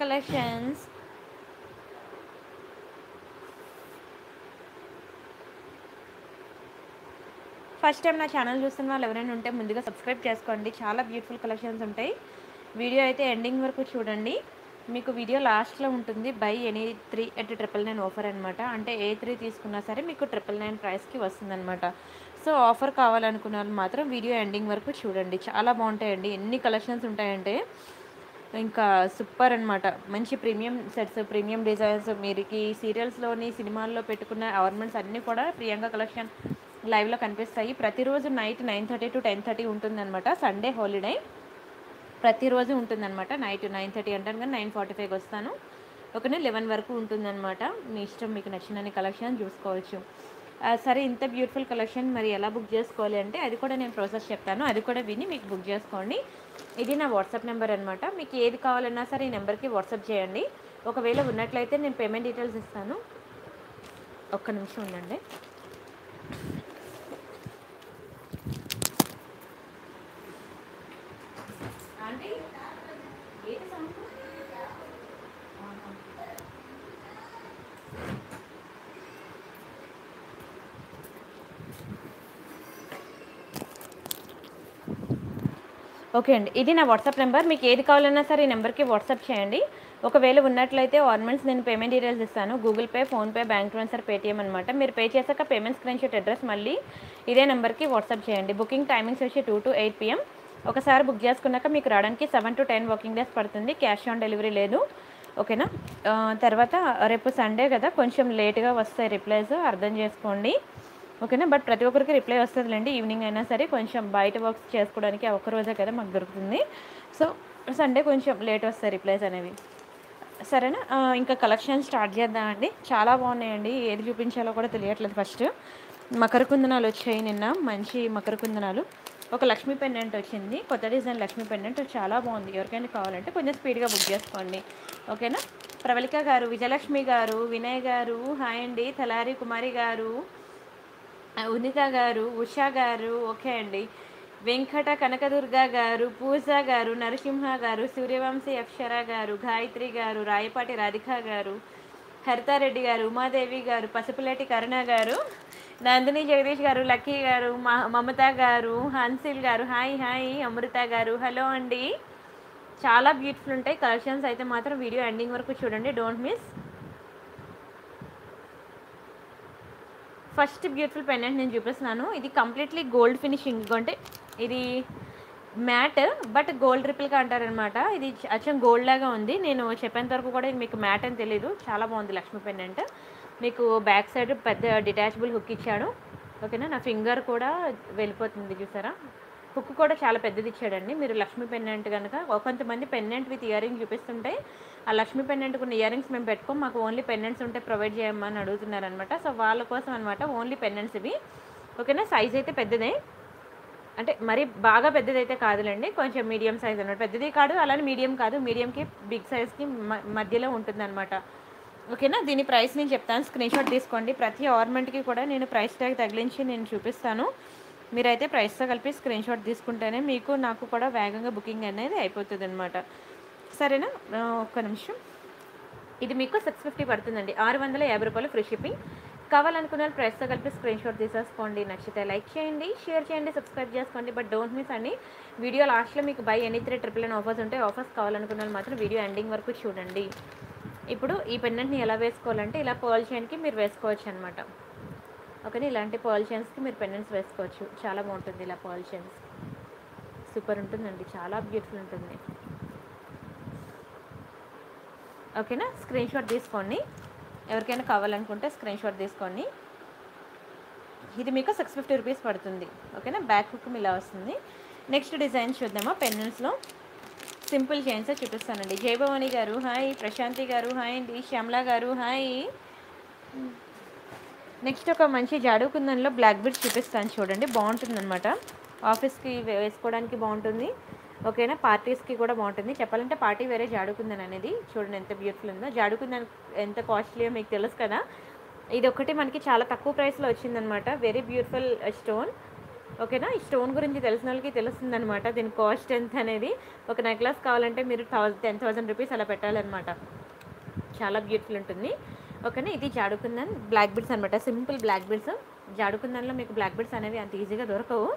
collections. First time నా channel చూస్తున్న వాళ్ళు ఎవరైనా ఉంటే ముందుగా సబ్స్క్రైబ్ చేసుకోండి. చాలా బ్యూటిఫుల్ కలెక్షన్స్ ఉంటాయి. వీడియో అయితే ఎండింగ్ వరకు చూడండి. మీకు వీడియో లాస్ట్లో ఉంటుంది. Buy any three at triple nine offer అనమాట అంటే ఏ త్రీ తీసుకున్నా సరే మీకు ట్రిపుల్ నైన్ ప్రైస్కి వస్తుందన్నమాట. సో ఆఫర్ కావాలనుకున్న వాళ్ళు మాత్రం వీడియో ఎండింగ్ వరకు చూడండి. చాలా బాగుంటాయండి. ఎన్ని కలెక్షన్స్ ఉంటాయంటే ఇంకా సూపర్ అనమాట మంచి ప్రీమియం సెట్స్ ప్రీమియం డిజైన్స్. మీరుకి సీరియల్స్లోని సినిమాల్లో పెట్టుకున్న ఆర్నమెంట్స్ అన్నీ కూడా ప్రియాంక కలెక్షన్ లైవ్లో కనిపిస్తాయి. ప్రతిరోజు night nine thirty to ten thirty ఉంటుందన్నమాట. Sunday holiday. ప్రతిరోజు ఉంటుందన్నమాట నైట్ నైన్ థర్టీ అంటాను కానీ నైన్ ఫార్టీ ఫైవ్కి వస్తాను. ఒకనే లెవెన్ వరకు ఉంటుందన్నమాట. మీ ఇష్టం మీకు నచ్చిన కలెక్షన్ చూసుకోవచ్చు. సరే ఇంత బ్యూటిఫుల్ కలెక్షన్ మరి ఎలా బుక్ చేసుకోవాలి అంటే అది కూడా నేను ప్రాసెస్ చెప్తాను. అది కూడా విని మీకు బుక్ చేసుకోండి. ఇది నా వాట్సాప్ నెంబర్ అనమాట మీకు ఏది కావాలన్నా సరే ఈ నెంబర్కి వాట్సాప్ చేయండి. ఒకవేళ ఉన్నట్లయితే నేను పేమెంట్ డీటెయిల్స్ ఇస్తాను. ఒక్క నిమిషం ఉండండి. ఆంటీ? ఓకే అండి. ఇది నా వాట్సాప్ నెంబర్. మీకు ఏది కావాలన్నా సరే ఈ నెంబర్కి వాట్సాప్ చేయండి. ఒకవేళ ఉన్నట్లయితే ఆర్నమెంట్స్ నేను పేమెంట్ డీటెయిల్స్ ఇస్తాను. Google Pay PhonePe bank transfer Paytm అనమాట మీరు పే చేశాక పేమెంట్ స్క్రీన్ షాట్ అడ్రస్ మళ్ళీ ఇదే నెంబర్కి వాట్సాప్ చేయండి. బుకింగ్ టైమింగ్స్ వచ్చి టూ టు ఎయిట్ పిఎం. ఒకసారి బుక్ చేసుకున్నాక మీకు రావడానికి seven to ten working days పడుతుంది. క్యాష్ ఆన్ డెలివరీ లేదు. ఓకేనా? తర్వాత రేపు సండే కదా. కొంచెం లేట్గా వస్తాయి రిప్లైస్. అర్థం చేసుకోండి. ఓకేనా? బట్ ప్రతి ఒక్కరికి రిప్లై వస్తుందిలేండి. ఈవినింగ్ అయినా సరే కొంచెం బయట వర్క్స్ చేసుకోవడానికి ఒక్క రోజే కదా మాకు దొరుకుతుంది. సో సండే కొంచెం లేట్ వస్తాయి రిప్లైస్ అనేవి. సరేనా? ఇంకా కలెక్షన్ స్టార్ట్ చేద్దామండి చాలా బాగున్నాయండి. ఏది చూపించాలో కూడా తెలియట్లేదు ఫస్ట్. మకర కుందనాలు వచ్చాయి నిన్న. మంచి మకర కుందనాలు ఒక లక్ష్మీ పెండెంట్ వచ్చింది. కొత్త డిజైన్ లక్ష్మీ పెండెంట్. చాలా బాగుంది. ఎవరికైనా కావాలంటే కొంచెం స్పీడ్గా బుక్ చేసుకోండి. ఓకేనా? ప్రవళిక గారు విజయలక్ష్మి గారు వినయ్ గారు హాయ్ అండి. తలారి కుమారి గారు. ఉనిత గారు ఉషా గారు ఓకే అండి. వెంకట కనకదుర్గ గారు పూజ గారు నరసింహ గారు సూర్యవంశీ అక్షర గారు గాయత్రి గారు రాయపాటి రాధిక గారు హరితారెడ్డి గారు ఉమాదేవి గారు పసుపులేటి కరుణ గారు నందిని జగదీష్ గారు లక్కీ గారు మ- మమత గారు హన్సిల్ గారు హాయ్ హాయ్ అమృత గారు హలో అండి. చాలా బ్యూటిఫుల్ ఉంటాయి. కలెక్షన్స్ అయితే మాత్రం వీడియో ఎండింగ్ వరకు చూడండి. Don't miss. First beautiful pendant నేను చూపిస్తున్నాను. ఇది కంప్లీట్లీ గోల్డ్ ఫినిషింగ్. అంటే ఇది మ్యాట్ బట్ గోల్డ్ రిపిల్గా అంటారనమాట ఇది అచ్చం గోల్డ్ లాగా ఉంది. నేను చెప్పేంత వరకు కూడా ఇది మీకు మ్యాట్ అని తెలీదు. చాలా బాగుంది లక్ష్మీ పెండెంట్ మీకు బ్యాక్ సైడ్ పెద్ద డిటాచబుల్ హుక్ ఇచ్చాడు ఓకేనా? నా ఫింగర్ కూడా వెళ్ళిపోతుంది చూసారా? హుక్ కూడా చాలా పెద్దది ఇచ్చాడండి. మీరు లక్ష్మీ పెన్నెంట్ కనుక కొంతమంది పెన్నెంట్ విత్ ఇయర్ రింగ్ చూపిస్తుంటే ఆ లక్ష్మీ పెన్నెంట్కి కొన్ని ఇయర్ రింగ్స్ మేము పెట్టుకోం మాకు ఓన్లీ పెన్నెంట్స్ ఉంటే ప్రొవైడ్ చేయమని అడుగుతున్నారనమాట సో వాళ్ళ కోసం అనమాట ఓన్లీ పెన్నెంట్స్ ఇవి. ఓకేనా? సైజ్ అయితే పెద్దదే. అంటే మరి బాగా పెద్దదైతే కాదులండి. కాదులేండి కొంచెం మీడియం సైజ్ అనమాట పెద్దది కాదు అలానే మీడియం కాదు. మీడియంకి బిగ్ సైజ్కి మధ్యలో ఉంటుందన్నమాట. ఓకేనా? దీని ప్రైస్ నేను చెప్తాను. స్క్రీన్ షాట్ తీసుకోండి. ప్రతి ఆర్నమెంట్కి కూడా నేను ప్రైస్ ట్యాగ్ తగిలించి నేను చూపిస్తాను. మీరైతే ప్రైస్తో కలిపి స్క్రీన్ షాట్ తీసుకుంటేనే మీకు నాకు కూడా వేగంగా బుకింగ్ అనేది అయిపోతుంది అనమాట సరేనా ఒక్క నిమిషం. ఇది మీకు సిక్స్ ఫిఫ్టీ పడుతుందండి. ఆరు వందల యాభై రూపాయలు ఫ్రీ షిప్పింగ్ కావాలనుకున్న వాళ్ళు ప్రైస్తో కలిపి స్క్రీన్ షాట్ తీసేసుకోండి. నచ్చితే లైక్ చేయండి షేర్ చేయండి సబ్స్క్రైబ్ చేసుకోండి. బట్ డోంట్ మిస్ అండి వీడియో లాస్ట్లో మీకు buy any three triple nine offers ఉంటాయి. ఆఫర్స్ కావాలనుకున్న వాళ్ళు మాత్రం వీడియో ఎండింగ్ వరకు చూడండి. ఇప్పుడు ఈ పెన్నెంట్ని ఎలా వేసుకోవాలంటే ఇలా పోల్ చైన్కి మీరు వేసుకోవచ్చు అనమాట ఓకేనా ఇలాంటి పాలిషన్స్కి మీరు పెండెంట్స్ వేసుకోవచ్చు. చాలా బాగుంటుంది ఇలా పాలిషన్స్ సూపర్ ఉంటుందండి చాలా బ్యూటిఫుల్ ఉంటుంది. ఓకేనా? స్క్రీన్ షాట్ తీసుకోండి. ఎవరికైనా కావాలనుకుంటే స్క్రీన్ షాట్ తీసుకోండి. ఇది మీకు సిక్స్ ఫిఫ్టీ రూపీస్ పడుతుంది. ఓకేనా? బ్యాక్ హుక్ ఇలా వస్తుంది. నెక్స్ట్ డిజైన్ చూద్దామా పెన్నెంట్స్లో సింపుల్ చైన్స్ చూపిస్తానండి. జయభవాని గారు హాయ్. ప్రశాంతి గారు హాయ్ అండి. శ్యామల గారు హాయ్. నెక్స్ట్ ఒక మంచి జాడు కుందన్లో బ్లాక్ బెడ్ చూపిస్తాను చూడండి. బాగుంటుంది అనమాట ఆఫీస్కి వేసుకోవడానికి బాగుంటుంది. ఓకేనా? పార్టీస్కి కూడా బాగుంటుంది. చెప్పాలంటే పార్టీ వేరే జాడుకుందన్ అనేది చూడండి ఎంత బ్యూటిఫుల్ ఉందో. జాడుకుందన్ ఎంత కాస్ట్లీయో మీకు తెలుసు కదా. ఇది ఒకటి మనకి చాలా తక్కువ ప్రైస్లో వచ్చిందనమాట వెరీ బ్యూటిఫుల్ స్టోన్ uh, ఓకేనా? ఈ స్టోన్ గురించి తెలిసిన వాళ్ళకి తెలుస్తుంది అనమాట దీని కాస్ట్ ఎంత అనేది. ఒక నెక్లెస్ కావాలంటే మీరు థౌసండ్ టెన్ థౌసండ్ రూపీస్ అలా పెట్టాలన్నమాట. చాలా బ్యూటిఫుల్ ఉంటుంది. ఓకేనా ఇది జాడుకుందన్ బ్లాక్ బిడ్స్ అనమాట సింపుల్ బ్లాక్ బిడ్స్ జాడుకుందన్లో మీకు బ్లాక్ బిడ్స్ అనేవి అంత ఈజీగా దొరకవు.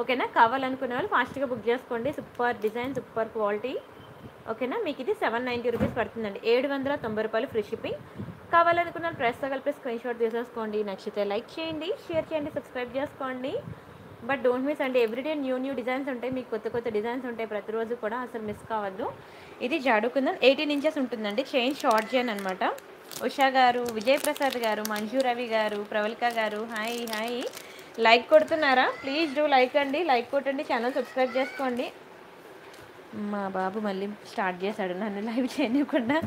ఓకేనా? కావాలనుకునే వాళ్ళు ఫాస్ట్గా బుక్ చేసుకోండి. సూపర్ డిజైన్ సూపర్ క్వాలిటీ ఓకేనా? మీకు ఇది సెవెన్ నైంటీ రూపీస్ పడుతుందండి. ఏడు వందల తొంభై రూపాయలు ఫ్రీ షిప్పింగ్ కావాలనుకున్న ప్రెస్తో కలిపి స్క్రీన్ షాట్ తీసేసుకోండి. నచ్చితే లైక్ చేయండి షేర్ చేయండి సబ్స్క్రైబ్ చేసుకోండి. బట్ డోంట్ మిస్ అండి ఎవ్రీడే న్యూ న్యూ డిజైన్స్ ఉంటాయి. మీకు కొత్త కొత్త డిజైన్స్ ఉంటాయి. ప్రతిరోజు కూడా అసలు మిస్ కావద్దు. ఇది జాడుకుందని ఎయిటీన్ ఇంచెస్ ఉంటుందండి. చైన్ షార్ట్ చేయను అనమాట ఉషా గారు విజయప్రసాద్ గారు Manju Ravi garu Pravalika garu hi hi. Like కొడుతున్నారా? Please do like అండి లైక్ కొట్టండి ఛానల్ సబ్స్క్రైబ్ చేసుకోండి. మా బాబు మళ్ళీ స్టార్ట్ చేశాడు నన్ను లైవ్ చేయనివ్వకుండా.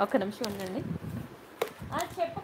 ఒక్క నిమిషం ఉండండి. చెప్పు.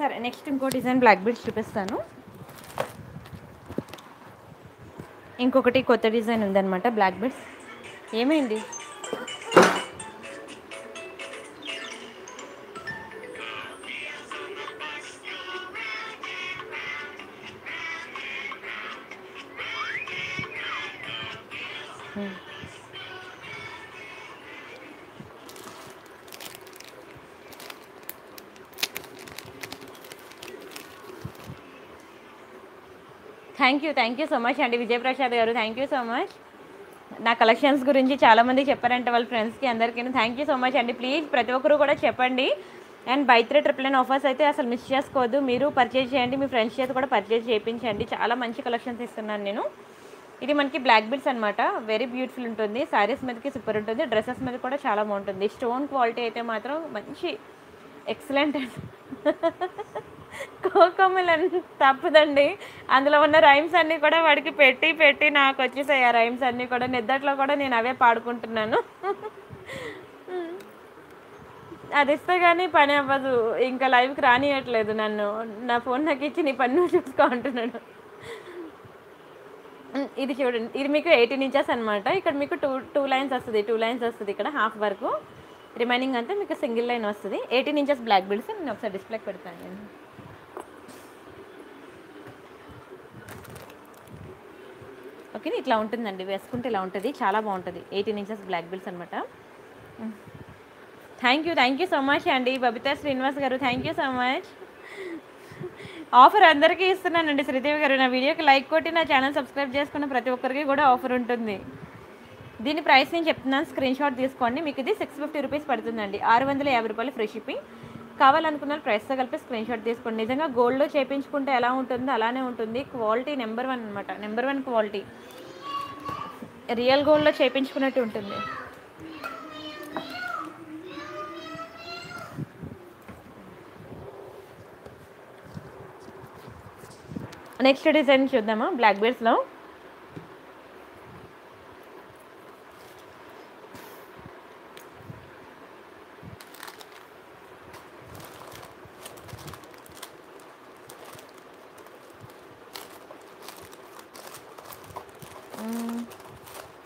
సరే నెక్స్ట్ ఇంకో డిజైన్ బ్లాక్ బీడ్స్ చూపిస్తాను. ఇంకొకటి కొత్త డిజైన్ ఉందన్నమాట బ్లాక్ బీడ్స్ ఏమైంది? Thank you thank you so much అండి Vijayaprasad garu. Thank you so much. నా కలెక్షన్స్ గురించి చాలామంది చెప్పారంటే వాళ్ళ ఫ్రెండ్స్కి అందరికీ థ్యాంక్ యూ సో మచ్ అండి. ప్లీజ్ ప్రతి ఒక్కరు కూడా చెప్పండి. And buy three triple nine offers అయితే అసలు మిస్ చేసుకోవద్దు. మీరు పర్చేజ్ చేయండి. మీ ఫ్రెండ్స్ చేత కూడా పర్చేజ్ చేయించండి. చాలా మంచి కలెక్షన్స్ ఇస్తున్నాను నేను. ఇది మనకి బ్లాక్ బిల్స్ అనమాట వెరీ బ్యూటిఫుల్ ఉంటుంది. శారీస్ మీదకి సూపర్ ఉంటుంది. డ్రెస్సెస్ మీద కూడా చాలా బాగుంటుంది. స్టోన్ క్వాలిటీ అయితే మాత్రం మంచి ఎక్సలెంట్ కోకోమిలన్ తప్పదండి. అందులో ఉన్న రైమ్స్ అన్నీ కూడా వాడికి పెట్టి పెట్టి నాకు వచ్చేసాయి. ఆ రైమ్స్ అన్నీ కూడా నిద్దట్లో కూడా నేను అవే పాడుకుంటున్నాను. అది ఇస్తే కానీ పని అవ్వదు. ఇంకా లైవ్కి రానియట్లేదు నన్ను. నా ఫోన్ నాకు ఇచ్చి నీ పని నువ్వు చూసుకో అంటున్నాను ఇది చూడండి. ఇది మీకు ఎయిటీన్ ఇంచెస్ అనమాట ఇక్కడ మీకు టూ టూ లైన్స్ వస్తుంది. టూ లైన్స్ వస్తుంది ఇక్కడ హాఫ్ వరకు. రిమైనింగ్ అంతా మీకు సింగిల్ లైన్ వస్తుంది. ఎయిటీన్ ఇంచెస్ బ్లాక్ బిల్స్ నేను ఒకసారి డిస్ప్లేకి పెడతాను. నేను ఓకే ఇట్లా ఉంటుందండి. వేసుకుంటే ఇలా ఉంటుంది. చాలా బాగుంటుంది. ఎయిటీన్ ఇంచెస్ బ్లాక్ బిల్స్ అనమాట thank you thank you so much అండి. Babita Srinivas garu thank you so much offer అందరికీ ఇస్తున్నానండి. శ్రీదేవి గారు నా వీడియోకి లైక్ కొట్టి నా ఛానల్ సబ్స్క్రైబ్ చేసుకున్న ప్రతి ఒక్కరికి కూడా ఆఫర్ ఉంటుంది. దీని ప్రైస్ నేను చెప్తున్నాను. స్క్రీన్ షాట్ తీసుకోండి. మీకు ఇది సిక్స్ ఫిఫ్టీ రూపీస్ పడుతుందండి. ఆరు వందల యాభై రూపాయలు ఫ్రీ షిప్పింగ్ కావాలనుకున్న ప్రైస్తో కలిపి స్క్రీన్ షాట్ తీసుకోండి. నిజంగా గోల్డ్లో చేయించుకుంటే ఎలా ఉంటుందో అలానే ఉంటుంది. క్వాలిటీ నెంబర్ వన్ అనమాట నెంబర్ వన్ క్వాలిటీ రియల్ గోల్డ్లో చేయించుకున్నట్టు ఉంటుంది. నెక్స్ట్ డిజైన్ చూద్దామా? బ్లాక్ బీర్స్లో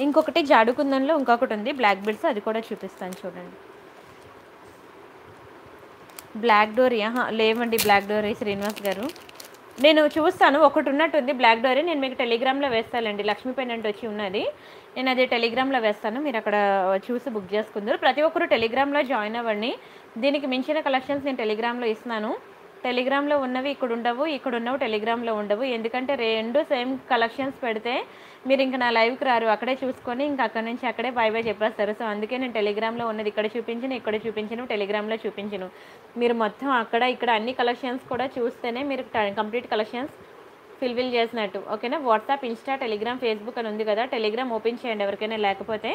ఇంకొకటి జాడుకుందంలో ఇంకొకటి ఉంది. బ్లాక్ బెల్ట్స్ అది కూడా చూపిస్తాను చూడండి. బ్లాక్ డోరీ ఆహా లేవండి బ్లాక్ డోరీ శ్రీనివాస్ గారు. నేను చూస్తాను ఒకటి ఉన్నట్టుంది బ్లాక్ డోరీ. నేను మీకు టెలిగ్రామ్లో వేస్తానండి. లక్ష్మీ పెండెంట్ వచ్చి ఉన్నది. నేను అది టెలిగ్రామ్లో వేస్తాను. మీరు అక్కడ చూసి బుక్ చేసుకుందరు. ప్రతి ఒక్కరు టెలిగ్రామ్లో జాయిన్ అవ్వండి. దీనికి మించిన కలెక్షన్స్ నేను టెలిగ్రామ్లో ఇస్తున్నాను టెలిగ్రామ్లో ఉన్నవి ఇక్కడ ఉండవు ఇక్కడ ఉన్నవి టెలిగ్రామ్లో ఉండవు. ఎందుకంటే రెండు సేమ్ కలెక్షన్స్ పెడితే మీరు ఇంకా నా లైవ్కి రారు అక్కడే చూసుకొని ఇంకా అక్కడ నుంచి అక్కడే బై బై చెప్పేస్తారు. సో అందుకే నేను టెలిగ్రామ్లో ఉన్నది ఇక్కడ చూపించిన ఇక్కడ చూపించను టెలిగ్రామ్లో చూపించను. మీరు మొత్తం అక్కడ ఇక్కడ అన్ని కలెక్షన్స్ కూడా చూస్తేనే మీరు కంప్లీట్ కలెక్షన్స్ ఫిల్ఫిల్ చేసినట్టు. ఓకేనా వాట్సాప్ ఇన్స్టా టెలిగ్రామ్ ఫేస్బుక్ అని ఉంది కదా టెలిగ్రామ్ ఓపెన్ చేయండి ఎవరికైనా. లేకపోతే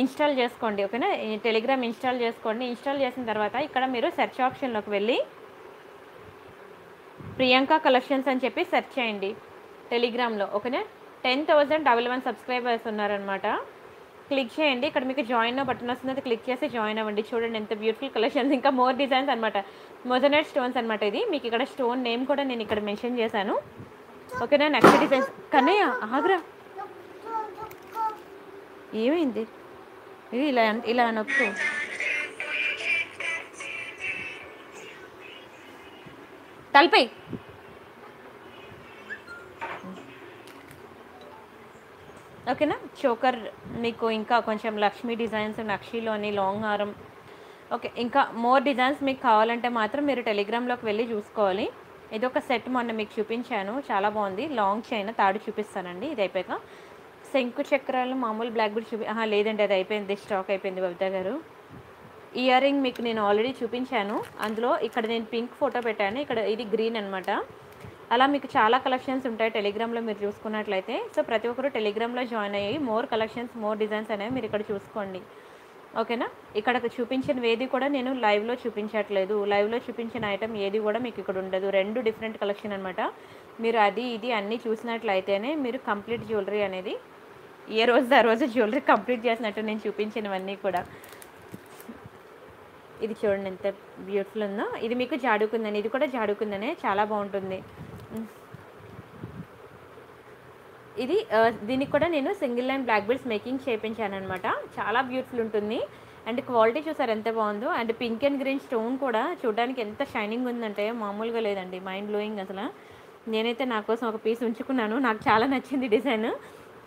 ఇన్స్టాల్ చేసుకోండి ఓకేనా టెలిగ్రామ్ ఇన్స్టాల్ చేసుకోండి. ఇన్స్టాల్ చేసిన తర్వాత ఇక్కడ మీరు సెర్చ్ ఆప్షన్లోకి వెళ్ళి ప్రియాంక కలెక్షన్స్ అని చెప్పి సెర్చ్ చేయండి టెలిగ్రామ్లో ఓకేనా ten thousand double one subscribers ఉన్నారనమాట క్లిక్ చేయండి. ఇక్కడ మీకు జాయిన్ బటన్ వస్తుంది. అది క్లిక్ చేసి జాయిన్ అవ్వండి. చూడండి ఎంత బ్యూటిఫుల్ కలెక్షన్స్ ఇంకా మోర్ డిజైన్స్ అనమాట మొజనెట్ స్టోన్స్ అనమాట ఇది. మీకు ఇక్కడ స్టోన్ నేమ్ కూడా నేను ఇక్కడ మెన్షన్ చేశాను. ఓకేనా? Next designs. కన్నయ్య ఆగ్రా. ఏమైంది? ఇది ఇలా ఇలా నొక్కు. తలపై. ఓకేనా? చోకర్ మీకు ఇంకా కొంచెం లక్ష్మీ డిజైన్స్ నక్షీలోని లాంగ్ హారం ఓకే ఇంకా మోర్ డిజైన్స్ మీకు కావాలంటే మాత్రం మీరు టెలిగ్రామ్లోకి వెళ్ళి చూసుకోవాలి. ఇది ఒక సెట్ మొన్న మీకు చూపించాను. చాలా బాగుంది. లాంగ్ చైన్ తాడు చూపిస్తానండి. ఇది అయిపోయాక. శంకు చక్రాలు మామూలు బ్లాక్ బుడ్ చూపి లేదండి అది అయిపోయింది. స్టాక్ అయిపోయింది బబితా గారు. ఇయర్ రింగ్ మీకు నేను ఆల్రెడీ చూపించాను. అందులో ఇక్కడ నేను పింక్ ఫోటో పెట్టాను. ఇక్కడ ఇది గ్రీన్ అనమాట అలా మీకు చాలా కలెక్షన్స్ ఉంటాయి టెలిగ్రామ్లో మీరు చూసుకున్నట్లయితే. సో ప్రతి ఒక్కరు టెలిగ్రామ్లో జాయిన్ అయ్యి మోర్ కలెక్షన్స్ మోర్ డిజైన్స్ అనేవి మీరు ఇక్కడ చూసుకోండి. ఓకేనా? ఇక్కడ చూపించిన ఏది కూడా నేను లైవ్లో చూపించట్లేదు. లైవ్లో చూపించిన ఐటమ్ ఏది కూడా మీకు ఇక్కడ ఉండదు. రెండు డిఫరెంట్ కలెక్షన్ అనమాట మీరు అది ఇది అన్నీ చూసినట్లయితేనే మీరు కంప్లీట్ జ్యువెలరీ అనేది ఏ రోజు ఆ రోజు జ్యువెలరీ కంప్లీట్ చేసినట్టు నేను చూపించినవన్నీ కూడా. ఇది చూడండి ఎంత బ్యూటిఫుల్ ఉందో. ఇది మీకు జాడుకుందని ఇది కూడా జాడుకుందనే చాలా బాగుంటుంది. ఇది దీనికి కూడా నేను single line black beads making చేయించాను అనమాట చాలా బ్యూటిఫుల్ ఉంటుంది. అండ్ క్వాలిటీ చూసారు ఎంత బాగుందో. And pink and green stone కూడా చూడడానికి ఎంత షైనింగ్ ఉందంటే మామూలుగా లేదండి. మైండ్ బ్లోయింగ్ అసలు. నేనైతే నా కోసం ఒక పీస్ ఉంచుకున్నాను. నాకు చాలా నచ్చింది డిజైన్.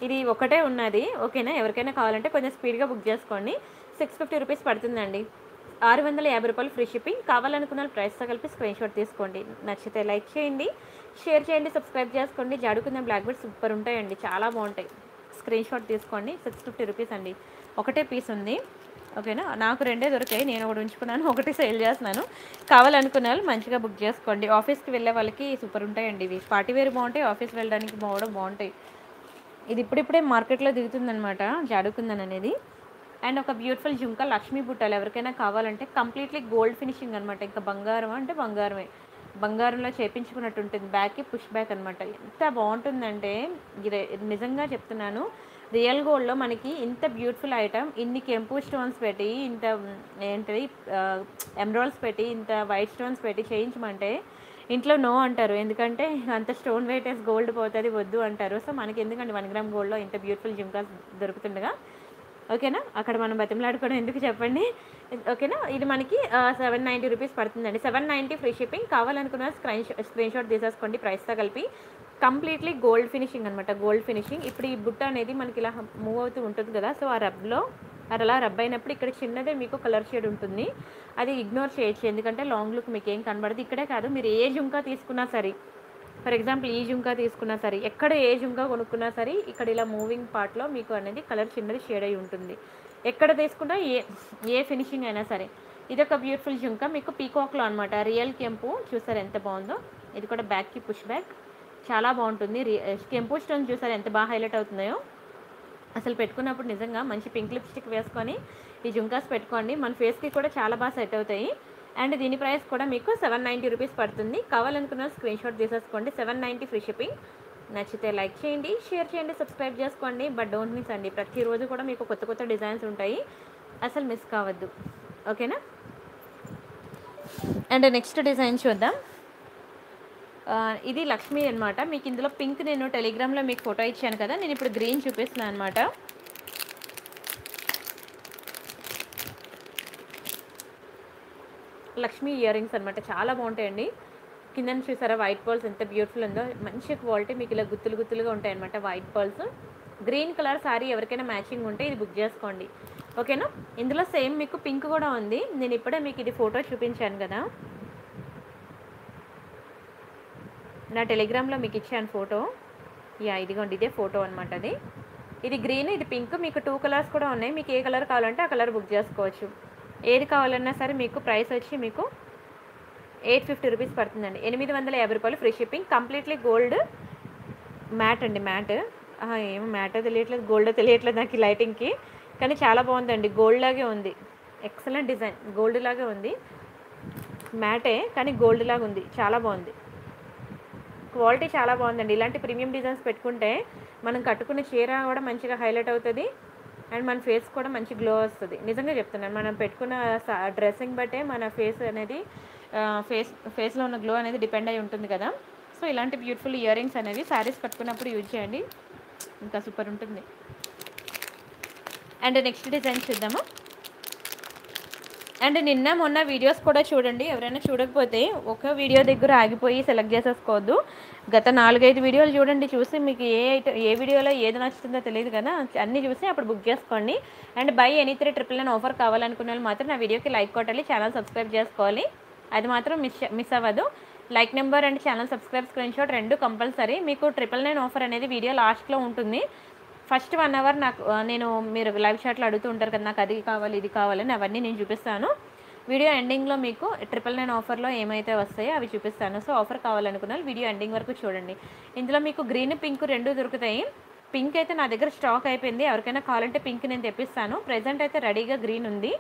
ఇది ఒకటే ఉన్నది. ఓకేనా? ఎవరికైనా కావాలంటే కొంచెం స్పీడ్గా బుక్ చేసుకోండి. సిక్స్ ఫిఫ్టీ రూపీస్ పడుతుందండి. ఆరు వందల యాభై రూపాయలు ఫ్రీ షిప్పింగ్ కావాలనుకున్న ప్రైస్తో కలిపి స్క్రీన్ షాట్ తీసుకోండి. నచ్చితే లైక్ చేయండి. షేర్ చేయండి సబ్స్క్రైబ్ చేసుకోండి. జాడుకుందాం బ్లాక్ బెడ్ సూపర్ ఉంటాయండి. చాలా బాగుంటాయి. స్క్రీన్ షాట్ తీసుకోండి. సిక్స్ ఫిఫ్టీ రూపీస్ అండి. ఒకటే పీస్ ఉంది. ఓకేనా? నాకు రెండే దొరికాయి. నేను ఒకటి ఉంచుకున్నాను ఒకటి సేల్ చేస్తున్నాను. కావాలనుకున్న వాళ్ళు మంచిగా బుక్ చేసుకోండి. ఆఫీస్కి వెళ్ళే వాళ్ళకి సూపర్ ఉంటాయండి ఇవి. పార్టీ వేర్ బాగుంటాయి ఆఫీస్ వెళ్ళడానికి బాగా బాగుంటాయి. ఇది ఇప్పుడిప్పుడే మార్కెట్లో దిగుతుందనమాట జాడుకుందన్ అనేది. అండ్ ఒక బ్యూటిఫుల్ జుంక లక్ష్మీ బుట్టలు ఎవరికైనా కావాలంటే కంప్లీట్లీ గోల్డ్ ఫినిషింగ్ అనమాట ఇంకా బంగారం అంటే బంగారమే. బంగారంలో చేపించుకున్నట్టు ఉంటుంది బ్యాక్కి పుష్ బ్యాక్ అనమాట ఎంత బాగుంటుందంటే నిజంగా చెప్తున్నాను రియల్ గోల్డ్లో మనకి ఇంత బ్యూటిఫుల్ ఐటమ్ ఇన్ని కెంపు స్టోన్స్ పెట్టి ఇంత ఏంటి ఏంటిది ఎమరాల్డ్స్ పెట్టి ఇంత వైట్ స్టోన్స్ పెట్టి చేయించమంటే ఇంట్లో నో అంటారు. ఎందుకంటే అంత స్టోన్ వెయిటేజ్ గోల్డ్ పోతుంది వద్దు అంటారు. సో మనకి ఎందుకంటే వన్ గ్రామ్ గోల్డ్లో ఇంత బ్యూటిఫుల్ జిమ్కాస్ దొరుకుతుండగా? ఓకేనా? అక్కడ మనం బతిమలాడుకోవడం ఎందుకు చెప్పండి? ఓకేనా? ఇది మనకి సెవెన్ నైంటీ రూపీస్ పడుతుందండి. సెవెన్ నైంటీ ఫ్రీ షిప్పింగ్ కావాలనుకున్న స్క్రీన్ స్క్రీన్ షాట్ తీసేసుకోండి ప్రైస్తో కలిపి. కంప్లీట్లీ గోల్డ్ ఫినిషింగ్ అనమాట గోల్డ్ ఫినిషింగ్ ఇప్పుడు ఈ బుట్ట అనేది మనకి ఇలా మూవ్ అవుతూ ఉంటుంది కదా సో ఆ రబ్లో అది అలా రబ్ అయినప్పుడు ఇక్కడ చిన్నదే మీకు కలర్ షేడ్ ఉంటుంది. అది ఇగ్నోర్ చేయొచ్చు. ఎందుకంటే లాంగ్ లుక్ మీకు ఏం కనబడదు. ఇక్కడే కాదు మీరు ఏ జుంకా తీసుకున్నా సరే. ఫర్ ఎగ్జాంపుల్ ఈ జుంకా తీసుకున్నా సరే ఎక్కడ ఏ జుంకా కొనుక్కున్నా సరే ఇక్కడ ఇలా మూవింగ్ పార్ట్లో మీకు అనేది కలర్ చిన్నది షేడ్ అయి ఉంటుంది. ఎక్కడ తీసుకున్నా ఏ ఏ ఫినిషింగ్ అయినా సరే. ఇది ఒక బ్యూటిఫుల్ జుంకా. మీకు పీకాక్లో అనమాట రియల్ కెంపు. చూసారు ఎంత బాగుందో. ఇది కూడా బ్యాక్కి పుష్ బ్యాక్ చాలా బాగుంటుంది. Eh, కెంపు స్టోన్ చూసారు ఎంత బాగా హైలైట్ అవుతున్నాయో. అసలు పెట్టుకున్నప్పుడు నిజంగా మంచి పింక్ లిప్స్టిక్ వేసుకొని ఈ జుంకాస్ పెట్టుకోండి. మన ఫేస్కి కూడా చాలా బాగా సెట్ అవుతాయి. అండ్ దీని ప్రైస్ కూడా మీకు సెవెన్ నైంటీ రూపీస్ పడుతుంది. కావాలనుకున్న స్క్రీన్ షాట్ తీసేసుకోండి. సెవెన్ నైంటీ ఫ్రీ షిప్పింగ్ నచ్చితే లైక్ చేయండి షేర్ చేయండి సబ్స్క్రైబ్ చేసుకోండి. బట్ డోంట్ మిస్ అండి ప్రతిరోజు కూడా మీకు కొత్త కొత్త డిజైన్స్ ఉంటాయి. అసలు మిస్ కావద్దు. ఓకేనా? అండ్ నెక్స్ట్ డిజైన్ చూద్దాం. ఇది లక్ష్మి అన్నమాట. మీకు ఇందులో పింక్ నేను టెలిగ్రామ్లో మీకు ఫోటో ఇచ్చాను కదా నేను ఇప్పుడు గ్రీన్ చూపిస్తున్నాను అనమాట లక్ష్మి ఇయర్ రింగ్స్ అనమాట చాలా బాగుంటాయండి. కింద చూసారా? వైట్ పర్ల్స్ ఎంత బ్యూటిఫుల్ ఉందో. మంచి క్వాలిటీ మీకు ఇలా గుత్తులు గుత్తులుగా ఉంటాయి అనమాట white pearls green colour sari ఎవరికైనా మ్యాచింగ్ ఉంటే ఇది బుక్ చేసుకోండి. ఓకేనా ఇందులో సేమ్ మీకు పింక్ కూడా ఉంది. నేను ఇప్పుడే మీకు ఇది ఫోటో చూపించాను కదా. నా టెలిగ్రామ్లో మీకు ఇచ్చాను ఫోటో యా ఇదిగోండి ఇదే ఫోటో అనమాట అది. ఇది గ్రీన్ ఇది పింక్ మీకు టూ కలర్స్ కూడా ఉన్నాయి. మీకు ఏ కలర్ కావాలంటే ఆ కలర్ బుక్ చేసుకోవచ్చు. ఏది కావాలన్నా సరే మీకు ప్రైస్ వచ్చి మీకు ఎయిట్ ఫిఫ్టీ రూపీస్ పడుతుందండి. ఎనిమిది వందల యాభై రూపాయలు free shipping completely gold matte అండి మ్యాట్ ఏమో మ్యాటో తెలియట్లేదు గోల్డో తెలియట్లేదు నాకు ఈ లైటింగ్కి కానీ చాలా బాగుందండి. గోల్డ్ లాగే ఉంది. ఎక్సలెంట్ డిజైన్ గోల్డ్ లాగే ఉంది. మ్యాటే కానీ గోల్డ్ లాగా ఉంది. చాలా బాగుంది. క్వాలిటీ చాలా బాగుందండి. ఇలాంటి ప్రీమియం డిజైన్స్ పెట్టుకుంటే మనం కట్టుకున్న చీర కూడా మంచిగా హైలైట్ అవుతుంది. అండ్ మన ఫేస్ కూడా మంచి గ్లో వస్తుంది. నిజంగా చెప్తున్నాను. మనం పెట్టుకున్న డ్రెస్సింగ్ బట్టే మన ఫేస్ అనేది ఫేస్ ఫేస్లో ఉన్న గ్లో అనేది డిపెండ్ అయి ఉంటుంది కదా. సో ఇలాంటి బ్యూటిఫుల్ ఇయర్ రింగ్స్ అనేవి శారీస్ కట్టుకున్నప్పుడు యూజ్ చేయండి. ఇంకా సూపర్ ఉంటుంది. అండ్ నెక్స్ట్ డిజైన్ చూద్దాము. అండ్ నిన్న మొన్న వీడియోస్ కూడా చూడండి. ఎవరైనా చూడకపోతే ఒక వీడియో దగ్గర ఆగిపోయి సెలెక్ట్ చేసేసుకోవద్దు. గత నాలుగైదు వీడియోలు చూడండి చూసి మీకు ఏ ఐటమ్ ఏ వీడియోలో ఏది నచ్చుతుందో తెలియదు కదా. అన్నీ చూసి అప్పుడు బుక్ చేసుకోండి. And buy any three triple nine offer కావాలనుకున్న వాళ్ళు మాత్రం నా వీడియోకి లైక్ కొట్టాలి ఛానల్ సబ్స్క్రైబ్ చేసుకోవాలి. అది మాత్రం మిస్ మిస్ అవ్వదు. Like number and channel subscribe screen shot రెండు కంపల్సరీ మీకు ట్రిపుల్ నైన్ ఆఫర్ అనేది వీడియో లాస్ట్లో ఉంటుంది. ఫస్ట్ వన్ అవర్ నాకు నేను మీరు లైవ్ షాట్లో అడుగుతూ ఉంటారు కదా నాకు అది కావాలి ఇది కావాలని అవన్నీ నేను చూపిస్తాను. వీడియో ఎండింగ్లో మీకు ట్రిపుల్ నైన్ ఆఫర్లో ఏమైతే వస్తాయో అవి చూపిస్తాను. సో ఆఫర్ కావాలనుకున్న వీడియో ఎండింగ్ వరకు చూడండి. ఇందులో మీకు గ్రీన్ పింక్ రెండు దొరుకుతాయి. పింక్ అయితే నా దగ్గర స్టాక్ అయిపోయింది. ఎవరికైనా కావాలంటే పింక్ నేను తెప్పిస్తాను. ప్రజెంట్ అయితే రెడీగా గ్రీన్ ఉంది.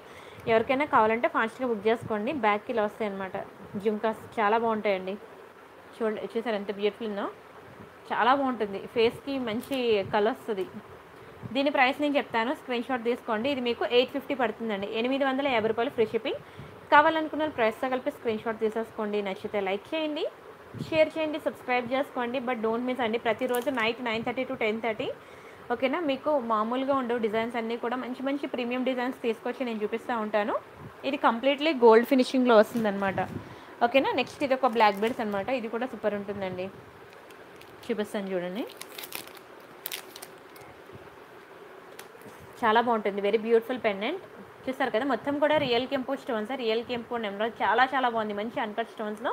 ఎవరికైనా కావాలంటే ఫాస్ట్గా బుక్ చేసుకోండి. బ్యాగ్కి ఇలా వస్తాయి అనమాట జుంకాస్ చాలా బాగుంటాయండి. చూడండి చూసారు ఎంత బ్యూటిఫుల్ ఉందో? చాలా బాగుంటుంది. ఫేస్కి మంచి కలర్ వస్తుంది. దీని ప్రైస్ నేను చెప్తాను. స్క్రీన్ షాట్ తీసుకోండి. ఇది మీకు ఎయిట్ ఫిఫ్టీ పడుతుందండి. ఎనిమిది వందల యాభై రూపాయలు ఫ్రీ షిప్పింగ్. కావాలనుకున్న ప్రైస్తో కలిపి స్క్రీన్ షాట్ తీసేసుకోండి. నచ్చితే లైక్ చేయండి. షేర్ చేయండి. సబ్స్క్రైబ్ చేసుకోండి. బట్ డోంట్ మిస్ అండి. ప్రతిరోజు night nine thirty to ten thirty ఓకేనా? మీకు మామూలుగా ఉండవు డిజైన్స్ అన్నీ కూడా. మంచి మంచి ప్రీమియం డిజైన్స్ తీసుకొచ్చి నేను చూపిస్తూ ఉంటాను. ఇది కంప్లీట్లీ గోల్డ్ ఫినిషింగ్లో వస్తుందన్నమాట. ఓకేనా? నెక్స్ట్ ఇది ఒక బ్లాక్ బెడ్స్ అనమాట ఇది కూడా సూపర్ ఉంటుందండి. చూపిస్తాను చూడండి. చాలా బాగుంటుంది. వెరీ బ్యూటిఫుల్ పెండెంట్ చూస్తారు కదా? మొత్తం కూడా రియల్ కెంపు స్టోన్స్ రియల్ కెంపు నెంబర్. చాలా చాలా బాగుంది. మంచి అన్కట్ స్టోన్స్లో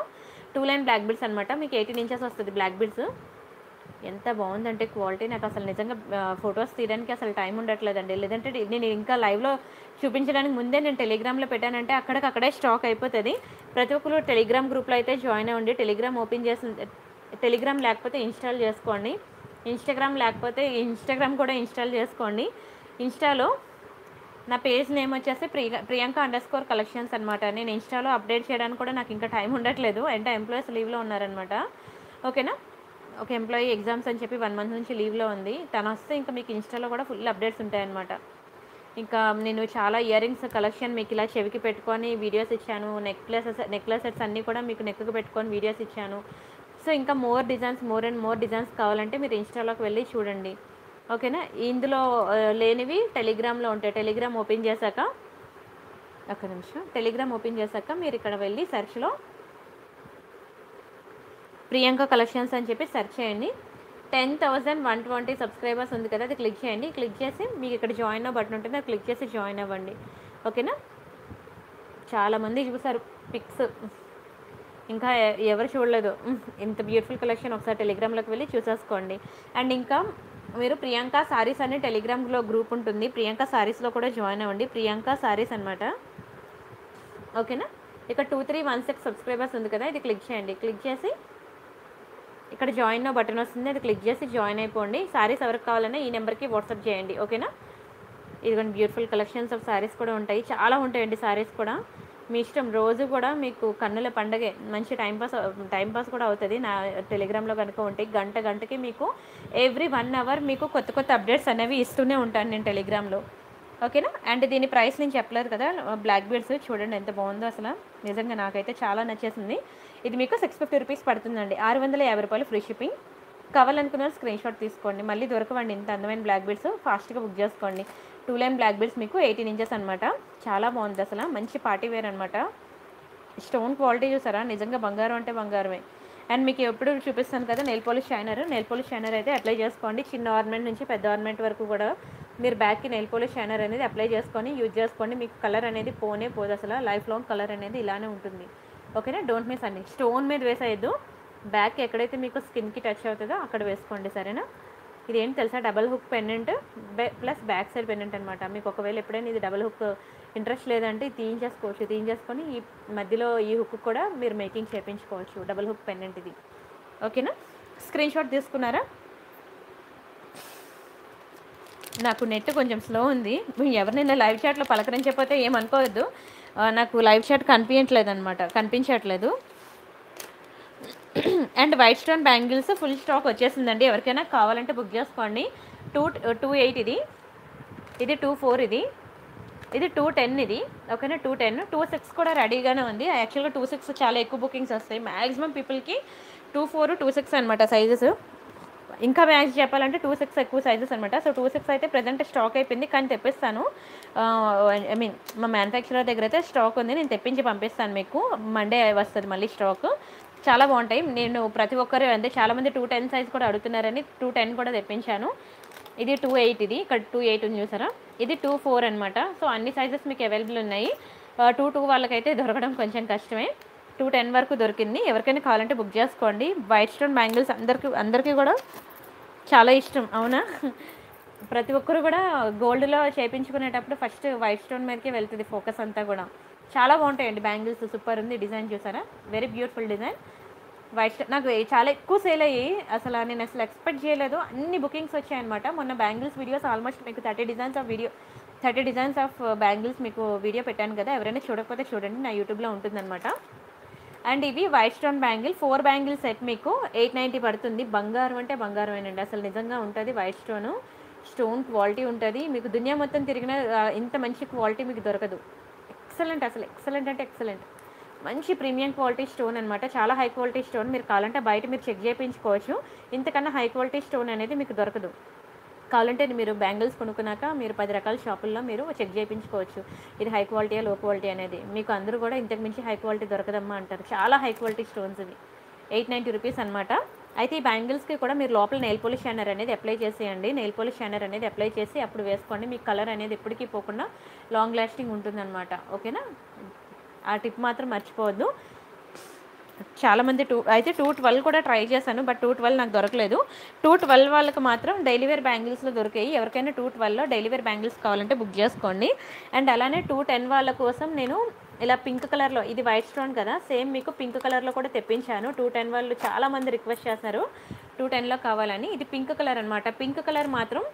టూ లైన్ బ్లాక్ బిడ్స్ అనమాట మీకు ఎయిటీన్ ఇంచెస్ వస్తుంది బ్లాక్ బిడ్స్ ఎంత బాగుందంటే క్వాలిటీ. నాకు అసలు నిజంగా ఫొటోస్ తీయడానికి అసలు టైం ఉండట్లేదండి. లేదంటే నేను ఇంకా లైవ్లో చూపించడానికి ముందే నేను టెలిగ్రామ్లో పెట్టానంటే అక్కడికక్కడే స్టాక్ అయిపోతుంది. ప్రతి ఒక్కరు టెలిగ్రామ్ గ్రూప్లో అయితే జాయిన్ అవ్వండి. టెలిగ్రామ్ ఓపెన్ చేసి టెలిగ్రామ్ లేకపోతే ఇన్స్టాల్ చేసుకోండి. ఇన్స్టాగ్రామ్ లేకపోతే ఇన్స్టాగ్రామ్ కూడా ఇన్స్టాల్ చేసుకోండి. ఇన్స్టాలో నా పేజ్ నేమ్ వచ్చేసి Priya Priyanka underscore collections అనమాట నేను ఇన్స్టాలో అప్డేట్ చేయడానికి కూడా నాకు ఇంకా టైం ఉండట్లేదు. అంటే ఎంప్లాయీస్ లీవ్లో ఉన్నారనమాట ఓకేనా? ఒక ఎంప్లాయీ ఎగ్జామ్స్ అని చెప్పి వన్ మంత్ నుంచి లీవ్లో ఉంది. తను వస్తే ఇంకా మీకు ఇన్స్టాలో కూడా ఫుల్ అప్డేట్స్ ఉంటాయన్నమాట. ఇంకా నేను చాలా ఇయర్ రింగ్స్ కలెక్షన్ మీకు ఇలా చెవికి పెట్టుకొని వీడియోస్ ఇచ్చాను. నెక్లెసెస్ నెక్లెసెస్ అన్నీ కూడా మీకు నెక్కి పెట్టుకొని వీడియోస్ ఇచ్చాను. సో ఇంకా more designs more and more designs కావాలంటే మీరు ఇన్స్టాలోకి వెళ్ళి చూడండి. ఓకేనా? ఇందులో లేనివి టెలిగ్రామ్లో ఉంటాయి. టెలిగ్రామ్ ఓపెన్ చేశాక ఒక్క నిమిషం. టెలిగ్రామ్ ఓపెన్ చేశాక మీరు ఇక్కడ వెళ్ళి సెర్చ్లో ప్రియాంక కలెక్షన్స్ అని చెప్పి సెర్చ్ చేయండి. Ten thousand one twenty subscribers ఉంది కదా అది క్లిక్ చేయండి. క్లిక్ చేసి మీకు ఇక్కడ జాయిన్ అవ్వ బటన్ ఉంటుంది అది క్లిక్ చేసి జాయిన్ అవ్వండి. ఓకేనా? చాలామంది చూసారు పిక్స్. ఇంకా ఎవరు చూడలేదు. ఇంత బ్యూటిఫుల్ కలెక్షన్ ఒకసారి టెలిగ్రామ్లోకి వెళ్ళి చూసేసుకోండి. అండ్ ఇంకా మీరు ప్రియాంక సారీస్ అనే టెలిగ్రామ్లో గ్రూప్ ఉంటుంది. ప్రియాంక సారీస్లో కూడా జాయిన్ అవ్వండి. ప్రియాంక సారీస్ అనమాట ఓకేనా? ఇక్కడ two three one six subscribers ఉంది కదా ఇది క్లిక్ చేయండి. క్లిక్ చేసి ఇక్కడ జాయిన్ బటన్ వస్తుంది అది క్లిక్ చేసి జాయిన్ అయిపోండి. సారీస్ ఎవరికి కావాలన్నా ఈ నెంబర్కి వాట్సాప్ చేయండి ఓకేనా? ఇదిగోండి బ్యూటిఫుల్ కలెక్షన్స్ ఆఫ్ సారీస్ కూడా ఉంటాయి. చాలా ఉంటాయండి శారీస్ కూడా. మీ ఇష్టం రోజు కూడా మీకు కన్నుల పండగే మంచి టైంపాస్ టైంపాస్ కూడా అవుతుంది. నా టెలిగ్రామ్లో కనుక ఉంటే గంట గంటకి మీకు ఎవ్రీ వన్ అవర్ మీకు కొత్త కొత్త అప్డేట్స్ అనేవి ఇస్తూనే ఉంటాను నేను టెలిగ్రామ్లో ఓకేనా? అండ్ దీని ప్రైస్ నేను చెప్పలేదు కదా బ్లాక్ బీడ్స్ చూడండి ఎంత బాగుందో అసలు. నిజంగా నాకైతే చాలా నచ్చేసింది. ఇది మీకు సిక్స్ ఫిఫ్టీ రూపీస్ పడుతుందండి. ఆరు వందల యాభై రూపాయలు ఫ్రీ షిప్పింగ్ కావాలనుకున్న స్క్రీన్ షాట్ తీసుకోండి. మళ్ళీ దొరకవండి ఇంత అందమైన బ్లాక్ బీడ్స్ ఫాస్ట్గా బుక్ చేసుకోండి. టూ లైన్ బ్లాక్ బీడ్స్ మీకు ఎయిటీన్ ఇంచెస్ అనమాట చాలా బాగుంది అసలు. మంచి పార్టీ వేర్ అనమాట స్టోన్ క్వాలిటీ చూసారా? నిజంగా బంగారం అంటే బంగారమే. అండ్ మీకు ఎప్పుడు చూపిస్తాను కదా nail polish shiner nail polish shiner అయితే అప్లై చేసుకోండి. చిన్న ఆర్నమెంట్ నుంచి పెద్ద ఆర్నమెంట్ వరకు కూడా మీరు బ్యాక్కి నెయిల్ పాలిష్ షైనర్ అనేది అప్లై చేసుకొని యూజ్ చేసుకోండి. మీకు కలర్ అనేది పోనే పోదు అసలు. లైఫ్ లాంగ్ కలర్ అనేది ఇలానే ఉంటుంది. ఓకేనా? డోంట్ మిస్ అండి స్టోన్ మీద వేసేయద్దు. బ్యాక్ ఎక్కడైతే మీకు స్కిన్కి టచ్ అవుతుందో అక్కడ వేసుకోండి సరేనా? ఇది ఏంటి తెలుసా double hook pendant plus back side pendant అనమాట మీకు ఒకవేళ ఎప్పుడైనా ఇది డబల్ హుక్ ఇంట్రెస్ట్ లేదంటే ఇది తీయించేసుకోవచ్చు. తీయించేసుకొని ఈ మధ్యలో ఈ హుక్ కూడా మీరు మేకింగ్ చేయించుకోవచ్చు డబల్ హుక్ పెండెంట్ ఇది. ఓకేనా? స్క్రీన్ షాట్ తీసుకున్నారా? నాకు నెట్ కొంచెం స్లో ఉంది. ఎవరినైనా లైవ్ చాట్లో పలకరించకపోతే ఏమనుకోవద్దు. నాకు లైవ్ షాట్ కనిపించట్లేదు అనమాట కనిపించట్లేదు. And white stone bangles full stock వచ్చేసిందండి. ఎవరికైనా కావాలంటే బుక్ చేసుకోండి. టూ టూ ఎయిట్ ఇది. ఇది టూ ఫోర్ ఇది. ఇది టూ టెన్ ఇది. ఓకేనా? Two ten. టూ సిక్స్ కూడా రెడీగానే ఉంది. యాక్చువల్గా టూ సిక్స్ చాలా ఎక్కువ బుకింగ్స్ వస్తాయి. మ్యాక్సిమం పీపుల్కి టూ ఫోర్ టూ సిక్స్ అనమాట సైజెస్. ఇంకా మ్యాచ్ చెప్పాలంటే టూ సిక్స్ ఎక్కువ సైజెస్ అనమాట సో టూ సిక్స్ అయితే ప్రజెంట్ స్టాక్ అయిపోయింది. కానీ తెప్పిస్తాను. ఐ మీన్ మా మ్యానుఫ్యాక్చరర్ దగ్గర అయితే స్టాక్ ఉంది. నేను తెప్పించి పంపిస్తాను మీకు. మండే వస్తుంది మళ్ళీ స్టాక్ చాలా బాగుంటాయి. నేను ప్రతి ఒక్కరు అంటే చాలామంది టూ టెన్ సైజ్ కూడా అడుగుతున్నారని టూ టెన్ కూడా తెప్పించాను. ఇది టూ ఎయిట్ ఇది. ఇక్కడ టూ ఎయిట్ ఉంది చూసారా? ఇది టూ ఫోర్ అనమాట సో అన్ని సైజెస్ మీకు అవైలబుల్ ఉన్నాయి. టూ టూ వాళ్ళకైతే దొరకడం కొంచెం కష్టమే. టూ టెన్ వరకు దొరికింది. ఎవరికైనా కావాలంటే బుక్ చేసుకోండి. వైట్ స్టోన్ బ్యాంగిల్స్ అందరికీ అందరికీ కూడా చాలా ఇష్టం అవునా? ప్రతి ఒక్కరు కూడా గోల్డ్లో చేయించుకునేటప్పుడు ఫస్ట్ వైట్ స్టోన్ మీదకే వెళ్తుంది ఫోకస్ అంతా కూడా. చాలా బాగుంటాయండి బ్యాంగిల్స్ సూపర్ ఉంది డిజైన్ చూసారా? Very beautiful design. White stone నాకు చాలా ఎక్కువ సేల్ అయ్యి అసలు నేను అసలు ఎక్స్పెక్ట్ చేయలేదు. అన్ని బుకింగ్స్ వచ్చాయన్నమాట. మొన్న బ్యాంగిల్స్ వీడియోస్ ఆల్మోస్ట్ మీకు thirty designs of video thirty designs of bangles మీకు వీడియో పెట్టాను కదా. ఎవరైనా చూడకపోతే చూడండి. నా యూట్యూబ్లో ఉంటుందన్నమాట. అండ్ ఇవి white stone bangle. Four bangle set మీకు ఎయిట్ నైంటీ పడుతుంది. బంగారం అంటే బంగారమేనండి. అసలు నిజంగా ఉంటుంది వైట్ స్టోన్. స్టోన్ క్వాలిటీ ఉంటుంది. మీకు దునియా మొత్తం తిరిగిన ఇంత మంచి క్వాలిటీ మీకు దొరకదు. ఎక్సలెంట్ అసలు. ఎక్సలెంట్ అంటే ఎక్సలెంట్. మంచి ప్రీమియం క్వాలిటీ స్టోన్ అనమాట చాలా హై క్వాలిటీ స్టోన్. మీరు కావాలంటే బయట మీరు చెక్ చేయించుకోవచ్చు. ఇంతకన్నా హై క్వాలిటీ స్టోన్ అనేది మీకు దొరకదు. కావాలంటే మీరు బ్యాంగిల్స్ కొనుక్కున్నాక మీరు పది రకాల షాపుల్లో మీరు చెక్ చేయించుకోవచ్చు. ఇది హై క్వాలిటీయా లో క్వాలిటీ అనేది. మీకు అందరూ కూడా ఇంతకు మించి హై క్వాలిటీ దొరకదమ్మా అంటారు. చాలా హై క్వాలిటీ స్టోన్స్ ఇవి. ఎయిట్ నైంటీ రూపీస్ అనమాట అయితే ఈ బ్యాంగిల్స్కి కూడా మీరు లోపల నెయిల్ పోలిష్ షైనర్ అనేది అప్లై చేసేయండి. నెయిల్ పోలిష్ షైనర్ అనేది అప్లై చేసి అప్పుడు వేసుకోండి. మీకు కలర్ అనేది ఎప్పటికీ పోకుండా లాంగ్ లాస్టింగ్ ఉంటుందన్నమాట. ఓకేనా? ఆ టిప్ మాత్రం మర్చిపోవద్దు. చాలా మంది టూ అయితే టూ ట్వెల్వ్ కూడా ట్రై చేశాను బట్ టూ ట్వెల్వ్ నాకు దొరకలేదు. టూ ట్వెల్వ్ వాళ్ళకి మాత్రం డైలీ వేర్ బ్యాంగిల్స్లో దొరికాయి. ఎవరికైనా టూ ట్వెల్వ్లో డైలీ వేర్ బ్యాంగిల్స్ కావాలంటే బుక్ చేసుకోండి. అండ్ అలానే టూ టెన్ వాళ్ళ కోసం నేను ఇలా పింక్ కలర్లో ఇది వైట్ స్టోన్ కదా సేమ్ మీకు పింక్ కలర్లో కూడా తెప్పించాను. టూ టెన్ వాళ్ళు చాలా మంది రిక్వెస్ట్ చేస్తున్నారు టూ టెన్లో కావాలని. ఇది పింక్ కలర్ అనమాట పింక్ కలర్ మాత్రం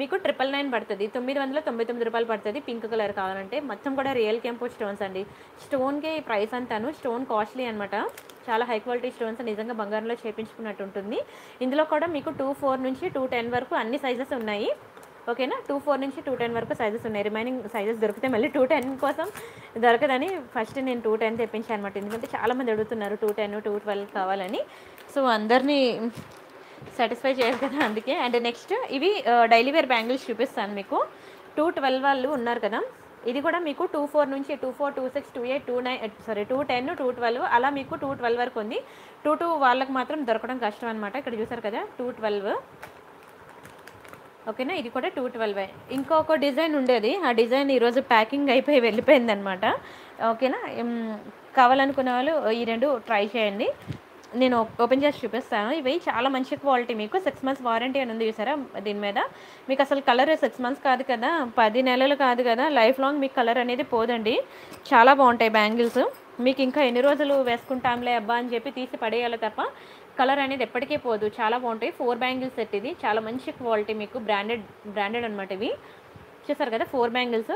మీకు ట్రిపుల్ నైన్ పడుతుంది. తొమ్మిది వందల తొంభై తొమ్మిది రూపాయలు పడుతుంది పింక్ కలర్ కావాలంటే. మొత్తం కూడా రియల్ కెంపో స్టోన్స్ అండి. స్టోన్కి ప్రైస్ అంతాను. స్టోన్ కాస్ట్లీ అనమాట చాలా హై క్వాలిటీ స్టోన్స్ నిజంగా బంగారంలో చేపించుకున్నట్టు ఉంటుంది. ఇందులో కూడా మీకు టూ ఫోర్ నుంచి టూ టెన్ వరకు అన్ని సైజెస్ ఉన్నాయి. ఓకేనా టూ ఫోర్ నుంచి టూ టెన్ వరకు సైజెస్ ఉన్నాయి. రిమైనింగ్ సైజెస్ దొరికితే మళ్ళీ టూ టెన్ కోసం దొరకదని ఫస్ట్ నేను టూ టెన్ తెప్పించాను అనమాట ఎందుకంటే చాలామంది అడుగుతున్నారు టూ టెన్ టూ ట్వెల్వ్ కావాలని. సో అందరినీ సాటిస్ఫై చేయరు కదా అందుకే. అండ్ నెక్స్ట్ ఇవి డైలీ వేర్ బ్యాంగిల్స్ చూపిస్తాను మీకు. టూ ట్వెల్వ్ వాళ్ళు ఉన్నారు కదా. ఇది కూడా మీకు టూ ఫోర్ నుంచి two four two six two eight two nine sorry two ten two twelve అలా మీకు టూ ట్వెల్వ్ వరకు ఉంది. టూ టూ వాళ్ళకి మాత్రం దొరకడం కష్టం అనమాట ఇక్కడ చూసారు కదా టూ ట్వెల్వ్ ఓకేనా ఇది కూడా టూ ట్వెల్వ్ ఇంకొక డిజైన్ ఉండేది. ఆ డిజైన్ ఈరోజు ప్యాకింగ్ అయిపోయి వెళ్ళిపోయింది అనమాట ఓకేనా కావాలనుకున్న వాళ్ళు ఈ రెండు ట్రై చేయండి. నేను ఓపెన్ చేసి చూపిస్తాను. ఇవి చాలా మంచి క్వాలిటీ. మీకు సిక్స్ మంత్స్ వారంటీ అని ఉంది చూసారా? దీని మీద. మీకు అసలు కలర్ సిక్స్ మంత్స్ కాదు కదా. పది నెలలు కాదు కదా. లైఫ్ లాంగ్ మీకు కలర్ అనేది పోదండి. చాలా బాగుంటాయి బ్యాంగిల్స్ మీకు ఇంకా ఎన్ని రోజులు వేసుకుంటాంలే అబ్బా అని చెప్పి తీసి పడేయాలి తప్ప కలర్ అనేది ఎప్పటికీ పోదు. చాలా బాగుంటాయి. ఫోర్ బ్యాంగిల్స్ సెట్ ఇది. చాలా మంచి క్వాలిటీ మీకు బ్రాండెడ్ బ్రాండెడ్ అనమాట ఇవి. చూసారు కదా? ఫోర్ బ్యాంగిల్స్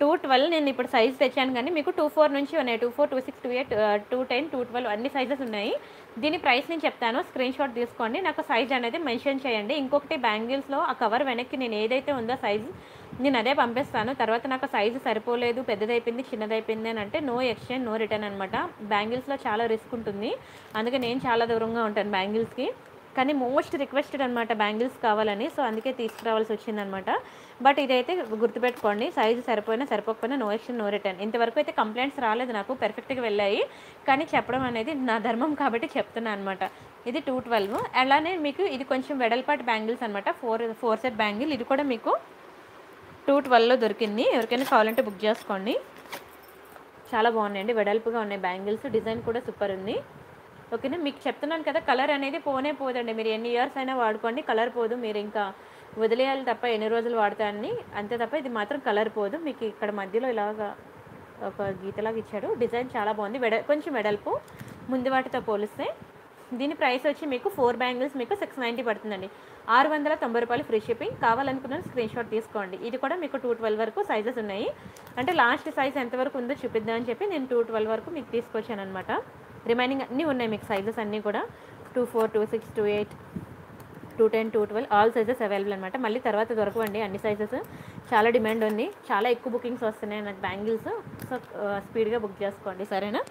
టూ ట్వెల్వ్ నేను ఇప్పుడు సైజ్ తెచ్చాను కానీ మీకు టూ ఫోర్ నుంచి ఉన్నాయి. Two four two six two eight two ten two twelve అన్ని సైజెస్ ఉన్నాయి. దీని ప్రైస్ నేను చెప్తాను. స్క్రీన్ షాట్ తీసుకోండి. నాకు సైజ్ అనేది మెన్షన్ చేయండి. ఇంకొకటి బ్యాంగిల్స్లో ఆ కవర్ వెనక్కి నేను ఏదైతే ఉందో సైజ్ నేను అదే పంపిస్తాను. తర్వాత నాకు సైజు సరిపోలేదు. పెద్దదైపోయింది చిన్నదైపోయింది అని అంటే నో ఎక్స్చేంజ్ నో రిటర్న్ అనమాట బ్యాంగిల్స్లో చాలా రిస్క్ ఉంటుంది. అందుకే నేను చాలా దూరంగా ఉంటాను బ్యాంగిల్స్కి. కానీ మోస్ట్ రిక్వెస్టెడ్ అనమాట బ్యాంగిల్స్ కావాలని. సో అందుకే తీసుకురావాల్సి వచ్చిందనమాట బట్ ఇదైతే గుర్తుపెట్టుకోండి సైజు సరిపోయినా సరిపోకపోయినా నో ఎక్షన్ నో రిటర్న్ ఇంతవరకు అయితే కంప్లైంట్స్ రాలేదు నాకు పెర్ఫెక్ట్గా వెళ్ళాయి. కానీ చెప్పడం అనేది నా ధర్మం కాబట్టి చెప్తున్నాను అనమాట ఇది టూ ట్వెల్వ్ అలానే మీకు ఇది కొంచెం వెడల్పాటి బ్యాంగిల్స్ అనమాట ఫోర్ ఫోర్ సెట్ బ్యాంగిల్ ఇది కూడా మీకు టూ ట్వెల్వ్లో దొరికింది. ఎవరికైనా కావాలంటే బుక్ చేసుకోండి. చాలా బాగున్నాయండి. వెడల్పుగా ఉన్నాయి బ్యాంగిల్స్ డిజైన్ కూడా సూపర్ ఉంది. ఓకేనా? మీకు చెప్తున్నాను కదా కలర్ అనేది పోనే పోదండి. మీరు ఎన్ని ఇయర్స్ అయినా వాడుకోండి. కలర్ పోదు. మీరు ఇంకా వదిలేయాలి తప్ప ఎన్ని రోజులు వాడతారని అంతే తప్ప ఇది మాత్రం కలర్ పోదు. మీకు ఇక్కడ మధ్యలో ఇలాగా ఒక గీతలాగా ఇచ్చాడు. డిజైన్ చాలా బాగుంది. వెడ కొంచెం వెడల్పు. ముందు వాటితో పోలిస్తే దీని ప్రైస్ వచ్చి మీకు ఫోర్ బ్యాంగిల్స్ మీకు సిక్స్ నైంటీ పడుతుందండి. ఆరు వందల తొంభై రూపాయలు ఫ్రీ షిప్పింగ్. కావాలనుకున్న స్క్రీన్ షాట్ తీసుకోండి. ఇది కూడా మీకు టూ ట్వెల్వ్ వరకు సైజెస్ ఉన్నాయి. అంటే లాస్ట్ సైజ్ ఎంతవరకు ఉందో చూపిద్దామని చెప్పి నేను టూ ట్వెల్వ్ వరకు మీకు తీసుకొచ్చాను అనమాట రిమైనింగ్ అన్నీ ఉన్నాయి మీకు సైజెస్ అన్నీ కూడా. Two four two six two eight two ten two twelve all sizes available అనమాట మళ్ళీ తర్వాత దొరకవండి అన్ని సైజెస్ చాలా డిమాండ్ ఉంది. చాలా ఎక్కువ బుకింగ్స్ వస్తున్నాయి నాకు బ్యాంగిల్స్ సో స్పీడ్గా బుక్ చేసుకోండి. సరేనా?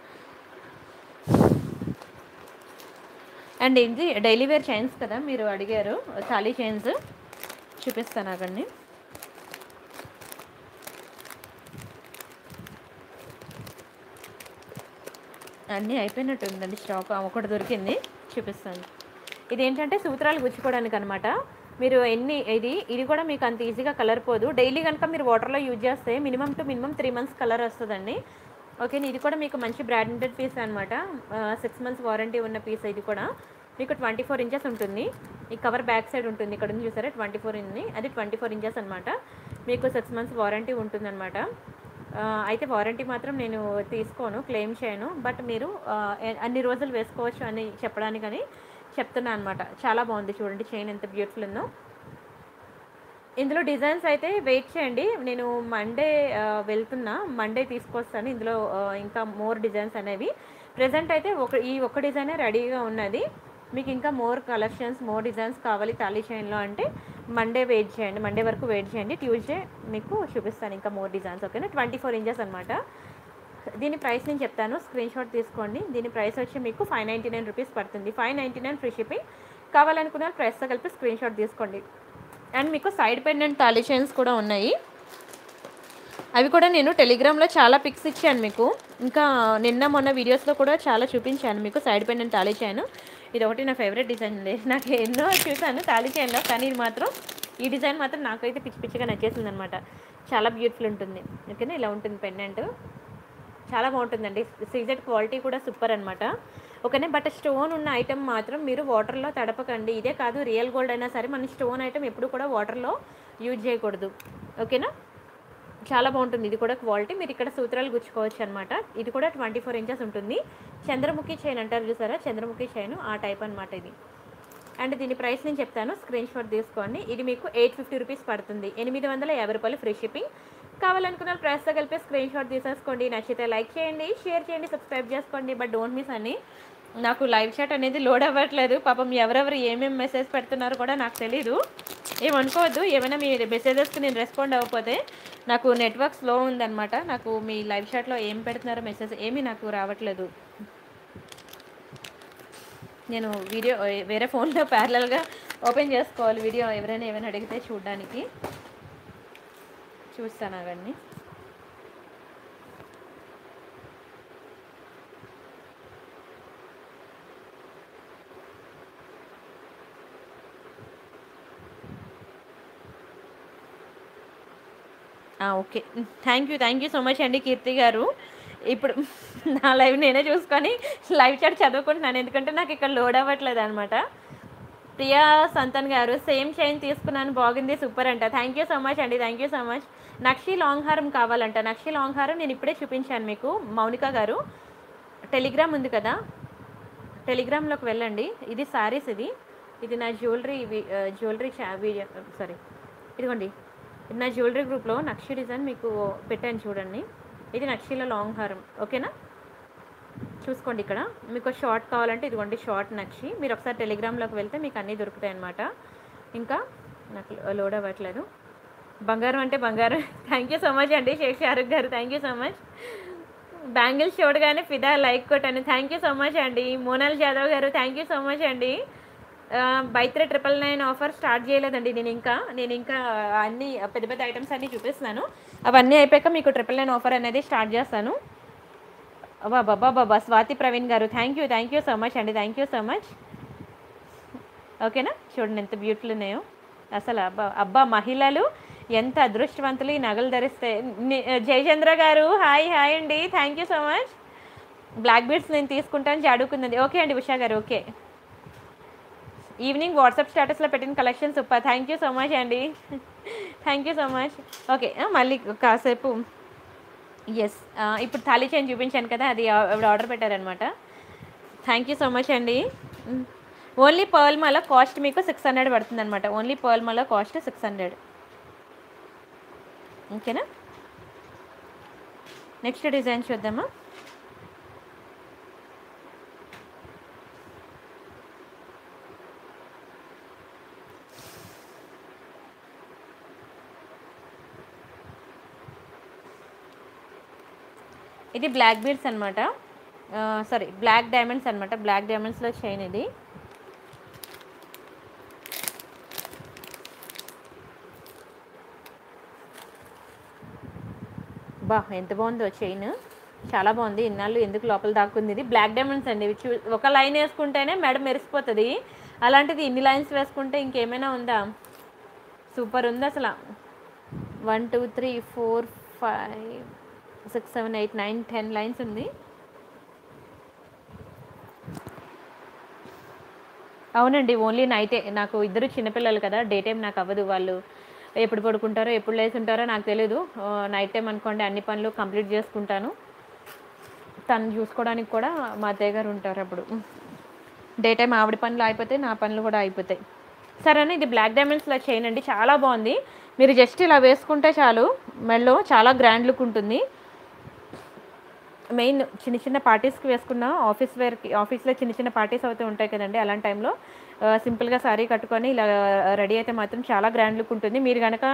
అండ్ ఇది డైలీ వేర్ చైన్స్ కదా మీరు అడిగారు. తాళీ చైన్స్ చూపిస్తాను అక్కడిని. అన్నీ అయిపోయినట్టు ఉందండి స్టాక్ ఒకటి దొరికింది. చూపిస్తాను. ఇది ఏంటంటే సూత్రాలు గుచ్చుకోవడానికి అనమాట మీరు ఎన్ని ఇది ఇది కూడా మీకు అంత ఈజీగా కలర్ పోదు. డైలీ కనుక మీరు వాటర్లో యూజ్ చేస్తే minimum two minimum three months colour వస్తుందండి. ఓకే ఇది కూడా మీకు మంచి బ్రాండెడ్ పీస్ అనమాట. సిక్స్ మంత్స్ వారంటీ ఉన్న పీస్ ఇది కూడా. మీకు ట్వంటీ ఫోర్ ఇంచెస్ ఉంటుంది. ఈ కవర్ బ్యాక్ సైడ్ ఉంటుంది. ఇక్కడ ఉంది చూసారా? ట్వంటీ ఫోర్ ఉంది అది ట్వంటీ ఫోర్ ఇంచెస్ అనమాట. మీకు సిక్స్ మంత్స్ వారంటీ ఉంటుందన్నమాట. అయితే వారంటీ మాత్రం నేను తీసుకోను క్లెయిమ్ చేయను. బట్ మీరు అన్ని రోజులు వేసుకోవచ్చు అని చెప్పడానికని చెప్తున్నా అనమాట చాలా బాగుంది చూడండి చైన్ ఎంత బ్యూటిఫుల్ ఉందో. ఇందులో డిజైన్స్ అయితే వెయిట్ చేయండి. నేను మండే వెళ్తున్నా. మండే తీసుకొస్తాను. ఇందులో ఇంకా మోర్ డిజైన్స్ అనేవి. ప్రజెంట్ అయితే ఒక ఈ ఒక్క డిజైనే రెడీగా ఉన్నది. మీకు ఇంకా మోర్ కలెక్షన్స్ మోర్ డిజైన్స్ కావాలి తాళీ చైన్లో అంటే మండే వెయిట్ చేయండి. మండే వరకు వెయిట్ చేయండి. ట్యూస్డే మీకు చూపిస్తాను ఇంకా మోర్ డిజైన్స్ ఓకేనా ట్వంటీ ఫోర్ ఇంచెస్ అనమాట దీని ప్రైస్ నేను చెప్తాను. స్క్రీన్ షాట్ తీసుకోండి. దీని ప్రైస్ వచ్చి మీకు ఫైవ్ నైంటీ నైన్ రూపీస్ పడుతుంది. Five ninety nine free shipping. కావాలనుకున్న ప్రైస్తో కలిపి స్క్రీన్ షాట్ తీసుకోండి. అండ్ మీకు సైడ్ పెండెంట్ తాళీ చైన్స్ కూడా ఉన్నాయి. అవి కూడా నేను టెలిగ్రామ్లో చాలా పిక్స్ ఇచ్చాను మీకు. ఇంకా నిన్న మొన్న వీడియోస్లో కూడా చాలా చూపించాను మీకు సైడ్ పెండెంట్ తాళీ చైన్. ఇది ఒకటి నా ఫేవరెట్ డిజైన్ అండి. నాకు ఎన్నో చూసాను తాళీ చైన్లో కానీ ఇది మాత్రం ఈ డిజైన్ మాత్రం నాకైతే పిచ్చి పిచ్చిగా నచ్చేసింది అనమాట చాలా బ్యూటిఫుల్ ఉంటుంది. ఓకేనా? ఇలా ఉంటుంది పెండెంట్ చాలా బాగుంటుందండి. సీజెడ్ క్వాలిటీ కూడా సూపర్ అనమాట ఓకేనే? బట్ స్టోన్ ఉన్న ఐటెం మాత్రం మీరు వాటర్లో తడపకండి. ఇదే కాదు రియల్ గోల్డ్ అయినా సరే మన స్టోన్ ఐటెం ఎప్పుడు కూడా వాటర్లో యూజ్ చేయకూడదు. ఓకేనా? చాలా బాగుంటుంది. ఇది కూడా క్వాలిటీ. మీరు ఇక్కడ సూత్రాలు గుచ్చుకోవచ్చు అనమాట ఇది కూడా ట్వంటీ ఫోర్ ఇంచెస్ ఉంటుంది. చంద్రముఖి చైన్ అంటారు చూసారా? చంద్రముఖి చైన్ ఆ టైప్ అనమాట ఇది. అండ్ దీని ప్రైస్ నేను చెప్తాను. స్క్రీన్ షాట్ తీసుకోండి. ఇది మీకు ఎయిట్ ఫిఫ్టీ రూపీస్ పడుతుంది. ఎనిమిది వందల యాభై రూపాయలు ఫ్రీ షిప్పింగ్. కావాలనుకున్న ప్రైస్తో కలిపి స్క్రీన్ షాట్ తీసేసుకోండి. నచ్చితే లైక్ చేయండి షేర్ చేయండి సబ్స్క్రైబ్ చేసుకోండి. బట్ డోంట్ మిస్ అని నాకు లైవ్ చాట్ అనేది లోడ్ అవ్వట్లేదు. పాపం ఎవరెవరు ఏమేమి మెసేజ్ పెడుతున్నారో కూడా నాకు తెలీదు. ఏమనుకోవద్దు ఏమైనా మీ మెసేజెస్కి నేను రెస్పాండ్ అవ్వకపోతే నాకు నెట్వర్క్ స్లో ఉందన్నమాట. నాకు మీ లైవ్ చాట్లో ఏం పెడుతున్నారో మెసేజ్ ఏమీ నాకు రావట్లేదు. నేను వీడియో వేరే ఫోన్లో ప్యారలల్గా ఓపెన్ చేసుకోవాలి. వీడియో ఎవరైనా ఏమైనా అడిగితే చూడడానికి. చూస్తాను అవన్నీ. Okay. Thank you thank you so much అండి కీర్తి గారు. ఇప్పుడు నా లైవ్ నేనే చూసుకొని లైవ్ చాట్ చదువుకుంటున్నాను ఎందుకంటే నాకు ఇక్కడ లోడ్ అవ్వట్లేదు అనమాట ప్రియా సంతన్ గారు సేమ్ చైన్ తీసుకున్నాను బాగుంది సూపర్ అంట. థ్యాంక్ యూ సో మచ్ అండి థ్యాంక్ యూ సో మచ్ నక్షి లాంగ్ హారం కావాలంట. నక్షి లాంగ్ హారం నేను ఇప్పుడే చూపించాను మీకు మౌనిక గారు. టెలిగ్రామ్ ఉంది కదా? టెలిగ్రామ్లోకి వెళ్ళండి. ఇది సారీస్ ఇది. ఇది నా జ్యువెలరీ జ్యువెలరీ సారీ ఇదిగోండి. ఇది నా జ్యువెలరీ గ్రూప్లో నక్షి డిజైన్ మీకు పెట్టాను చూడండి. ఇది నక్షిలో లాంగ్ హారం ఓకేనా చూసుకోండి ఇక్కడ. మీకు షార్ట్ కావాలంటే ఇదిగోండి షార్ట్ నక్షి. మీరు ఒకసారి టెలిగ్రామ్లోకి వెళ్తే మీకు అన్నీ దొరుకుతాయి అన్నమాట. ఇంకా నాకు లోడ్ అవ్వట్లేదు. బంగారం అంటే బంగారం. థ్యాంక్ యూ సో మచ్ అండి Shaikh Shahrukh garu. Thank you so much bangles చూడగానే ఫిదా లైక్ కొట్టాను థ్యాంక్ యూ సో మచ్ అండి. మోనాల్ జాదవ్ గారు థ్యాంక్ యూ సో మచ్ అండి. Buy three triple nine offer start చేయలేదండి నేను ఇంకా. నేను ఇంకా అన్ని పెద్ద పెద్ద ఐటమ్స్ అన్నీ చూపిస్తున్నాను. అవన్నీ అయిపోయాక మీకు ట్రిపుల్ నైన్ ఆఫర్ అనేది స్టార్ట్ చేస్తాను. Baba Baba Swathi Praveen garu thank you thank you so much అండి థ్యాంక్ యూ సో మచ్ ఓకేనా? చూడండి ఎంత బ్యూటిఫుల్ ఉన్నాయో. అసలు అబ్బా అబ్బా మహిళలు ఎంత అదృష్టవంతులు ఈ నగలు ధరిస్తే. జయచంద్ర గారు హాయ్ హాయ్ అండి thank you so much black beads నేను తీసుకుంటాను జాడుకున్నది ఓకే అండి ఉషా గారు ఓకే. ఈవినింగ్ వాట్సాప్ స్టేటస్లో పెట్టిన collection super thank you so much అండి. Thank you so much okay మళ్ళీ కాసేపు ఎస్ ఇప్పుడు థాలీ చైన్ చూపించాను కదా అది ఆవిడ ఆర్డర్ పెట్టారనమాట థ్యాంక్ యూ సో మచ్ అండి. ఓన్లీ పర్ల్ మాల కాస్ట్ మీకు సిక్స్ హండ్రెడ్ పడుతుంది అనమాట ఓన్లీ పర్ల్ మాల కాస్ట్ సిక్స్ హండ్రెడ్ ఓకేనా నెక్స్ట్ డిజైన్ చూద్దామా? ఇది బ్లాక్ బీడ్స్ అనమాట సారీ బ్లాక్ డైమండ్స్ అనమాట బ్లాక్ డైమండ్స్లో చైన్ ఇది. బా ఎంత బాగుందో చైన్ చాలా బాగుంది. ఇన్నాళ్ళు ఎందుకు లోపల దాక్కుంది ఇది? బ్లాక్ డైమండ్స్ అండి. ఇవి ఒక లైన్ వేసుకుంటేనే మెడ మెరిసిపోతుంది. అలాంటిది ఇన్ని లైన్స్ వేసుకుంటే ఇంకేమైనా ఉందా? సూపర్ ఉంది అసలు one two three four five six seven eight nine ten lines ఉంది. అవునండి ఓన్లీ నైటే. నాకు ఇద్దరు చిన్నపిల్లలు కదా డే టైం నాకు అవ్వదు. వాళ్ళు ఎప్పుడు పడుకుంటారో ఎప్పుడు లేచి ఉంటారో నాకు తెలియదు నైట్ టైం అనుకోండి అన్ని పనులు కంప్లీట్ చేసుకుంటాను. తను చూసుకోవడానికి కూడా మా అత్తయ్య గారు ఉంటారు అప్పుడు. డే టైం ఆవిడ పనులు అయిపోతే నా పనులు కూడా అయిపోతాయి. సరే ఇది బ్లాక్ డైమండ్స్లో చేయనండి. అండి చాలా బాగుంది. మీరు జస్ట్ ఇలా వేసుకుంటే చాలు. మెడలో చాలా గ్రాండ్ లుక్ ఉంటుంది. మెయిన్ చిన్న చిన్న పార్టీస్కి వేసుకున్న ఆఫీస్ వేర్కి ఆఫీస్లో చిన్న చిన్న పార్టీస్ అవుతూ ఉంటాయి కదండి అలాంటి టైంలో సింపుల్గా సారీ కట్టుకొని ఇలా రెడీ అయితే మాత్రం చాలా గ్రాండ్ లుక్ ఉంటుంది. మీరు కనుక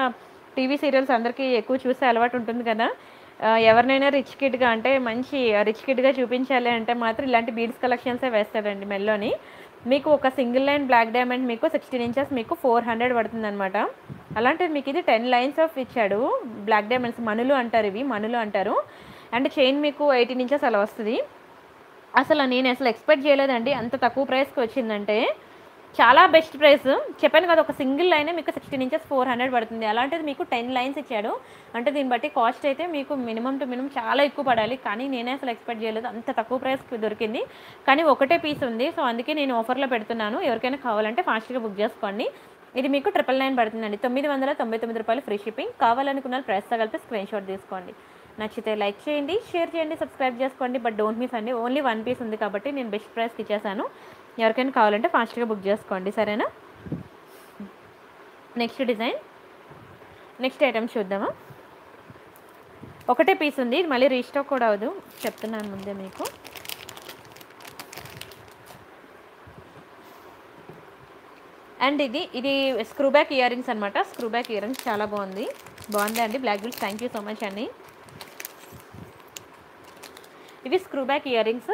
టీవీ సీరియల్స్ అందరికీ ఎక్కువ చూసే అలవాటు ఉంటుంది కదా ఎవరినైనా రిచ్ కిడ్గా అంటే మంచి రిచ్ కిడ్గా చూపించాలి అంటే మాత్రం ఇలాంటి బీడ్స్ కలెక్షన్సే వేస్తారండి మెల్లోని. మీకు ఒక సింగిల్ లైన్ బ్లాక్ డైమండ్ మీకు సిక్స్టీన్ ఇంచెస్ మీకు ఫోర్ హండ్రెడ్ పడుతుంది అనమాట అలాంటిది మీకు ఇది టెన్ లైన్స్ ఆఫ్ ఇచ్చాడు. బ్లాక్ డైమండ్స్ మనులు అంటారు ఇవి మనులు అంటారు. అండ్ చైన్ మీకు ఎయిటీన్ ఇంచెస్ అలా వస్తుంది. అసలు నేను అసలు ఎక్స్పెక్ట్ చేయలేదండి అంత తక్కువ ప్రైస్కి వచ్చిందంటే. చాలా బెస్ట్ ప్రైస్. చెప్పాను కదా ఒక సింగిల్ లైన్ మీకు సిక్స్టీన్ ఇంచెస్ ఫోర్ హండ్రెడ్ పడుతుంది. అలాంటిది మీకు టెన్ లైన్స్ ఇచ్చాడు. అంటే దీన్ని బట్టి కాస్ట్ అయితే మీకు మినిమం టు మినిమం చాలా ఎక్కువ పడాలి. కానీ నేనే అసలు ఎక్స్పెక్ట్ చేయలేదు. అంత తక్కువ ప్రైస్కి దొరికింది. కానీ ఒకటే పీస్ ఉంది. సో అందుకే నేను ఆఫర్లో పెడుతున్నాను. ఎవరికైనా కావాలంటే ఫాస్ట్గా బుక్ చేసుకోండి. ఇది మీకు ట్రిపుల్ నైన్ పడుతుందండి. తొమ్మిది వందల తొంభై తొమ్మిది రూపాయలు ఫ్రీ షిప్పింగ్. కావాలనుకున్న ప్రైస్తో కలిపి స్క్రీన్ షాట్ తీసుకోండి. నచ్చితే లైక్ చేయండి షేర్ చేయండి సబ్స్క్రైబ్ చేసుకోండి బట్ డోంట్ మిస్ అండి. ఓన్లీ వన్ పీస్ ఉంది కాబట్టి నేను బెస్ట్ ప్రైస్కి ఇచ్చేసాను. ఎవరికైనా కావాలంటే ఫాస్ట్గా బుక్ చేసుకోండి సరేనా? Next design. నెక్స్ట్ ఐటమ్ చూద్దామా? ఒకటే పీస్ ఉంది ఇది మళ్ళీ రీస్టాక్ కూడా అవ్వదు. చెప్తున్నాను ముందే మీకు. అండ్ ఇది ఇది స్క్రూ బ్యాక్ ఇయర్ రింగ్స్ అనమాట స్క్రూ బ్యాక్ ఇయర్ రింగ్స్ చాలా బాగుంది. బాగుంది అండి black bills thank you so much అండి. ఇవి screw back ear rings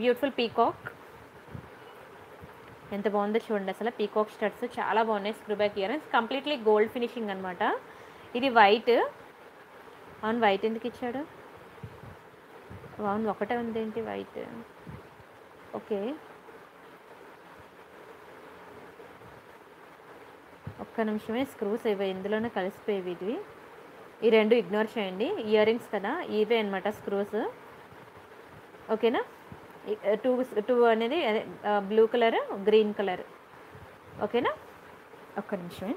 beautiful peacock ఎంత బాగుందో చూడండి అసలు. పీకాక్ స్టడ్స్ చాలా బాగున్నాయి screw back ear rings completely gold finishing అనమాట ఇది వైట్ అవును వైట్ ఎందుకు ఇచ్చాడు? అవును ఒకటే ఉంది ఏంటి వైట్ ఓకే. ఒక్క నిమిషమే స్క్రూస్ ఇవి ఇందులోనే కలిసిపోయేవి ఇవి. ఈ రెండు ఇగ్నోర్ చేయండి. ఇయర్ రింగ్స్ కదా? ఇవే అనమాట స్క్రూస్ ఓకేనా? టూ టూ అనేది బ్లూ కలర్ గ్రీన్ కలర్ ఓకేనా? ఒక్క నిమిషమే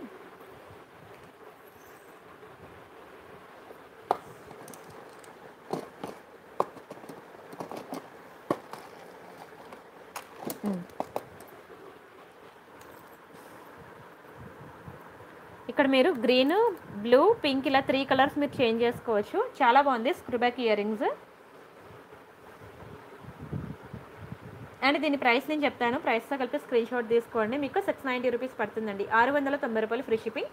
ఇక్కడ మీరు గ్రీన్ బ్లూ పింక్ ఇలా త్రీ కలర్స్ మీరు చేంజ్ చేసుకోవచ్చు. చాలా బాగుంది screw back ear rings and దీని ప్రైస్ నేను చెప్తాను. ప్రైస్తో కలిపి స్క్రీన్ షాట్ తీసుకోండి. మీకు సిక్స్ నైంటీ రూపీస్ పడుతుందండి. ఆరు వందల తొంభై రూపాయలు ఫ్రీ షిప్పింగ్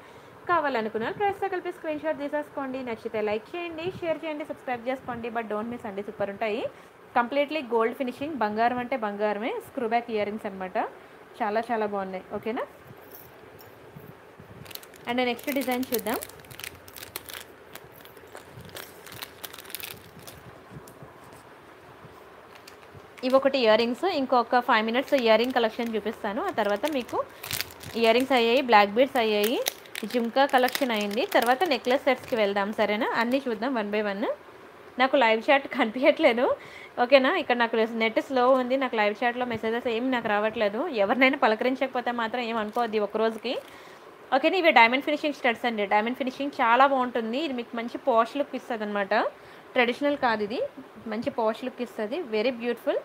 కావాలనుకున్నారు. ప్రైస్తో కలిపి స్క్రీన్ షాట్ తీసేసుకోండి. నచ్చితే లైక్ చేయండి షేర్ చేయండి సబ్స్క్రైబ్ చేసుకోండి. బట్ డోంట్ మిస్ అండి సూపర్ ఉంటాయి. Completely gold finishing. బంగారం అంటే బంగారమే స్క్రూబ్యాక్ ఇయర్ రింగ్స్ అనమాట చాలా చాలా బాగున్నాయి. ఓకేనా? అండ్ నెక్స్ట్ డిజైన్ చూద్దాం. ఇవొకటి ఒకటి ఇయర్ రింగ్స్ ఇంకొక five minutes ear ring collection చూపిస్తాను. ఆ తర్వాత మీకు ఇయర్ రింగ్స్ అయ్యాయి బ్లాక్ బీడ్స్ అయ్యాయి జుమ్కా కలెక్షన్ అయింది. తర్వాత నెక్లెస్ సెట్స్కి వెళ్దాం సరేనా? అన్నీ చూద్దాం వన్ బై వన్ నాకు లైవ్ చాట్ కనిపించట్లేదు ఓకేనా? ఇక్కడ నాకు నెట్ స్లో ఉంది. నాకు లైవ్ చాట్లో మెసేజెస్ ఏమి నాకు రావట్లేదు. ఎవరినైనా పలకరించకపోతే మాత్రం ఏం ఒకరోజుకి ఒక రోజుకి ఓకేనా? ఇవి డైమండ్ ఫినిషింగ్ స్టడ్స్ అండి. డైమండ్ ఫినిషింగ్ చాలా బాగుంటుంది. ఇది మీకు మంచి పాష్ లుక్ ఇస్తుంది అనమాట ట్రెడిషనల్ కాదు ఇది. మంచి పాష్ లుక్ ఇస్తుంది. వెరీ బ్యూటిఫుల్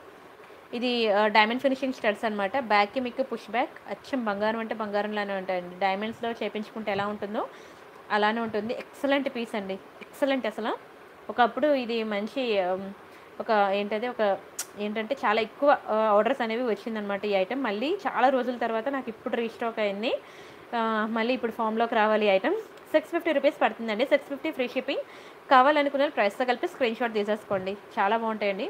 ఇది డైమండ్ ఫినిషింగ్ స్టడ్స్ అనమాట బ్యాక్కి మీకు పుష్ బ్యాక్ అచ్చం బంగారం అంటే బంగారంలానే ఉంటాయండి. డైమండ్స్లో చేపించుకుంటే ఎలా ఉంటుందో అలానే ఉంటుంది. ఎక్సలెంట్ పీస్ అండి. ఎక్సలెంట్ అసలు. ఒకప్పుడు ఇది మంచి ఒక ఏంటది ఒక ఏంటంటే చాలా ఎక్కువ ఆర్డర్స్ అనేవి వచ్చిందనమాట ఈ ఐటెం మళ్ళీ చాలా రోజుల తర్వాత నాకు ఇప్పుడు రీస్టాక్ అయింది. మళ్ళీ ఇప్పుడు ఫామ్లోకి రావాలి ఈ ఐటమ్ సిక్స్ ఫిఫ్టీ రూపీస్ పడుతుందండి. సిక్స్ ఫిఫ్టీ ఫ్రీ షిప్పింగ్ కావాలనుకున్న ప్రైస్తో కలిపి స్క్రీన్ షాట్ తీసేసుకోండి. చాలా బాగుంటాయండి.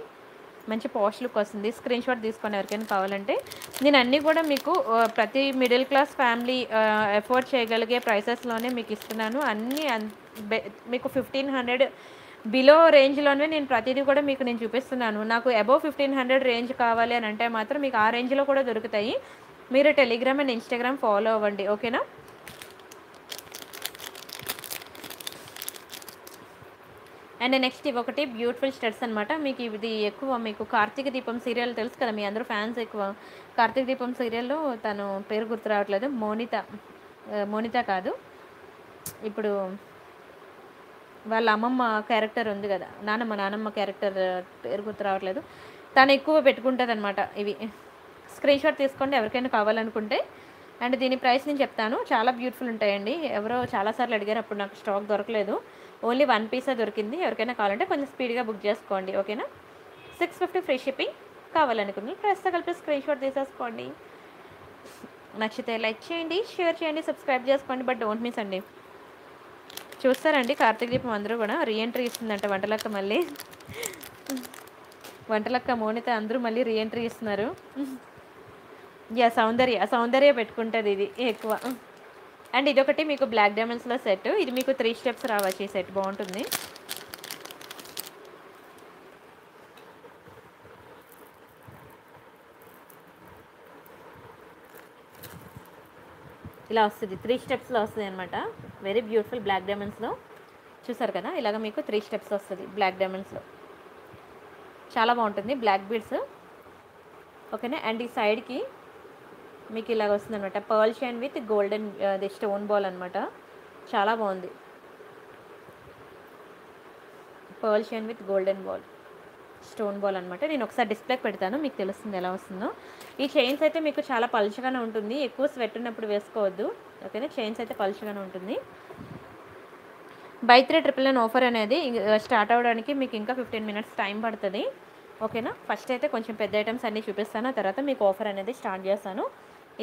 మంచి పాష్ లుక్ వస్తుంది. స్క్రీన్ షాట్ తీసుకొని ఎవరికైనా కావాలంటే నేను అన్నీ కూడా మీకు ప్రతి మిడిల్ క్లాస్ ఫ్యామిలీ ఎఫోర్డ్ చేయగలిగే ప్రైసెస్లోనే మీకు ఇస్తున్నాను. అన్నీ అన్- బె- మీకు ఫిఫ్టీన్ హండ్రెడ్ బిలో రేంజ్లోనే నేను ప్రతిదీ కూడా మీకు నేను చూపిస్తున్నాను. నాకు అబోవ్ ఫిఫ్టీన్ హండ్రెడ్ రేంజ్ కావాలి అని అంటే మాత్రం మీకు ఆ రేంజ్లో కూడా దొరుకుతాయి. మీరు టెలిగ్రామ్ అండ్ ఇన్స్టాగ్రామ్ ఫాలో అవ్వండి. ఓకేనా? అండ్ నెక్స్ట్ ఇవి ఒకటి బ్యూటిఫుల్ స్టడ్స్ అనమాట మీకు ఇది ఎక్కువ మీకు కార్తీక దీపం సీరియల్ తెలుసు కదా మీ అందరూ ఫ్యాన్స్ ఎక్కువ. కార్తీక దీపం సీరియల్లో తను పేరు గుర్తు రావట్లేదు. మోనిత మోనిత కాదు. ఇప్పుడు వాళ్ళ అమ్మమ్మ క్యారెక్టర్ ఉంది కదా నానమ్మ నానమ్మ క్యారెక్టర్ పేరు గుర్తు రావట్లేదు. తను ఎక్కువ పెట్టుకుంటుంది అనమాట ఇవి. స్క్రీన్ షాట్ తీసుకోండి ఎవరికైనా కావాలనుకుంటే. అండ్ దీని ప్రైస్ నేను చెప్తాను. చాలా బ్యూటిఫుల్ ఉంటాయండి. ఎవరో చాలాసార్లు అడిగారు అప్పుడు నాకు స్టాక్ దొరకలేదు. ఓన్లీ వన్ పీసే దొరికింది. ఎవరికైనా కావాలంటే కొంచెం స్పీడ్గా బుక్ చేసుకోండి ఓకేనా? సిక్స్ ఫిఫ్టీ ఫ్రీ షిప్పింగ్ కావాలనుకుని ప్రైస్తో కలిపి స్క్రీన్ షాట్ తీసేసుకోండి. నచ్చితే లైక్ చేయండి షేర్ చేయండి సబ్స్క్రైబ్ చేసుకోండి బట్ డోంట్ మిస్ అండి. చూస్తారండి కార్తీక దీపం అందరూ కూడా. రీఎంట్రీ ఇస్తుందంట వంటలక్క మళ్ళీ. వంటలక్క మోనిత అందరూ మళ్ళీ రీఎంట్రీ ఇస్తున్నారు. యా సౌందర్య సౌందర్య పెట్టుకుంటుంది ఇది ఎక్కువ. అండ్ ఇదొకటి మీకు బ్లాక్ డైమండ్స్లో సెట్ ఇది మీకు త్రీ స్టెప్స్ రావచ్చు ఈ సెట్ బాగుంటుంది. ఇలా వస్తుంది. త్రీ స్టెప్స్లో వస్తుంది అనమాట వెరీ బ్యూటిఫుల్ బ్లాక్ డైమండ్స్లో చూసారు కదా? ఇలాగ మీకు త్రీ స్టెప్స్ వస్తుంది బ్లాక్ డైమండ్స్లో చాలా బాగుంటుంది. బ్లాక్ బీడ్స్ ఓకేనా? అండ్ ఈ సైడ్కి మీకు ఇలాగ వస్తుంది అనమాట పర్ల్ షైన్ విత్ గోల్డెన్ అది స్టోన్ బాల్ అనమాట చాలా బాగుంది. Pearl shine with golden ball stone ball అనమాట నేను ఒకసారి డిస్ప్లేకి పెడతాను మీకు తెలుస్తుంది ఎలా వస్తుందో. ఈ చైన్స్ అయితే మీకు చాలా పలుచగానే ఉంటుంది. ఎక్కువ స్వెట్ ఉన్నప్పుడు వేసుకోవద్దు. ఓకేనా? చైన్స్ అయితే పలుచగానే ఉంటుంది. By three triple nine offer అనేది స్టార్ట్ uh, అవ్వడానికి మీకు ఇంకా ఫిఫ్టీన్ మినిట్స్ టైం పడుతుంది. ఓకేనా? ఫస్ట్ అయితే కొంచెం పెద్ద ఐటమ్స్ అన్నీ చూపిస్తాను. ఆ తర్వాత మీకు ఆఫర్ అనేది స్టార్ట్ చేస్తాను.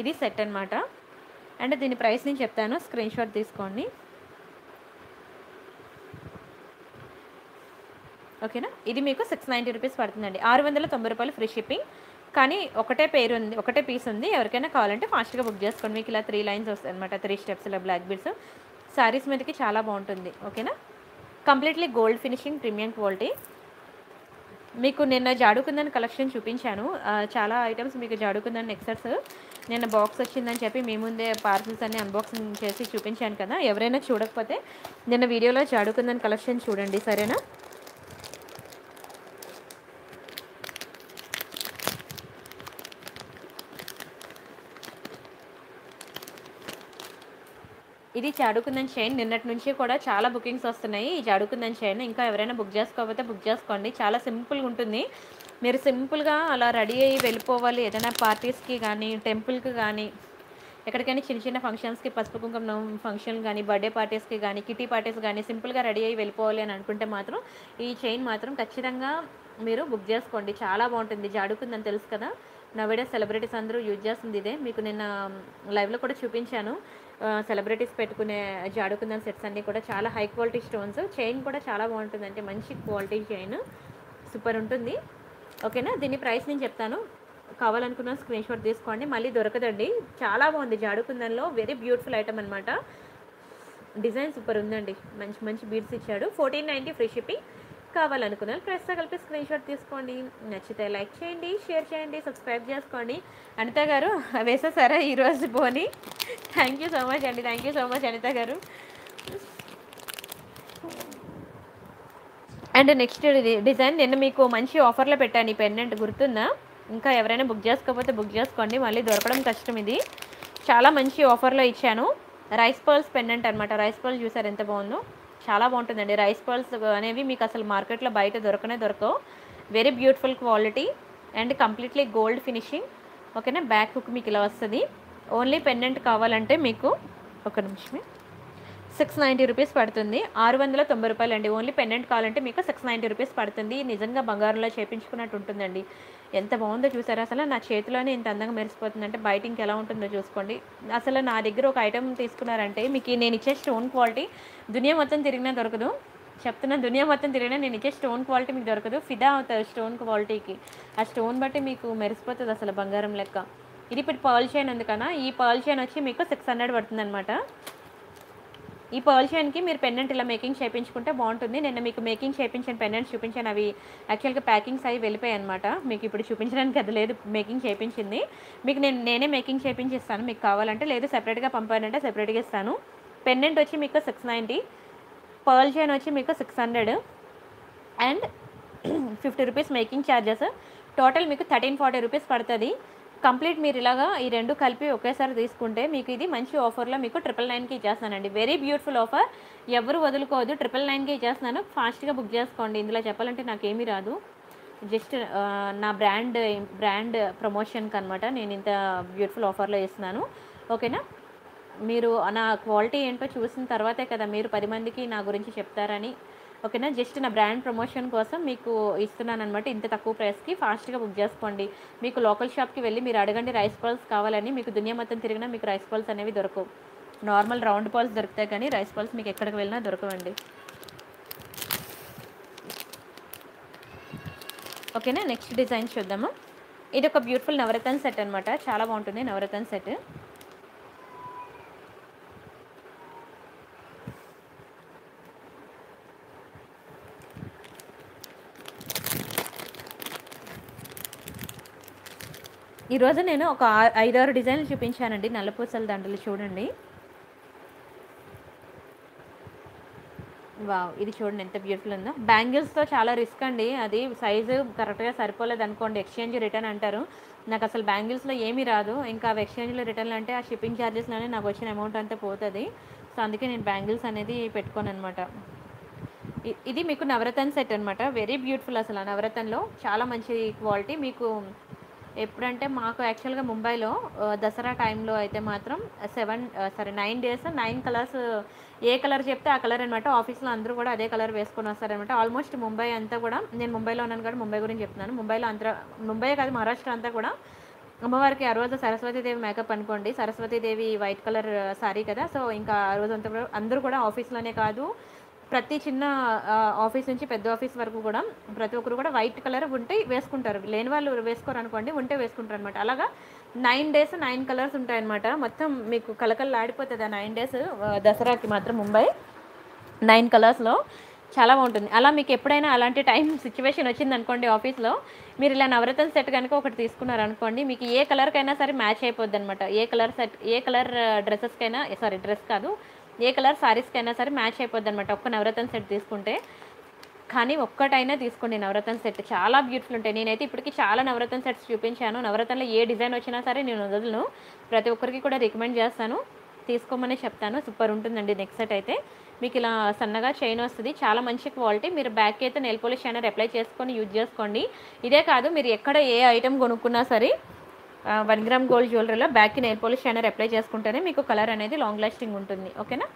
ఇది సెట్ అనమాట అండ్ దీని ప్రైస్ నేను చెప్తాను. స్క్రీన్ షాట్ తీసుకోండి. ఓకేనా? ఇది మీకు సిక్స్ నైంటీ రూపీస్ పడుతుందండి. ఆరు వందల తొంభై రూపాయలు ఫ్రీ షిప్పింగ్ కానీ ఒకటే పేరు ఉంది ఒకటే పీస్ ఉంది. ఎవరికైనా కావాలంటే ఫాస్ట్గా బుక్ చేసుకోండి. మీకు ఇలా త్రీ లైన్స్ వస్తాయి అనమాట త్రీ స్టెప్స్ ఇలా బ్లాక్ బీడ్స్ శారీస్ మీదకి చాలా బాగుంటుంది. ఓకేనా? Completely gold finishing premium quality మీకు నిన్న జాడుకుందని కలెక్షన్ చూపించాను. చాలా ఐటమ్స్ మీకు జాడుకుందని నెక్సెట్స్ నిన్న బాక్స్ వచ్చిందని చెప్పి మీ ముందే పార్సిల్స్ అన్ని అన్బాక్సింగ్ చేసి చూపించాను కదా. ఎవరైనా చూడకపోతే నిన్న వీడియోలో చాడుకుందని కలెక్షన్ చూడండి సరేనా? ఇది చాడుకుందని చైన్ నిన్నటి నుంచి కూడా చాలా బుకింగ్స్ వస్తున్నాయి ఈ చాడుకుందని చైన్ ఇంకా ఎవరైనా బుక్ చేసుకోకపోతే బుక్ చేసుకోండి. చాలా సింపుల్గా ఉంటుంది. మీరు సింపుల్గా అలా రెడీ అయ్యి వెళ్ళిపోవాలి. ఏదైనా పార్టీస్కి కానీ టెంపుల్కి కానీ ఎక్కడికైనా చిన్న చిన్న ఫంక్షన్స్కి పసుపు కుంకుమ ఫంక్షన్ కానీ బర్త్డే పార్టీస్కి కానీ కిటీ పార్టీస్ కానీ సింపుల్గా రెడీ అయ్యి వెళ్ళిపోవాలి అని అనుకుంటే మాత్రం ఈ చైన్ మాత్రం ఖచ్చితంగా మీరు బుక్ చేసుకోండి. చాలా బాగుంటుంది. జాడుకుందని తెలుసు కదా. నవేడే సెలబ్రిటీస్ అందరూ యూజ్ చేస్తుంది ఇదే. మీకు నిన్న లైవ్లో కూడా చూపించాను. సెలబ్రిటీస్ పెట్టుకునే జాడుకుందని సెట్స్ అన్నీ కూడా చాలా హై క్వాలిటీ స్టోన్స్ చైన్ కూడా చాలా బాగుంటుంది అంటే మంచి క్వాలిటీ చైన్. సూపర్ ఉంటుంది. ఓకేనా? దీని ప్రైస్ నేను చెప్తాను. కావాలనుకున్న స్క్రీన్ షాట్ తీసుకోండి. మళ్ళీ దొరకదండి. చాలా బాగుంది జాడుకుందంలో వెరీ బ్యూటిఫుల్ ఐటమ్ అనమాట డిజైన్ సూపర్ ఉందండి. మంచి మంచి బీడ్స్ ఇచ్చాడు. ఫోర్టీన్ నైంటీ ఫ్రీ షిప్పింగ్ కావాలనుకున్నాను ఫ్రెష్గా కలిపి స్క్రీన్ షాట్ తీసుకోండి. నచ్చితే లైక్ చేయండి షేర్ చేయండి సబ్స్క్రైబ్ చేసుకోండి. అనిత గారు వేసేసారా ఈరోజు పోని? థ్యాంక్ యూ సో మచ్ అండి. Thank you so much Anitha గారు. And next design. నిన్న మీకు మంచి ఆఫర్లో పెట్టాను ఈ పెన్నెంట్ గుర్తుందా? ఇంకా ఎవరైనా బుక్ చేసుకోకపోతే బుక్ చేసుకోండి మళ్ళీ దొరకడం కష్టం ఇది. చాలా మంచి ఆఫర్లో ఇచ్చాను. రైస్ పర్ల్స్ పెండెంట్ అనమాట రైస్ పర్ల్స్ చూసారు ఎంత బాగుందో? చాలా బాగుంటుందండి. రైస్ పర్ల్స్ అనేవి మీకు అసలు మార్కెట్లో బయట దొరకనే దొరకవు. Very beautiful quality and completely gold finishing ఓకేనా? బ్యాక్ హుక్ మీకు ఇలా వస్తుంది. ఓన్లీ పెండెంట్ కావాలంటే మీకు ఒక నిమిషమే. సిక్స్ నైంటీ రూపీస్ పడుతుంది. ఆరు వందల తొంభై రూపాయలు అండి ఓన్లీ పెండెంట్ కావాలంటే మీకు సిక్స్ నైంటీ రూపీస్ పడుతుంది. నిజంగా బంగారంలో చేపించుకున్నట్టు ఉంటుందండి. ఎంత బాగుందో చూసారా? అసలు నా చేతిలోనే ఇంత అందంగా మెరిసిపోతుందంటే బయట ఇంకెలా ఉంటుందో చూసుకోండి. అసలు నా దగ్గర ఒక ఐటెం తీసుకున్నారంటే మీకు నేను ఇచ్చే స్టోన్ క్వాలిటీ దునియా మొత్తం తిరిగినా దొరకదు. చెప్తున్నా దునియా మొత్తం తిరిగినా నేను ఇచ్చే స్టోన్ క్వాలిటీ మీకు దొరకదు. ఫిదా అవుతుంది స్టోన్ క్వాలిటీకి. ఆ స్టోన్ బట్టి మీకు మెరిసిపోతుంది అసలు బంగారం లెక్క. ఇది ఇప్పుడు పర్ల్ చైన్ ఉంది కదా ఈ పర్ల్ చైన్ వచ్చి మీకు సిక్స్ హండ్రెడ్ పడుతుంది అనమాట ఈ పర్ల్ చైన్కి మీరు పెండెంట్ ఇలా మేకింగ్ చేయించుకుంటే బాగుంటుంది. నేను మీకు మేకింగ్ చేయించిన పెండెంట్స్ చూపించాను. అవి యాక్చువల్గా ప్యాకింగ్స్ అవి వెళ్ళిపోయాయి అనమాట మీకు ఇప్పుడు చూపించడానికి అది లేదు మేకింగ్ చేయించింది. మీకు నేను నేనే మేకింగ్ చేయించి ఇస్తాను మీకు కావాలంటే లేదు సెపరేట్గా పంపానంటే సెపరేట్గా ఇస్తాను. పెండెంట్ వచ్చి మీకు సిక్స్ నైంటీ పర్ల్ చైన్ వచ్చి మీకు six hundred and fifty rupees making charges total మీకు థర్టీన్ ఫార్టీ రూపీస్ పడుతుంది. కంప్లీట్ మీరు ఇలాగా ఈ రెండు కలిపి ఒకేసారి తీసుకుంటే మీకు ఇది మంచి ఆఫర్లో మీకు ట్రిపుల్ నైన్కి ఇచ్చేస్తానండి. వెరీ బ్యూటిఫుల్ ఆఫర్ ఎవరు వదులుకోవద్దు ట్రిపుల్ నైన్కి ఇచ్చేస్తున్నాను. ఫాస్ట్గా బుక్ చేసుకోండి. ఇందులో చెప్పాలంటే నాకేమీ రాదు. జస్ట్ నా బ్రాండ్ బ్రాండ్ ప్రమోషన్కి అనమాట నేను ఇంత బ్యూటిఫుల్ ఆఫర్లో ఇస్తున్నాను. ఓకేనా మీరు నా క్వాలిటీ ఏంటో చూసిన తర్వాతే కదా మీరు పది మందికి నా గురించి చెప్తారని ఓకేనా? జస్ట్ నా బ్రాండ్ ప్రమోషన్ కోసం మీకు ఇస్తున్నాను అనమాట ఇంత తక్కువ ప్రైస్కి ఫాస్ట్గా బుక్ చేసుకోండి. మీకు లోకల్ షాప్కి వెళ్ళి మీరు అడగండి రైస్ బాల్స్ కావాలని. మీకు దునియా మొత్తం తిరిగినా మీకు రైస్ బాల్స్ అనేవి దొరకవు. నార్మల్ రౌండ్ బాల్స్ దొరుకుతాయి కానీ రైస్ బాల్స్ మీకు ఎక్కడికి వెళ్ళినా దొరకవండి. ఓకేనా? నెక్స్ట్ డిజైన్ చూద్దాము. ఇది ఒక బ్యూటిఫుల్ నవరత్న సెట్ అనమాట చాలా బాగుంటుంది నవరత్న సెట్. ఈరోజు నేను ఒక ఐదారు డిజైన్లు చూపించానండి. నల్లపూసల దండలు చూడండి. వావ్ ఇది చూడండి ఎంత బ్యూటిఫుల్ ఉందో. బ్యాంగిల్స్తో చాలా రిస్క్ అండి. అది సైజు కరెక్ట్గా సరిపోలేదు అనుకోండి. ఎక్స్చేంజ్ రిటర్న్ అంటారు. నాకు అసలు బ్యాంగిల్స్లో ఏమీ రాదు. ఇంకా అవి ఎక్స్చేంజ్లో రిటర్న్ అంటే ఆ షిప్పింగ్ ఛార్జెస్లోనే నాకు వచ్చిన అమౌంట్ అంతా పోతుంది. సో అందుకే నేను బ్యాంగిల్స్ అనేది పెట్టుకోను అనమాట ఇది మీకు నవరతన్ సెట్ అనమాట వెరీ బ్యూటిఫుల్ అసలు ఆ చాలా మంచి క్వాలిటీ మీకు ఎప్పుడంటే మాకు యాక్చువల్గా ముంబైలో దసరా టైంలో అయితే మాత్రం సెవెన్ సరే నైన్ డేస్ నైన్ కలర్స్ ఏ కలర్ చెప్తే ఆ కలర్ అనమాట ఆఫీస్లో అందరూ కూడా అదే కలర్ వేసుకొని వస్తారనమాట ఆల్మోస్ట్ ముంబై అంతా కూడా నేను ముంబైలో ఉన్నాను కాబట్టి ముంబై గురించి చెప్తున్నాను. ముంబైలో అంతా ముంబై కాదు మహారాష్ట్ర అంతా కూడా అమ్మవారికి ఆ రోజు సరస్వతీదేవి మేకప్ అనుకోండి. సరస్వతీదేవి వైట్ కలర్ శారీ కదా. సో ఇంకా ఆ రోజు అంతా కూడా అందరూ కూడా ఆఫీస్లోనే కాదు. ప్రతి చిన్న ఆఫీస్ నుంచి పెద్ద ఆఫీస్ వరకు కూడా ప్రతి ఒక్కరు కూడా వైట్ కలర్ ఉంటే వేసుకుంటారు. లేని వాళ్ళు వేసుకోరు అనుకోండి ఉంటే వేసుకుంటారు అనమాట అలాగా నైన్ డేస్ నైన్ కలర్స్ ఉంటాయన్నమాట మొత్తం మీకు కలకల్లా ఆడిపోతుంది ఆ నైన్ డేస్ దసరాకి మాత్రం ముంబై. నైన్ కలర్స్లో చాలా బాగుంటుంది. అలా మీకు ఎప్పుడైనా అలాంటి టైం సిచ్యువేషన్ వచ్చింది అనుకోండి ఆఫీస్లో మీరు ఇలా నవరత్న సెట్ కనుక ఒకటి తీసుకున్నారు అనుకోండి మీకు ఏ కలర్కైనా సరే మ్యాచ్ అయిపోద్ది అనమాట ఏ కలర్ సెట్ ఏ కలర్ డ్రెస్సెస్కైనా సారీ డ్రెస్ కాదు ఏ కలర్ శారీస్కి అయినా సరే మ్యాచ్ అయిపోద్ది అనమాట ఒక్క నవరత్న సెట్ తీసుకుంటే. కానీ ఒక్కటైనా తీసుకోండి నవరత్న సెట్ చాలా బ్యూటిఫుల్ ఉంటాయి. నేనైతే ఇప్పటికి చాలా నవరత్న సెట్స్ చూపించాను. నవరత్నలో ఏ డిజైన్ వచ్చినా సరే నేను వదలను. ప్రతి ఒక్కరికి కూడా రికమెండ్ చేస్తాను. తీసుకోమని చెప్తాను. సూపర్ ఉంటుందండి నెక్స్ట్ సెట్ అయితే. మీకు ఇలా సన్నగా చైన్ వస్తుంది. చాలా మంచి క్వాలిటీ మీరు బ్యాక్ అయితే నెల్ పోలిష్ అయినా అప్లై చేసుకొని యూజ్ చేసుకోండి. ఇదే కాదు మీరు ఎక్కడ ఏ ఐటెం కొనుక్కున్నా సరే వన్ గ్రామ్ గోల్డ్ జ్యువెలరీలో బ్యాక్కి నెయిల్ పాలిష్ షైనర్ అప్లై చేసుకుంటేనే మీకు కలర్ అనేది లాంగ్ లాస్టింగ్ ఉంటుంది ఓకేనా?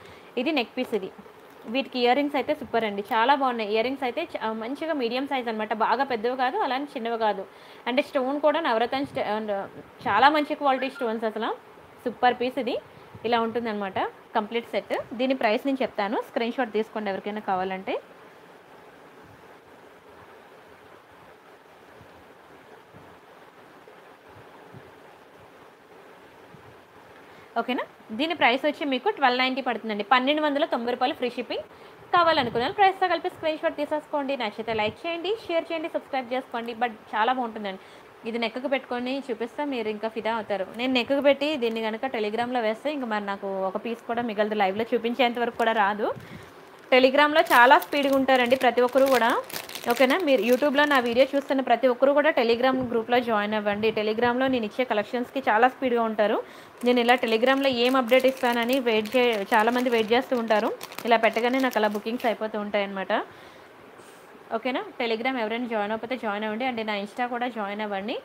ఇది నెక్ పీస్ ఇది. వీటికి ఇయర్ రింగ్స్ అయితే సూపర్ అండి. చాలా బాగున్నాయి. ఇయర్ రింగ్స్ అయితే మంచిగా మీడియం సైజ్ అనమాట బాగా పెద్దవి కాదు అలానే చిన్నవి కాదు. అంటే స్టోన్ కూడా నవరతన్ చాలా మంచి క్వాలిటీ స్టోన్స్ అసలు. సూపర్ పీస్ ఇది. ఇలా ఉంటుందన్నమాట. కంప్లీట్ సెట్ దీని ప్రైస్ నేను చెప్తాను. స్క్రీన్ షాట్ తీసుకోండి ఎవరికైనా కావాలంటే. ఓకేనా? దీని ప్రైస్ వచ్చి మీకు ట్వెల్వ్ నైంటీ పడుతుందండి. పన్నెండు వందల తొంభై రూపాయలు ఫ్రీ షిప్పింగ్ కావాలనుకున్నాను. ప్రైస్తో కలిపి స్క్రీన్ షాట్ తీసేసుకోండి. నచ్చితే లైక్ చేయండి షేర్ చేయండి సబ్స్క్రైబ్ చేసుకోండి. బట్ చాలా బాగుంటుందండి. ఇది నెక్కకు పెట్టుకొని చూపిస్తే మీరు ఇంకా ఫిదా అవుతారు. నేను నెక్కకు పెట్టి దీన్ని కనుక టెలిగ్రామ్లో వేస్తే ఇంకా మరి నాకు ఒక పీస్ కూడా మిగలదు. లైవ్లో చూపించేంత వరకు కూడా రాదు. టెలిగ్రామ్లో చాలా స్పీడ్గా ఉంటారండి ప్రతి ఒక్కరు కూడా. ఓకేనా? మీరు యూట్యూబ్లో నా వీడియో చూస్తున్న ప్రతి ఒక్కరు కూడా టెలిగ్రామ్ గ్రూప్లో జాయిన్ అవ్వండి. టెలిగ్రామ్లో నేను ఇచ్చే కలెక్షన్స్కి చాలా స్పీడ్గా ఉంటారు. నేను ఇలా టెలిగ్రామ్లో ఏం అప్డేట్ ఇస్తానని వెయిట్ చే చాలామంది వెయిట్ చేస్తూ ఉంటారు. ఇలా పెట్టగానే నాకు అలా బుకింగ్స్ అయిపోతూ ఉంటాయన్నమాట. ఓకేనా? టెలిగ్రామ్ ఎవరైనా జాయిన్ అవ్వకపోతే జాయిన్ అవ్వండి. అండ్ నా ఇన్స్టా కూడా జాయిన్ అవ్వండి.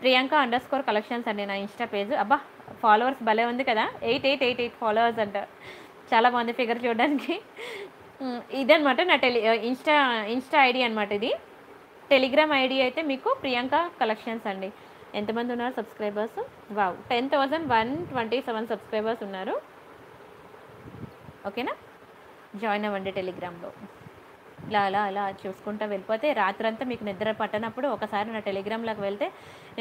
ప్రియాంక అండర్ స్కోర్ కలెక్షన్స్ అండి నా ఇన్స్టా పేజ్. అబ్బా! ఫాలోవర్స్ భలే ఉంది కదా. Eight eight eight eight followers అంట. చాలా బాగుంది ఫిగర్ చూడడానికి. ఇదనమాట ఇదన్నమాట నా టెలి ఇన్స్టా ఇన్స్టా ఐడి అనమాట ఇది. టెలిగ్రామ్ ఐడి అయితే మీకు ప్రియాంక కలెక్షన్స్ అండి. ఎంతమంది ఉన్నారు subscribers? Wow ten thousand one twenty seven subscribers ఉన్నారు. ఓకేనా? జాయిన్ అవ్వండి టెలిగ్రామ్లో. ఇలా అలా అలా చూసుకుంటూ వెళ్ళిపోతే రాత్రంతా మీకు నిద్ర పట్టనప్పుడు ఒకసారి నా టెలిగ్రామ్లోకి వెళ్తే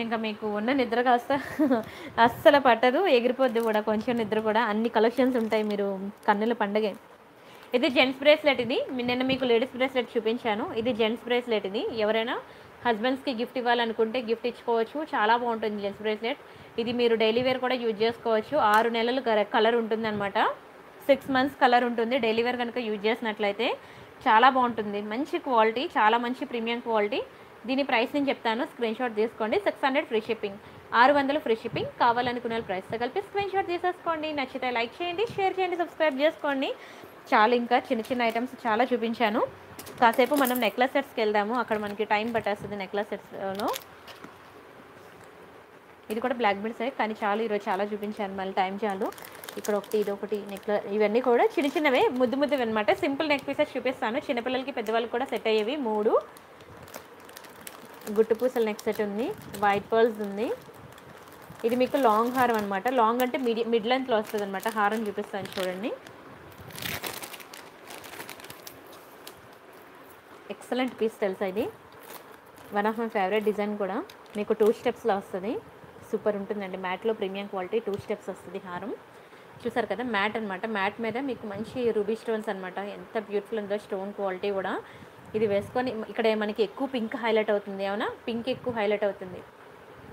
ఇంకా మీకు ఉన్న నిద్ర కాస్త అస్సలు పట్టదు ఎగిరిపోద్ది కూడా కొంచెం నిద్ర కూడా. అన్ని కలెక్షన్స్ ఉంటాయి మీరు కన్నుల పండగే. ఇది జెంట్స్ బ్రేస్లెట్ ఇది. నిన్న మీకు లేడీస్ బ్రేస్లెట్ చూపించాను. ఇది జెంట్స్ బ్రేస్లెట్ ఇది. ఎవరైనా హస్బెండ్స్కి గిఫ్ట్ ఇవ్వాలనుకుంటే గిఫ్ట్ ఇచ్చుకోవచ్చు. చాలా బాగుంటుంది జెంట్స్ బ్రేస్లెట్ ఇది మీరు డైలీ వేర్ కూడా యూజ్ చేసుకోవచ్చు. ఆరు నెలలు కలర్ ఉంటుందన్నమాట. సిక్స్ మంత్స్ కలర్ ఉంటుంది. డైలీ వేర్ కనుక యూజ్ చేసినట్లయితే చాలా బాగుంటుంది. మంచి క్వాలిటీ చాలా మంచి ప్రీమియం క్వాలిటీ దీని ప్రైస్ నేను చెప్తాను. స్క్రీన్ షాట్ తీసుకోండి. సిక్స్ హండ్రెడ్ ఫ్రీ షిప్పింగ్ ఆరు వందలు ఫ్రీ షిప్పింగ్ కావాలనుకున్న ప్రైస్తో కలిపి స్క్రీన్ షాట్ తీసేసుకోండి. నచ్చితే లైక్ చేయండి షేర్ చేయండి సబ్స్క్రైబ్ చేసుకోండి. చాలా ఇంకా చిన్న చిన్న ఐటమ్స్ చాలా చూపించాను. కాసేపు మనం నెక్లెస్ సెట్స్కి వెళ్దాము అక్కడ మనకి టైం పట్టేస్తుంది నెక్లెస్ సెట్స్లో ఇది కూడా బ్లాక్ బెల్ట్సే కానీ చాలా ఈరోజు చాలా చూపించాను. మళ్ళీ టైం చాలు. ఇక్కడ ఒకటి ఇది ఒకటి నెక్ల ఇవన్నీ కూడా చిన్న చిన్నవే ముద్దు ముద్దువి అనమాట సింపుల్ నెక్ పీసెస్ చూపిస్తాను. చిన్నపిల్లలకి పెద్దవాళ్ళకి కూడా సెట్ అయ్యేవి మూడు. గుట్టు పూసల నెక్ సెట్ ఉంది. వైట్ పర్ల్స్ ఉంది. ఇది మీకు లాంగ్ హారం అనమాట లాంగ్ అంటే మిడి మిడ్ లెంత్లో వస్తుంది అనమాట హారం చూపిస్తాను చూడండి. ఎక్సలెంట్ పీస్ తెలుసా ఇది? One of my favourite design కూడా. మీకు టూ స్టెప్స్లో వస్తుంది. సూపర్ ఉంటుందండి. మ్యాట్లో ప్రీమియం క్వాలిటీ టూ స్టెప్స్ వస్తుంది హారం. చూసారు కదా? మ్యాట్ అనమాట మ్యాట్ మీద మీకు మంచి రూబీ స్టోన్స్ అనమాట ఎంత బ్యూటిఫుల్ ఉందో స్టోన్ క్వాలిటీ కూడా. ఇది వేసుకొని ఇక్కడ మనకి ఎక్కువ పింక్ హైలైట్ అవుతుంది. అవునా పింక్ ఎక్కువ హైలైట్ అవుతుంది.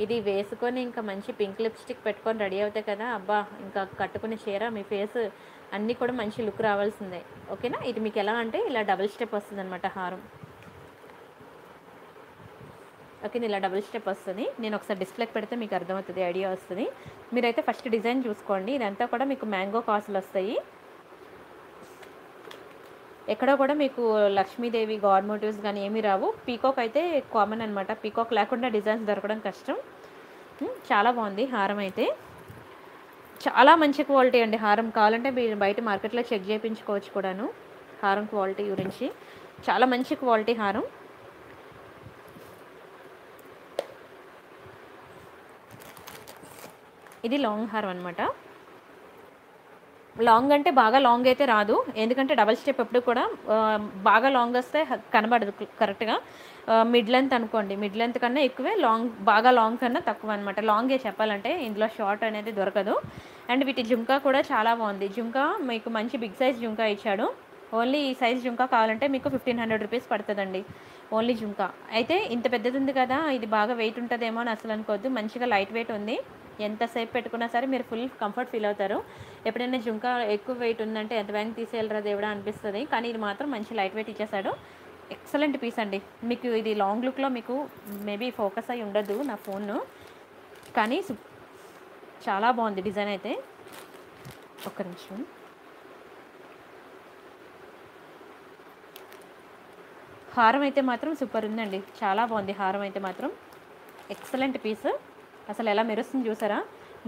ఇది వేసుకొని ఇంకా మంచి పింక్ లిప్స్టిక్ పెట్టుకొని రెడీ అవుతాయి కదా? అబ్బా ఇంకా కట్టుకునే చీర మీ ఫేస్ అన్నీ కూడా మంచి లుక్ రావాల్సిందే. ఓకేనా? ఇది మీకు ఎలా అంటే ఇలా డబుల్ స్టెప్ వస్తుంది అనమాట హారం. ఓకే ఇలా డబుల్ స్టెప్ వస్తుంది. నేను ఒకసారి డిస్ప్లేకి పెడితే మీకు అర్థమవుతుంది ఐడియా వస్తుంది. మీరైతే ఫస్ట్ డిజైన్ చూసుకోండి. ఇదంతా కూడా మీకు మ్యాంగో కాసులు వస్తాయి. ఎక్కడ కూడా మీకు లక్ష్మీదేవి గాడ్ మోటివ్స్ కానీ ఏమీ రావు. పీకాక్ అయితే కామన్ అనమాట పీకాక్ లేకుండా డిజైన్స్ దొరకడం కష్టం. చాలా బాగుంది హారం అయితే. చాలా మంచి క్వాలిటీ అండి హారం. కావాలంటే మీరు బయట మార్కెట్లో చెక్ చేయించుకోవచ్చు కూడాను. హారం క్వాలిటీ గురించి. చాలా మంచి క్వాలిటీ హారం. ఇది లాంగ్ హారం అనమాట లాంగ్ అంటే బాగా లాంగ్ అయితే రాదు. ఎందుకంటే డబల్ స్టెప్ ఎప్పుడు కూడా బాగా లాంగ్ వస్తే కనబడదు కరెక్ట్గా మిడ్ లెంత్ అనుకోండి. మిడ్ లెంత్ కన్నా ఎక్కువే లాంగ్ బాగా లాంగ్ కన్నా తక్కువ అనమాట లాంగే చెప్పాలంటే ఇందులో షార్ట్ అనేది దొరకదు. అండ్ వీటి జుంకా కూడా చాలా బాగుంది. జుంకా మీకు మంచి బిగ్ సైజ్ జుంకా ఇచ్చాడు. ఓన్లీ ఈ సైజ్ జుంకా కావాలంటే మీకు ఫిఫ్టీన్ హండ్రెడ్ రూపీస్ పడుతుందండి. ఓన్లీ జుంకా. అయితే ఇంత పెద్దది ఉంది కదా ఇది బాగా వెయిట్ ఉంటుందేమో అని అసలు అనుకోవద్దు. మంచిగా లైట్ వెయిట్ ఉంది. ఎంతసేపు పెట్టుకున్నా సరే మీరు ఫుల్ కంఫర్ట్ ఫీల్ అవుతారు. ఎప్పుడైనా జుంకా ఎక్కువ వెయిట్ ఉందంటే ఎంత బ్యాంక్ తీసేయాలరా దేవుడా అనిపిస్తుంది. కానీ ఇది మాత్రం మంచి లైట్ వెయిట్ ఇచ్చేసాడు ఎక్సలెంట్ పీస్ అండి. మీకు ఇది లాంగ్ లుక్లో మీకు మేబీ ఫోకస్ అయి ఉండదు నా ఫోన్ను. కానీ చాలా బాగుంది డిజైన్ అయితే. ఒక్క నిమిషం. హారం అయితే మాత్రం సూపర్ ఉందండి. చాలా బాగుంది హారం అయితే మాత్రం. ఎక్సలెంట్ పీస్ అసలు ఎలా మెరుస్తుంది చూసారా?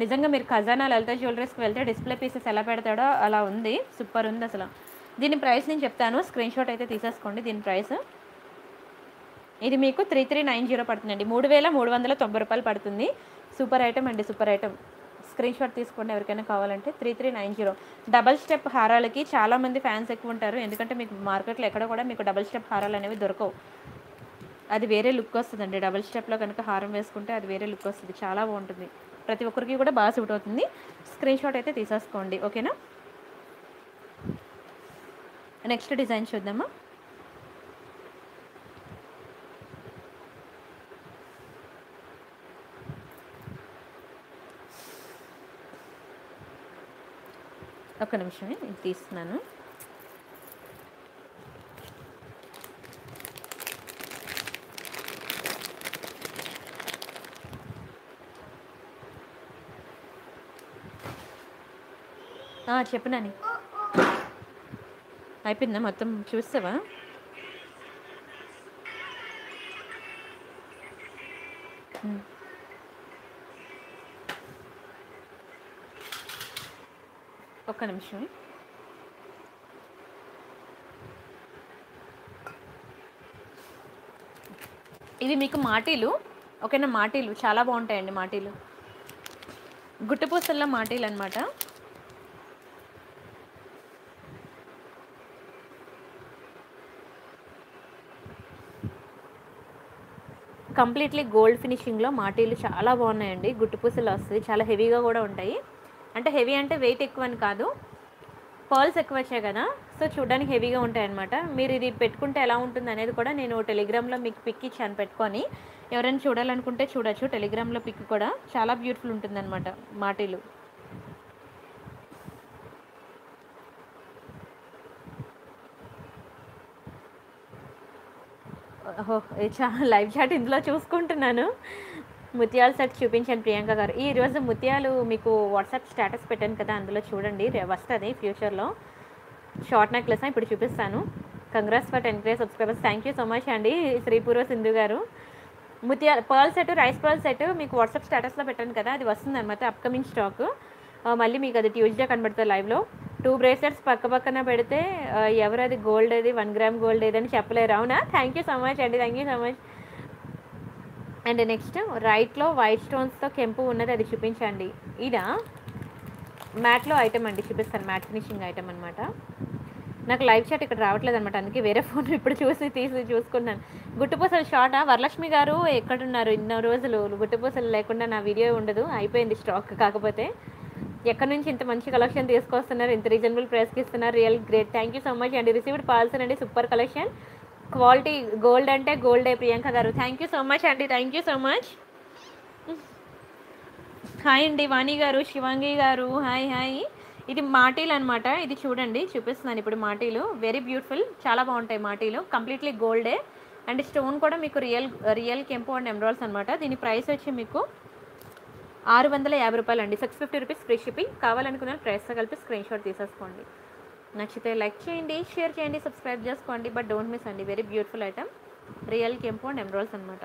నిజంగా మీరు ఖజానా లలిత జ్యువెలరీస్కి వెళ్తే డిస్ప్లే పీసెస్ ఎలా పెడతాడో అలా ఉంది. సూపర్ ఉంది అసలు. దీని ప్రైస్ నేను చెప్తాను. స్క్రీన్ షాట్ అయితే తీసేసుకోండి దీని ప్రైస్. ఇది మీకు త్రీ త్రీ నైన్ జీరో పడుతుందండి. మూడు వేల మూడు వందల తొంభై రూపాయలు పడుతుంది. సూపర్ ఐటమ్ అండి సూపర్ ఐటమ్. స్క్రీన్ షాట్ తీసుకోండి ఎవరికైనా కావాలంటే three three nine zero. Double step హారాలకి చాలామంది ఫ్యాన్స్ ఎక్కువ ఉంటారు. ఎందుకంటే మీకు మార్కెట్లో ఎక్కడ కూడా మీకు డబల్ స్టెప్ హారాలు అనేవి దొరకవు. అది వేరే లుక్ వస్తుందండి. డబల్ స్టెప్లో కనుక హారం వేసుకుంటే అది వేరే లుక్ వస్తుంది. చాలా బాగుంటుంది. ప్రతి ఒక్కరికి కూడా బాగా సూట్ అవుతుంది. స్క్రీన్ షాట్ అయితే తీసేసుకోండి. ఓకేనా? నెక్స్ట్ డిజైన్ చూద్దామా? ఒక్క నిమిషమే నేను తీస్తున్నాను. ఆ, చెప్పు నాని. అయిపోయిందా? మొత్తం చూస్తావా? ఒక్క నిమిషం. ఇది మీకు మాటీలు? ఓకేనా? మాటీలు. చాలా బాగుంటాయండి మాటీలు. గుట్టపూసల్లో మాటీలు అనమాట కంప్లీట్లీ గోల్డ్ ఫినిషింగ్లో మాటీలు చాలా బాగున్నాయండి. గుట్టుపూసలు వస్తుంది. చాలా హెవీగా కూడా ఉంటాయి. అంటే హెవీ అంటే వెయిట్ ఎక్కువ అని కాదు. పర్ల్స్ ఎక్కువ వచ్చాయి కదా. సో చూడడానికి హెవీగా ఉంటాయన్నమాట. మీరు ఇది పెట్టుకుంటే ఎలా ఉంటుంది అనేది కూడా నేను టెలిగ్రామ్లో మీకు పిక్ ఇచ్చాను పెట్టుకొని. ఎవరైనా చూడాలనుకుంటే చూడొచ్చు. టెలిగ్రామ్లో పిక్ కూడా చాలా బ్యూటిఫుల్ ఉంటుంది అనమాట మాటీలు. ఓహో ఇది లైవ్ చాట్ ఇందులో చూసుకుంటున్నాను. ముత్యాల సెట్ చూపించాను ప్రియాంక గారు. ఈరోజు ముత్యాలు మీకు వాట్సాప్ స్టేటస్ పెట్టాను కదా అందులో చూడండి. వస్తుంది ఫ్యూచర్లో. Short necklace? ఇప్పుడు చూపిస్తాను. Congrats for ten K subscribers. Thank you so much అండి శ్రీపూర్వ సింధు గారు. ముత్యాల pearl set rice pearl set మీకు వాట్సాప్ స్టేటస్లో పెట్టాను కదా అది వస్తుంది అనమాట అప్కమింగ్ స్టాక్. మళ్ళీ మీకు అది ట్యూస్డే కనబడుతుంది లైవ్లో. టూ బ్రేస్లెట్స్ పక్క పక్కన పెడితే ఎవరది ఎవరు అది గోల్డ్ అది వన్ గ్రామ్ గోల్డ్ ఏదని చెప్పలేరు. అవునా? థ్యాంక్ యూ సో మచ్ అండి. Thank you so much and next రైట్లో white స్టోన్స్తో కెంపు ఉన్నది అది చూపించండి. ఇదా? మ్యాట్లో ఐటమ్ అండి చూపిస్తాను. మ్యాట్ ఫినిషింగ్ ఐటమ్ అనమాట నాకు లైవ్ చాట్ ఇక్కడ రావట్లేదు అనమాట అందుకే వేరే ఫోన్ ఇప్పుడు చూసి తీసి చూసుకున్నాను. గుట్టుపూసలు షార్టా వరలక్ష్మి గారు ఎక్కడున్నారు? ఇన్నో రోజులు గుట్టుపూసలు లేకుండా నా వీడియో ఉండదు. అయిపోయింది స్టాక్ కాకపోతే. ఎక్కడి నుంచి ఇంత మంచి కలెక్షన్ తీసుకొస్తున్నారు ఇంత రీజనబుల్ ప్రైస్కి ఇస్తున్నారు real great thank you so much అండి రిసీవ్డ్ పాల్సన్ అండి సూపర్ కలెక్షన్ క్వాలిటీ గోల్డ్ అంటే గోల్డే Priyanka garu. Thank you so much అండి thank you so much hi అండి వాణి గారు శివాంగి గారు. హాయ్ హాయ్ ఇది మాటీలు అనమాట ఇది చూడండి చూపిస్తున్నాను ఇప్పుడు మాటీలు. వెరీ బ్యూటిఫుల్ చాలా బాగుంటాయి మాటీలు. కంప్లీట్లీ గోల్డే అండ్ స్టోన్ కూడా మీకు రియల్ రియల్ కెంపు అండ్ ఎమరాల్స్ అనమాట దీని ప్రైస్ వచ్చి మీకు ఆరు వందల యాభై రూపాయలు అండి six fifty rupees free shipping కావాలనుకున్న ప్రైస్తో కలిపి స్క్రీన్ షాట్ తీసేసుకోండి. నచ్చితే లైక్ చేయండి షేర్ చేయండి సబ్స్క్రైబ్ చేసుకోండి బట్ డోంట్ మిస్ అండి. వెరీ బ్యూటిఫుల్ ఐటమ్ రియల్ కెంపు అండ్ ఎమరాల్స్ అనమాట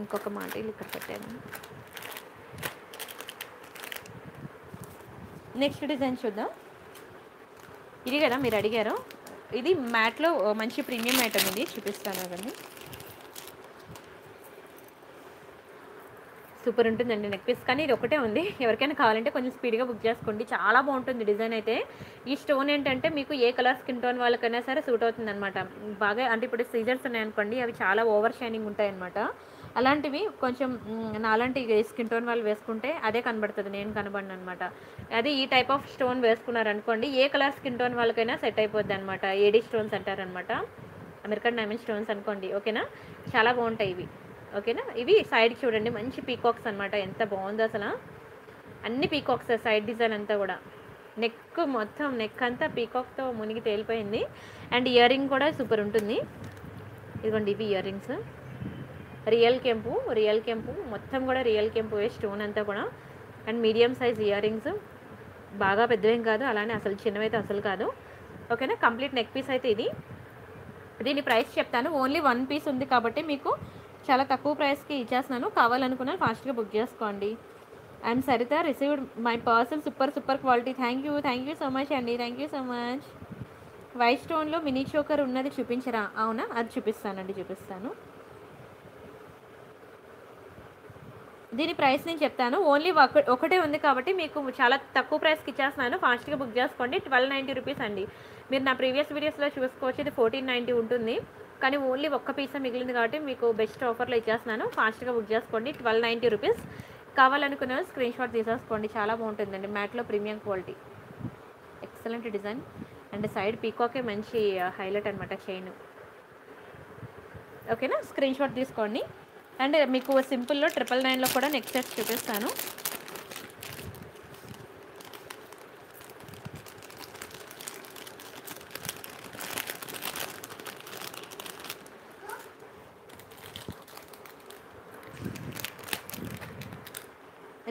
ఇంకొక మాట ఇక్కడ పెట్టాను. నెక్స్ట్ డిజైన్ చూద్దాం. ఇది కదా మీరు అడిగారు. ఇది మ్యాట్లో మంచి ప్రీమియం ఐటమ్ ఇది. చూపిస్తాను కదండి సూపర్ ఉంటుందండి నెక్ పీస్. కానీ ఇది ఒకటే ఉంది. ఎవరికైనా కావాలంటే కొంచెం స్పీడ్గా బుక్ చేసుకోండి. చాలా బాగుంటుంది డిజైన్ అయితే. ఈ స్టోన్ ఏంటంటే మీకు ఏ కలర్ స్కిన్ టోన్ వాళ్ళకైనా సరే సూట్ అవుతుంది అనమాట బాగా అంటే ఇప్పుడు సీజర్స్ ఉన్నాయనుకోండి అవి చాలా ఓవర్ షైనింగ్ ఉంటాయన్నమాట. అలాంటివి కొంచెం నాలాంటి స్కిన్ టోన్ వాళ్ళు వేసుకుంటే అదే కనబడుతుంది. నేను కనబడిన అనమాట అది ఈ టైప్ ఆఫ్ స్టోన్ వేసుకున్నారనుకోండి ఏ కలర్ స్కిన్ టోన్ వాళ్ళకైనా సెట్ అయిపోద్ది అనమాట ఏడీ స్టోన్స్ అంటారనమాట అమెరికన్ డైమండ్ స్టోన్స్ అనుకోండి. ఓకేనా? చాలా బాగుంటాయి ఇవి. ఓకేనా? ఇవి సైడ్ చూడండి మంచి పీకాక్స్ అనమాట ఎంత బాగుందో అసలు. అన్ని పీకాక్స్ సైడ్ డిజైన్ అంతా కూడా. నెక్ మొత్తం నెక్ అంతా పీకాక్తో మునిగి తేలిపోయింది. అండ్ ఇయర్ రింగ్ కూడా సూపర్ ఉంటుంది. ఇదిగోండి ఇవి ఇయర్ రింగ్స్ రియల్ కెంపు రియల్ కెంపు. మొత్తం కూడా రియల్ కెంపు స్టోన్ అంతా కూడా. And medium size ear rings బాగా పెద్దవేం కాదు. అలానే అసలు చిన్నవైతే అసలు కాదు. ఓకేనా? కంప్లీట్ నెక్ పీస్ అయితే ఇది. దీని ప్రైస్ చెప్తాను. ఓన్లీ వన్ పీస్ ఉంది కాబట్టి మీకు చాలా తక్కువ ప్రైస్కి ఇచ్చేస్తున్నాను. కావాలనుకున్నా ఫాస్ట్గా బుక్ చేసుకోండి. And Saritha received my parcel super super quality. Thank you thank you so much అండి thank you so much. White స్టోన్లో mini choker ఉన్నది చూపించరా? అవునా? అది చూపిస్తానండి చూపిస్తాను. దీని ప్రైస్ నేను చెప్తాను. ఓన్లీ ఒక ఒకటే ఉంది కాబట్టి మీకు చాలా తక్కువ ప్రైస్కి ఇచ్చేస్తున్నాను. ఫాస్ట్గా బుక్ చేసుకోండి. ట్వెల్వ్ నైంటీ రూపీస్ అండి. మీరు నా ప్రీవియస్ వీడియోస్లో చూసుకోవచ్చు. ఇది ఫోర్టీన్ నైంటీ ఉంటుంది. కానీ ఓన్లీ ఒక్క పీసే మిగిలింది కాబట్టి మీకు బెస్ట్ ఆఫర్లో ఇచ్చేస్తున్నాను. ఫాస్ట్గా బుక్ చేసుకోండి. Twelve ninety rupees. కావాలనుకున్న స్క్రీన్ షాట్ తీసేసుకోండి. చాలా బాగుంటుందండి. మ్యాట్లో premium quality. Excellent design. And side పీకాకే మంచి హైలైట్ అనమాట చైన్. ఓకేనా? స్క్రీన్ షాట్ తీసుకోండి. అండ్ మీకు సింపుల్లో ట్రిపుల్ నైన్లో కూడా నెక్స్ట్ సెట్ చూపిస్తాను.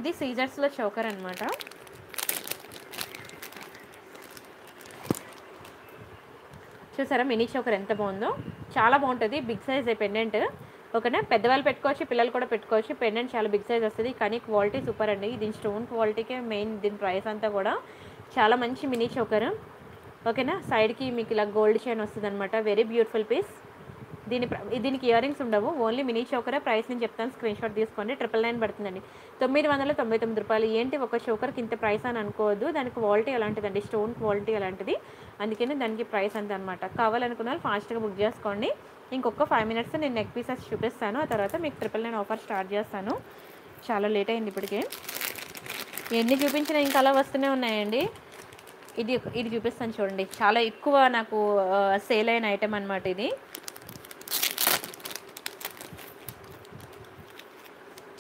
ఇది సీజర్స్లో చౌకర్ అనమాట చూసారా మినీ చోకర్ ఎంత బాగుందో? చాలా బాగుంటుంది. Big size pendant. ఓకేనా? పెద్దవాళ్ళు పెట్టుకోవచ్చు పిల్లలు కూడా పెట్టుకోవచ్చు. పెండెంట్ చాలా బిగ్ సైజ్ వస్తుంది. కానీ క్వాలిటీ సూపర్ అండి. దీని స్టోన్ క్వాలిటీకే మెయిన్ దీని ప్రైస్ అంతా కూడా. చాలా మంచి మినీ చౌకర్. ఓకేనా? సైడ్కి మీకు ఇలా గోల్డ్ చైన్ వస్తుంది అనమాట వెరీ బ్యూటిఫుల్ పీస్. దీని దీనికి ఇయర్ రింగ్స్ ఉండవు. ఓన్లీ మినీ చోకరే ప్రైస్ నేను చెప్తాను. స్క్రీన్ షాట్ తీసుకోండి. ట్రిపుల్ నైన్ పడుతుందండి. తొమ్మిది వందల తొంభై తొమ్మిది రూపాయలు. ఏంటి ఒక చోకర్కి ఇంత ప్రైస్ అని అనుకోవద్దు. దాని క్వాలిటీ అలాంటిదండి స్టోన్ క్వాలిటీ అలాంటిది అందుకని దానికి ప్రైస్ అంత అనమాట కావాలనుకున్న వాళ్ళు ఫాస్ట్గా బుక్ చేసుకోండి. ఇంకొక ఫైవ్ మినిట్స్ నేను నెక్ పీసెస్ చూపిస్తాను. ఆ తర్వాత మీకు ట్రిపుల్ నైన్ ఆఫర్ స్టార్ట్ చేస్తాను. చాలా లేట్ అయింది ఇప్పటికే. ఎన్ని చూపించినా ఇంకా అలా వస్తూనే ఉన్నాయండి. ఇది ఇది చూపిస్తాను చూడండి. చాలా ఎక్కువ నాకు సేల్ అయిన ఐటెం అనమాట ఇది.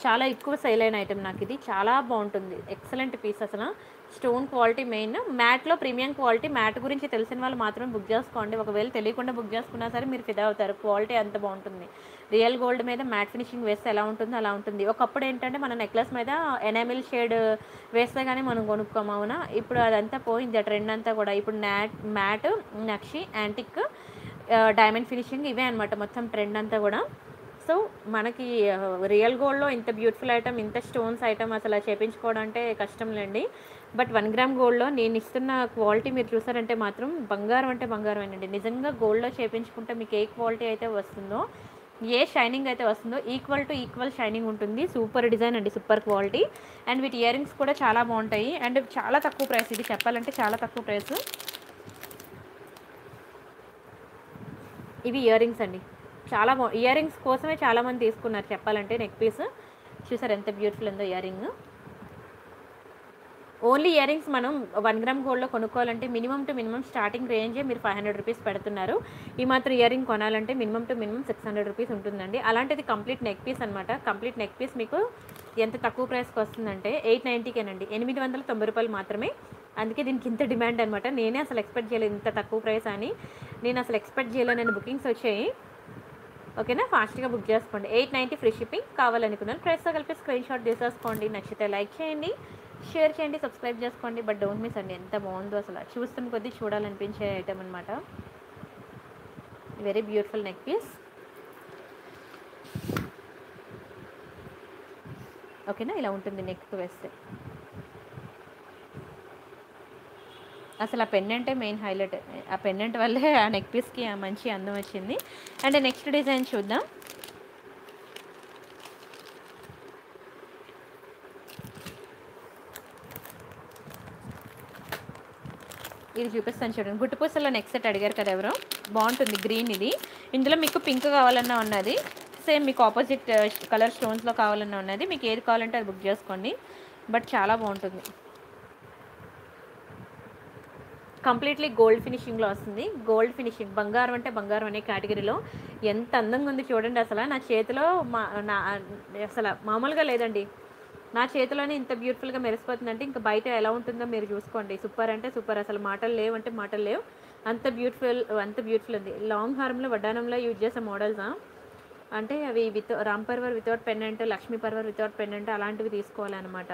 చాలా ఎక్కువ సేల్ అయిన ఐటెం నాకు ఇది. చాలా బాగుంటుంది. ఎక్సలెంట్ పీస్ అసలు. స్టోన్ క్వాలిటీ మెయిన్ మ్యాట్లో ప్రీమియం క్వాలిటీ మ్యాట్ గురించి తెలిసిన వాళ్ళు మాత్రమే బుక్ చేసుకోండి. ఒకవేళ తెలియకుండా బుక్ చేసుకున్నా సరే మీరు ఫిదా అవుతారు. క్వాలిటీ అంత బాగుంటుంది. రియల్ గోల్డ్ మీద మ్యాట్ ఫినిషింగ్ వేస్తే ఎలా ఉంటుందో అలా ఉంటుంది. ఒకప్పుడు ఏంటంటే మన నెక్లెస్ మీద ఎనామిల్ షేడ్ వేస్తే కానీ మనం కొనుక్కోము అవునా? ఇప్పుడు అదంతా పోయింది. ఆ ట్రెండ్ అంతా కూడా. ఇప్పుడు matte matte nakshi antique diamond finishing ఇవే అనమాట మొత్తం ట్రెండ్ అంతా కూడా. సో మనకి రియల్ గోల్డ్లో ఇంత బ్యూటిఫుల్ ఐటమ్ ఇంత స్టోన్స్ ఐటమ్ అసలు చేపించుకోవడం అంటే కష్టంలేండి బట్ వన్ గ్రామ్ గోల్డ్లో నేను ఇస్తున్న క్వాలిటీ మీరు చూసారంటే మాత్రం బంగారం అంటే బంగారం అండి నిజంగా గోల్డ్లో చేపించుకుంటే మీకు ఏ క్వాలిటీ అయితే వస్తుందో ఏ షైనింగ్ అయితే వస్తుందో ఈక్వల్ టు ఈక్వల్ షైనింగ్ ఉంటుంది. సూపర్ డిజైన్ అండి సూపర్ క్వాలిటీ అండ్ వీటి ఇయర్ రింగ్స్ కూడా చాలా బాగుంటాయి. అండ్ చాలా తక్కువ ప్రైస్ ఇది. చెప్పాలంటే చాలా తక్కువ ప్రైస్ ఇవి ఇయర్ రింగ్స్ అండి. చాలా ఇయర్ రింగ్స్ కోసమే చాలామంది తీసుకున్నారు చెప్పాలంటే నెక్ పీస్ చూసారు ఎంత బ్యూటిఫుల్ ఉందో ear ring only ear rings మనం వన్ గ్రామ్ గోల్డ్లో కొనుక్కోవాలంటే మినిమం టు మినిమం స్టార్టింగ్ రేంజే మీరు ఫైవ్ హండ్రెడ్ రూపీస్ పెడుతున్నారు. ఈ మాత్రం ఇయర్ రింగ్ కొనాలంటే minimum to minimum six hundred rupees ఉంటుందండి. అలాంటిది కంప్లీట్ నెక్ పీస్ అనమాట కంప్లీట్ నెక్ పీస్ మీకు ఎంత తక్కువ ప్రైస్కి వస్తుందంటే ఎయిట్ నైంటీకేనండి ఎనిమిది వందల తొంభై రూపాయలు మాత్రమే. అందుకే దీనికి ఇంత డిమాండ్ అనమాట నేనే అసలు ఎక్స్పెక్ట్ చేయలేదు ఇంత తక్కువ ప్రైస్ అని. నేను అసలు ఎక్స్పెక్ట్ చేయలేను బుకింగ్స్ వచ్చాయి. ఓకేనా? ఫాస్ట్గా బుక్ చేసుకోండి. ఎయిట్ నైంటీ ఫ్రీ షిప్పింగ్ కావాలనుకున్నాను ప్రైస్తో కలిపి స్క్రీన్ షాట్ తీసేసుకోండి. నచ్చితే లైక్ చేయండి షేర్ చేయండి సబ్స్క్రైబ్ చేసుకోండి. బట్ డోంట్ మిస్ అండి ఎంత బాగుందో అసలు. చూస్తున్న కొద్దీ చూడాలనిపించే ఐటమ్ అనమాట వెరీ బ్యూటిఫుల్ నెక్ పీస్ ఓకేనా? ఇలా ఉంటుంది నెక్ వేస్తే. అసలు ఆ పెండెంటే మెయిన్ హైలైట్. ఆ పెండెంట్ వల్లే ఆ నెక్ పీస్కి ఆ మంచి అందం వచ్చింది. అండ్ నెక్స్ట్ డిజైన్ చూద్దాం. ఇది చూపిస్తాను చూడండి. గుట్టుపూసలో నెక్స్ట్ సెట్ అడిగారు కదా ఎవరో? బాగుంటుంది గ్రీన్ ఇది. ఇందులో మీకు పింక్ కావాలన్నా ఉన్నది. సేమ్ మీకు ఆపోజిట్ కలర్ స్టోన్స్లో కావాలన్నా ఉన్నది. మీకు ఏది కావాలంటే అది బుక్ చేసుకోండి. బట్ చాలా బాగుంటుంది. కంప్లీట్లీ గోల్డ్ ఫినిషింగ్లో వస్తుంది. గోల్డ్ ఫినిషింగ్ బంగారం అంటే బంగారం అనే కేటగిరీలో ఎంత అందంగా ఉంది చూడండి అసలు. నా చేతిలో మా నా అసలు మామూలుగా లేదండి. నా చేతిలోనే ఇంత బ్యూటిఫుల్గా మెరిసిపోతుందంటే ఇంకా బయట ఎలా ఉంటుందో మీరు చూసుకోండి. సూపర్ అంటే సూపర్. అసలు మాటలు లేవు అంటే మాటలు లేవు. అంత బ్యూటిఫుల్ అంత బ్యూటిఫుల్ ఉంది. లాంగ్ హార్మ్లో వడ్డానంలో యూజ్ చేసే మోడల్సా? అంటే అవి విత్ రామ్ పర్వర్ వితౌట్ పెండెంట్ లక్ష్మీ పర్వర్ వితౌట్ పెండెంట్ అలాంటివి తీసుకోవాలన్నమాట.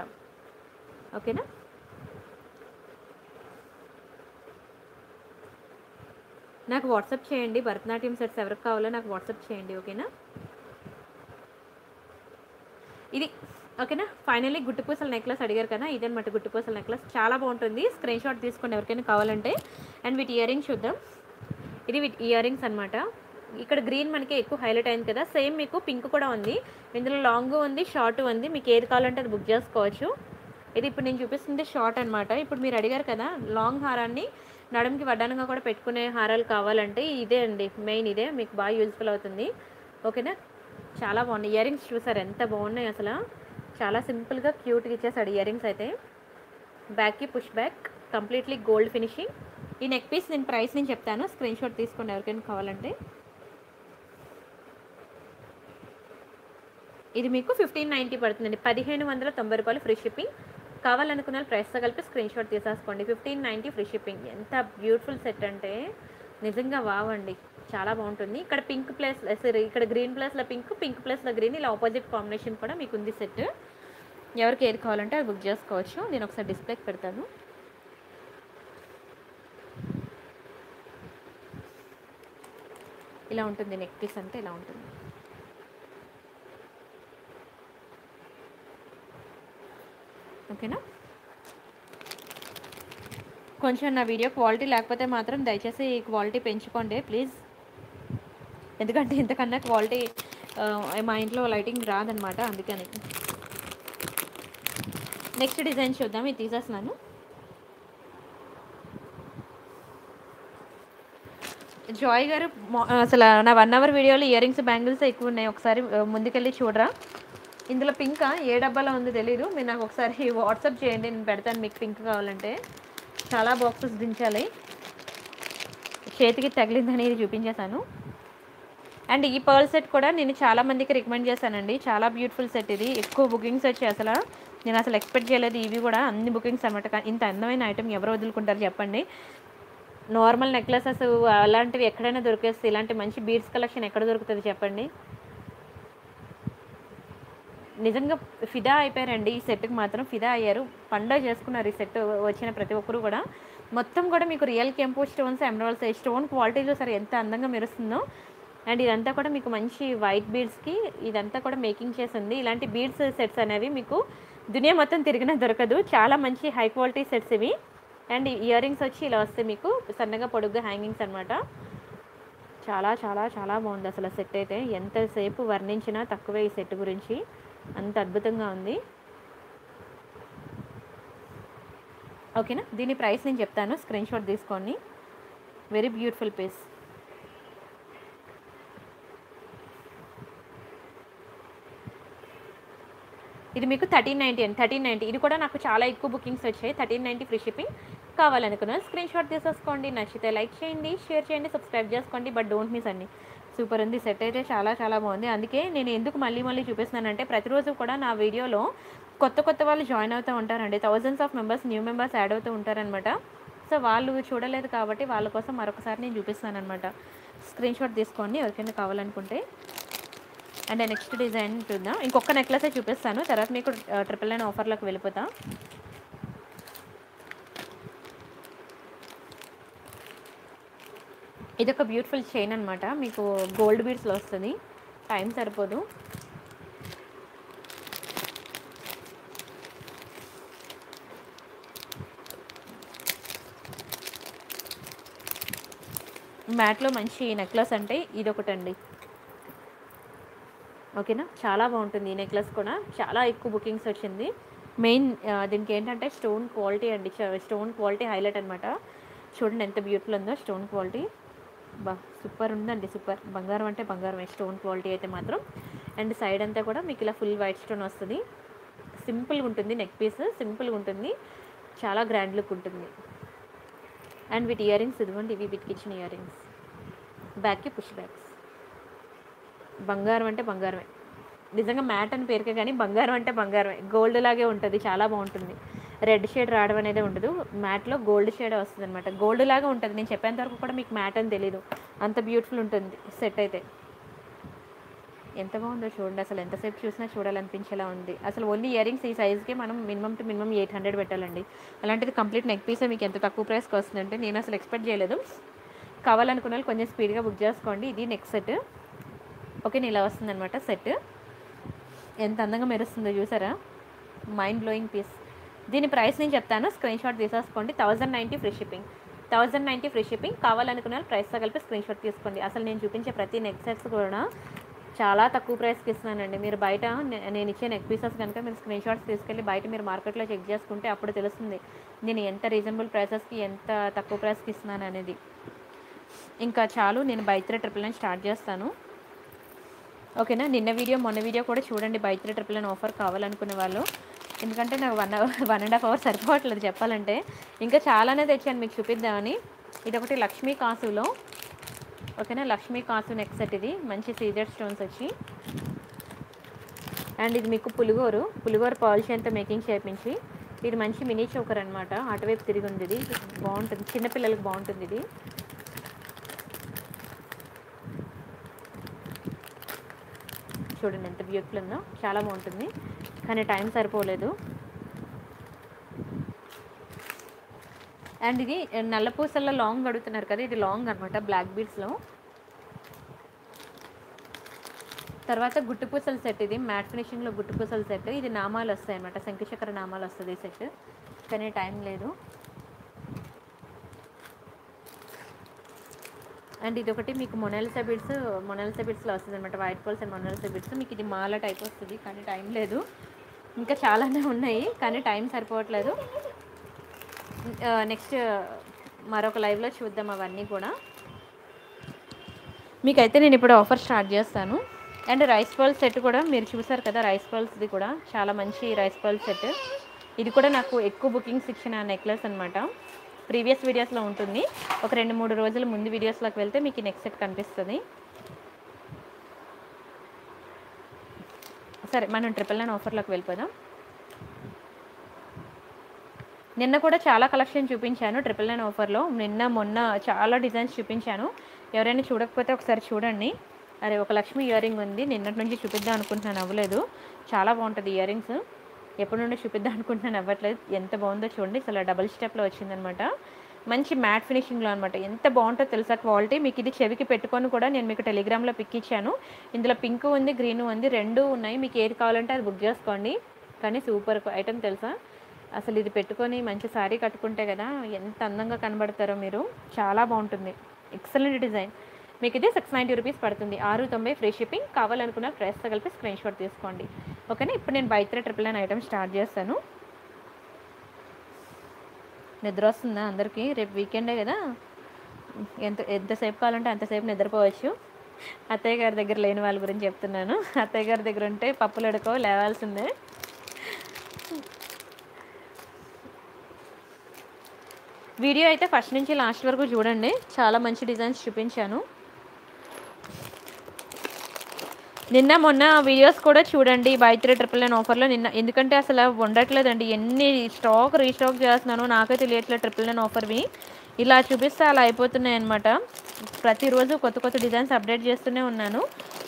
ఓకేనా? నాకు వాట్సాప్ చేయండి. భరతనాట్యం సెట్స్ ఎవరికి కావాలో నాకు వాట్సాప్ చేయండి ఓకేనా? ఇది ఓకేనా? ఫైనల్లీ గుట్టుపూసల నెక్లెస్ అడిగారు కదా ఇదనమాట గుట్టుపూసల నెక్లెస్ చాలా బాగుంటుంది. స్క్రీన్ షాట్ తీసుకోండి ఎవరికైనా కావాలంటే. అండ్ వీటి ఇయర్ రింగ్స్ చూద్దాం. ఇది వీటి ఇయర్ రింగ్స్ అనమాట ఇక్కడ గ్రీన్ మనకి ఎక్కువ హైలైట్ అయింది కదా. సేమ్ మీకు పింక్ కూడా ఉంది. ఇందులో లాంగ్ ఉంది షార్ట్ ఉంది. మీకు ఏది కావాలంటే అది బుక్ చేసుకోవచ్చు. ఇది ఇప్పుడు నేను చూపిస్తుంది షార్ట్ అనమాట ఇప్పుడు మీరు అడిగారు కదా లాంగ్ హారాన్ని నడుముకి వడ్డానంగా కూడా పెట్టుకునే హారాలు కావాలంటే ఇదే అండి మెయిన్ ఇదే. మీకు బాగా యూజ్ఫుల్ అవుతుంది. ఓకేనా? చాలా బాగున్నాయి. ఇయర్ రింగ్స్ చూసారు? ఎంత బాగున్నాయి అసలు. చాలా సింపుల్గా క్యూట్గా ఇచ్చేసాడు ఇయర్ రింగ్స్ అయితే. బ్యాక్కి push back completely gold finishing ఈ నెక్ పీస్ నేను ప్రైస్ నేను చెప్తాను. స్క్రీన్ షాట్ తీసుకోండి ఎవరికైనా కావాలంటే. ఇది మీకు ఫిఫ్టీన్ నైంటీ పడుతుందండి. పదిహేను వందల తొంభై రూపాయలు ఫ్రీ షిప్పింగ్ కావాలనుకున్న ప్రైస్తో కలిపి స్క్రీన్ షాట్ తీసేసుకోండి. ఫిఫ్టీన్ నైంటీ ఫ్రీ షిప్పింగ్ ఎంత బ్యూటిఫుల్ సెట్ అంటే నిజంగా వావండి చాలా బాగుంటుంది. ఇక్కడ పింక్ ప్లేస్ సరే ఇక్కడ గ్రీన్ ప్లేస్లో పింక్ పింక్ ప్లేస్లో గ్రీన్ ఇలా ఆపోజిట్ కాంబినేషన్ కూడా మీకు ఉంది సెట్ ఎవరికి ఏది కావాలంటే అది బుక్ చేసుకోవచ్చు. నేను ఒకసారి డిస్ప్లేకి పెడతాను. ఇలా ఉంటుంది నెక్ పీస్ అంటే ఇలా ఉంటుంది. ఓకేనా? కొంచెం నా వీడియో క్వాలిటీ లేకపోతే మాత్రం దయచేసి క్వాలిటీ పెంచుకోండి ప్లీజ్. ఎందుకంటే ఇంతకన్నా క్వాలిటీ మా ఇంట్లో లైటింగ్ రాదనమాట అందుకని. నెక్స్ట్ డిజైన్ చూద్దాం ఇది తీసేస్తున్నాను. జాయ్ గారు అసలు నా వన్ అవర్ వీడియోలో ఇయర్ రింగ్స్ బ్యాంగిల్స్ ఎక్కువ ఉన్నాయి. ఒకసారి ముందుకెళ్ళి చూడరా? ఇందులో పింక్ ఏ డబ్బాలో ఉందో తెలీదు. మీరు నాకు ఒకసారి వాట్సాప్ చేయండి. నేను పెడతాను. మీకు పింక్ కావాలంటే చాలా బాక్సెస్ దించాలి. చేతికి తగిలిందని ఇది చూపించేశాను. అండ్ ఈ పర్ల్ సెట్ కూడా నేను చాలా మందికి రికమెండ్ చేశానండి. చాలా బ్యూటిఫుల్ సెట్ ఇది. ఎక్కువ బుకింగ్స్ వచ్చాయి అసలు నేను అసలు ఎక్స్పెక్ట్ చేయలేదు ఇవి కూడా. అన్ని బుకింగ్స్ అనమాట ఇంత అందమైన ఐటమ్ ఎవరు వదులుకుంటారు చెప్పండి. నార్మల్ నెక్లెసెస్ అలాంటివి ఎక్కడైనా దొరికేస్తాయి ఇలాంటి మంచి బీడ్స్ కలెక్షన్ ఎక్కడ దొరుకుతుంది చెప్పండి. నిజంగా ఫిదా అయిపోయారండి. ఈ సెట్కి మాత్రం ఫిదా అయ్యారు. పండగ చేసుకున్నారు ఈ సెట్ వచ్చిన ప్రతి ఒక్కరు కూడా. మొత్తం కూడా మీకు రియల్ కెంపో స్టోన్స్ ఎమరాల్స్ స్టోన్ క్వాలిటీ చూసారు ఎంత అందంగా మెరుస్తుందో అండ్ ఇదంతా కూడా మీకు మంచి వైట్ బీడ్స్కి ఇదంతా కూడా మేకింగ్ చేసింది. ఇలాంటి బీడ్స్ సెట్స్ అనేవి మీకు దునియా మొత్తం తిరిగినా దొరకదు. చాలా మంచి హై క్వాలిటీ సెట్స్ ఇవి. అండ్ ఇయర్ రింగ్స్ వచ్చి ఇలా వస్తే మీకు సన్నగా పొడుగ్గా హ్యాంగింగ్స్ అనమాట చాలా చాలా చాలా బాగుంది అసలు సెట్ అయితే. ఎంతసేపు వర్ణించినా తక్కువే ఈ సెట్ గురించి. అంత అద్భుతంగా ఉంది. ఓకేనా? దీని ప్రైస్ నేను చెప్తాను. స్క్రీన్ షాట్ తీసుకోండి. వెరీ బ్యూటిఫుల్ పీస్ ఇది మీకు థర్టీన్ నైంటీ అండి. Thirteen ninety. ఇది కూడా నాకు చాలా ఎక్కువ బుకింగ్స్ వచ్చాయి. థర్టీన్ నైంటీ ఫ్రీ షిప్పింగ్ కావాలనుకున్నాను. స్క్రీన్ షాట్ తీసేసుకోండి. నచ్చితే లైక్ చేయండి షేర్ చేయండి సబ్స్క్రైబ్ చేసుకోండి. బట్ డోంట్ మిస్ అండి. సూపర్ ఉంది. సెట్ అయితే చాలా చాలా బాగుంది. అందుకే నేను ఎందుకు మళ్ళీ మళ్ళీ చూపిస్తున్నానంటే ప్రతిరోజు కూడా నా వీడియోలో కొత్త కొత్త వాళ్ళు జాయిన్ అవుతూ ఉంటారండి. Thousands of members new members add అవుతూ ఉంటారనమాట సో వాళ్ళు చూడలేదు కాబట్టి వాళ్ళ కోసం మరొకసారి నేను చూపిస్తాను అనమాట స్క్రీన్ షాట్ తీసుకోండి. ఎవరికైనా కావాలనుకుంటే. అండ్ నెక్స్ట్ డిజైన్ చూద్దాం. ఇంకొక నెక్లెసే చూపిస్తాను. తర్వాత మీకు ట్రిపుల్ నైన్ ఆఫర్లోకి వెళ్ళిపోతా. ఇది ఒక బ్యూటిఫుల్ చైన్ అనమాట మీకు గోల్డ్ బీడ్స్లో వస్తుంది. టైం సరిపోదు. మ్యాట్లో మంచి నెక్లెస్ అంటే ఇది ఒకటండి ఓకేనా చాలా బాగుంటుంది ఈ నెక్లెస్ కూడా. చాలా ఎక్కువ బుకింగ్స్ వచ్చింది. మెయిన్ దీనికి ఏంటంటే స్టోన్ క్వాలిటీ అండి. స్టోన్ క్వాలిటీ హైలైట్ అనమాట చూడండి ఎంత బ్యూటిఫుల్ ఉందో స్టోన్ క్వాలిటీ బా సూపర్ ఉందండి సూపర్. బంగారం అంటే బంగారమే స్టోన్ క్వాలిటీ అయితే మాత్రం. అండ్ సైడ్ అంతా కూడా మీకు ఇలా ఫుల్ వైట్ స్టోన్ వస్తుంది. సింపుల్గా ఉంటుంది నెక్ పీస్ సింపుల్గా ఉంటుంది. చాలా గ్రాండ్ లుక్ ఉంటుంది. అండ్ వీటి ఇయర్ రింగ్స్ ఇదిగోండి ఇవి వీటికి ఇచ్చిన ఇయర్ రింగ్స్. బ్యాక్కి పుష్ బ్యాక్స్ బంగారం అంటే బంగారమే. నిజంగా మ్యాట్ అని పేరుకే కానీ బంగారం అంటే బంగారమే. గోల్డ్ లాగే ఉంటుంది చాలా బాగుంటుంది. రెడ్ షేడ్ రావడం అనేది ఉండదు. మ్యాట్లో గోల్డ్ షేడ్ వస్తుంది అనమాట గోల్డ్ లాగా ఉంటుంది. నేను చెప్పేంత వరకు కూడా మీకు మ్యాట్ అని తెలీదు. అంత బ్యూటిఫుల్ ఉంటుంది సెట్ అయితే. ఎంత బాగుందో చూడండి. అసలు ఎంతసేపు చూసినా చూడాలనిపించేలా ఉంది. అసలు ఓన్లీ ఇయరింగ్స్ ఈ సైజ్కి మనం minimum two minimum eight hundred పెట్టాలండి. అలాంటిది కంప్లీట్ నెక్ పీసే మీకు ఎంత తక్కువ ప్రైస్కి వస్తుందంటే నేను అసలు ఎక్స్పెక్ట్ చేయలేదు. కావాలనుకున్న వాళ్ళు కొంచెం స్పీడ్గా బుక్ చేసుకోండి. ఇది నెక్స్ట్ సెట్ ఓకే ఇలా వస్తుందన్నమాట సెట్ ఎంత అందంగా మెరుస్తుందో చూసారా? మైండ్ బ్లోయింగ్ పీస్ దీని ప్రైస్ నేను చెప్తాను. స్క్రీన్ షాట్ తీసేసుకోండి. Thousand ninety free shipping. Thousand ninety free shipping. కావాలనుకున్న వాళ్ళు ప్రైస్తో కలిపి స్క్రీన్ షాట్ తీసుకోండి. అసలు నేను చూపించే ప్రతి నెక్ సెట్స్ కూడా చాలా తక్కువ ప్రైస్కి ఇస్తున్నానండి. మీరు బయట నేను ఇచ్చే నెక్ పీసెస్ కనుక మీరు స్క్రీన్ షాట్స్ తీసుకెళ్ళి బయట మీరు మార్కెట్లో చెక్ చేసుకుంటే అప్పుడు తెలుస్తుంది నేను ఎంత రీజనబుల్ ప్రైసెస్కి ఎంత తక్కువ ప్రైస్కి ఇస్తున్నాను అనేది. ఇంకా చాలు నేను బైత్రే ట్రిపుల్ నైన్ స్టార్ట్ చేస్తాను. ఓకేనా? నిన్న వీడియో మొన్న వీడియో కూడా చూడండి. Buy three triple nine offer కావాలనుకునే వాళ్ళు. ఎందుకంటే నాకు one hour one and half hour సరిపోవట్లేదు చెప్పాలంటే. ఇంకా చాలానే తెచ్చాను మీకు చూపిద్దామని. ఇది ఒకటి లక్ష్మీ కాసులో. ఓకేనా? లక్ష్మీ కాసు నెక్స్ట్ సెట్ ఇది. మంచి సీజర్ స్టోన్స్ వచ్చి. అండ్ ఇది మీకు పులిగోరు. పులిగోరు అంతా మేకింగ్ చేయించి ఇది మంచి మినీ చోకర్ అనమాట అటువైపు తిరిగి ఉంది ఇది. బాగుంటుంది. చిన్నపిల్లలకి బాగుంటుంది ఇది. చూడండి ఎంత బ్యూటిఫుల్ ఉందో. చాలా బాగుంటుంది. కానీ టైం సరిపోలేదు. అండ్ ఇది నల్ల పూసల్లో లాంగ్ అడుగుతున్నారు కదా ఇది లాంగ్ అనమాట బ్లాక్ బీడ్స్లో. తర్వాత గుట్టుపూసల సెట్ ఇది మ్యాట్ ఫినిషింగ్లో గుట్టుపూసల సెట్ ఇది నామాలు వస్తాయి అనమాట శంఖచక్ర నామాలు వస్తుంది ఈ సెట్. కానీ టైం లేదు. అండ్ ఇది ఒకటి మీకు మొనాలిసా బిడ్స్ మొనాలిసా బిడ్స్లో వస్తుంది అనమాట white pearls and Mona Lisa beads. మీకు ఇది మాల టైప్ వస్తుంది కానీ టైం లేదు. ఇంకా చాలానే ఉన్నాయి కానీ టైం సరిపోవట్లేదు. నెక్స్ట్ మరొక లైవ్లో చూద్దాం అవన్నీ కూడా. మీకైతే నేను ఇప్పుడు ఆఫర్ స్టార్ట్ చేస్తాను. అండ్ రైస్ బాల్ సెట్ కూడా మీరు చూసారు కదా రైస్ బాల్స్ది కూడా. చాలా మంచి రైస్ బాల్ సెట్. ఇది కూడా నాకు ఎక్కువ బుకింగ్స్ ఇచ్చిన నెక్లెస్ అనమాట ప్రీవియస్ వీడియోస్లో ఉంటుంది. ఒక రెండు మూడు రోజుల ముందు వీడియోస్లోకి వెళ్తే మీకు ఈ సెట్ కనిపిస్తుంది. సరే మనం ట్రిపుల్ నైన్ ఆఫర్లోకి వెళ్ళిపోదాం. నిన్న కూడా చాలా కలెక్షన్ చూపించాను ట్రిపుల్ నైన్ ఆఫర్లో నిన్న మొన్న చాలా డిజైన్స్ చూపించాను. ఎవరైనా చూడకపోతే ఒకసారి చూడండి. అరే ఒక లక్ష్మి ఇయరింగ్ ఉంది. నిన్నటి నుంచి చూపిద్దాం అనుకుంటున్నాను అవ్వలేదు. చాలా బాగుంటుంది ఇయరింగ్స్ ఎప్పటి నుండి చూపిద్దాం అనుకుంటున్నాను అవ్వట్లేదు. ఎంత బాగుందో చూడండి. అసలు డబుల్ స్టెప్లో వచ్చిందనమాట. మంచి మ్యాట్ ఫినిషింగ్లో అనమాట ఎంత బాగుంటుందో తెలుసా క్వాలిటీ? మీకు ఇది చెవికి పెట్టుకొని కూడా నేను మీకు టెలిగ్రామ్లో పిక్ ఇచ్చాను. ఇందులో పింక్ ఉంది గ్రీన్ ఉంది రెండు ఉన్నాయి. మీకు ఏది కావాలంటే అది బుక్ చేసుకోండి. కానీ సూపర్ ఐటమ్ తెలుసా? అసలు ఇది పెట్టుకొని మంచి శారీ కట్టుకుంటే కదా ఎంత అందంగా కనబడతారో మీరు. చాలా బాగుంటుంది. Excellent design. మీకు ఇది సిక్స్ నైంటీ రూపీస్ పడుతుంది. ఆరు తొంభై ఫ్రీ షిప్పింగ్. కావాలనుకున్న ప్రైస్తో కలిపి స్క్రీన్ షాట్ తీసుకోండి. ఓకేనా? ఇప్పుడు నేను buy three triple nine item start చేస్తాను. నిద్ర వస్తుందా అందరికీ? రేపు వీకెండే కదా? ఎంత ఎంతసేపు కావాలంటే అంతసేపు నిద్రపోవచ్చు. అత్తయ్య గారి దగ్గర లేని వాళ్ళ గురించి చెప్తున్నాను. అత్తయ్య గారి దగ్గర ఉంటే పప్పులు ఎడుకో లేవాల్సిందే. వీడియో అయితే ఫస్ట్ నుంచి లాస్ట్ వరకు చూడండి. చాలా మంచి డిజైన్స్ చూపించాను. నిన్న మొన్న వీడియోస్ కూడా చూడండి బై త్రీ ట్రిపుల్ నైన్ ఆఫర్లో. నిన్న ఎందుకంటే అసలు ఉండట్లేదండి. ఎన్ని స్టాక్ రీస్టాక్ చేస్తున్నానో నాకే తెలియట్లేదు ట్రిపుల్ నైన్ ఆఫర్వి. ఇలా చూపిస్తే అలా అయిపోతున్నాయి అనమాట ప్రతిరోజు కొత్త కొత్త డిజైన్స్ అప్డేట్ చేస్తూనే ఉన్నాను.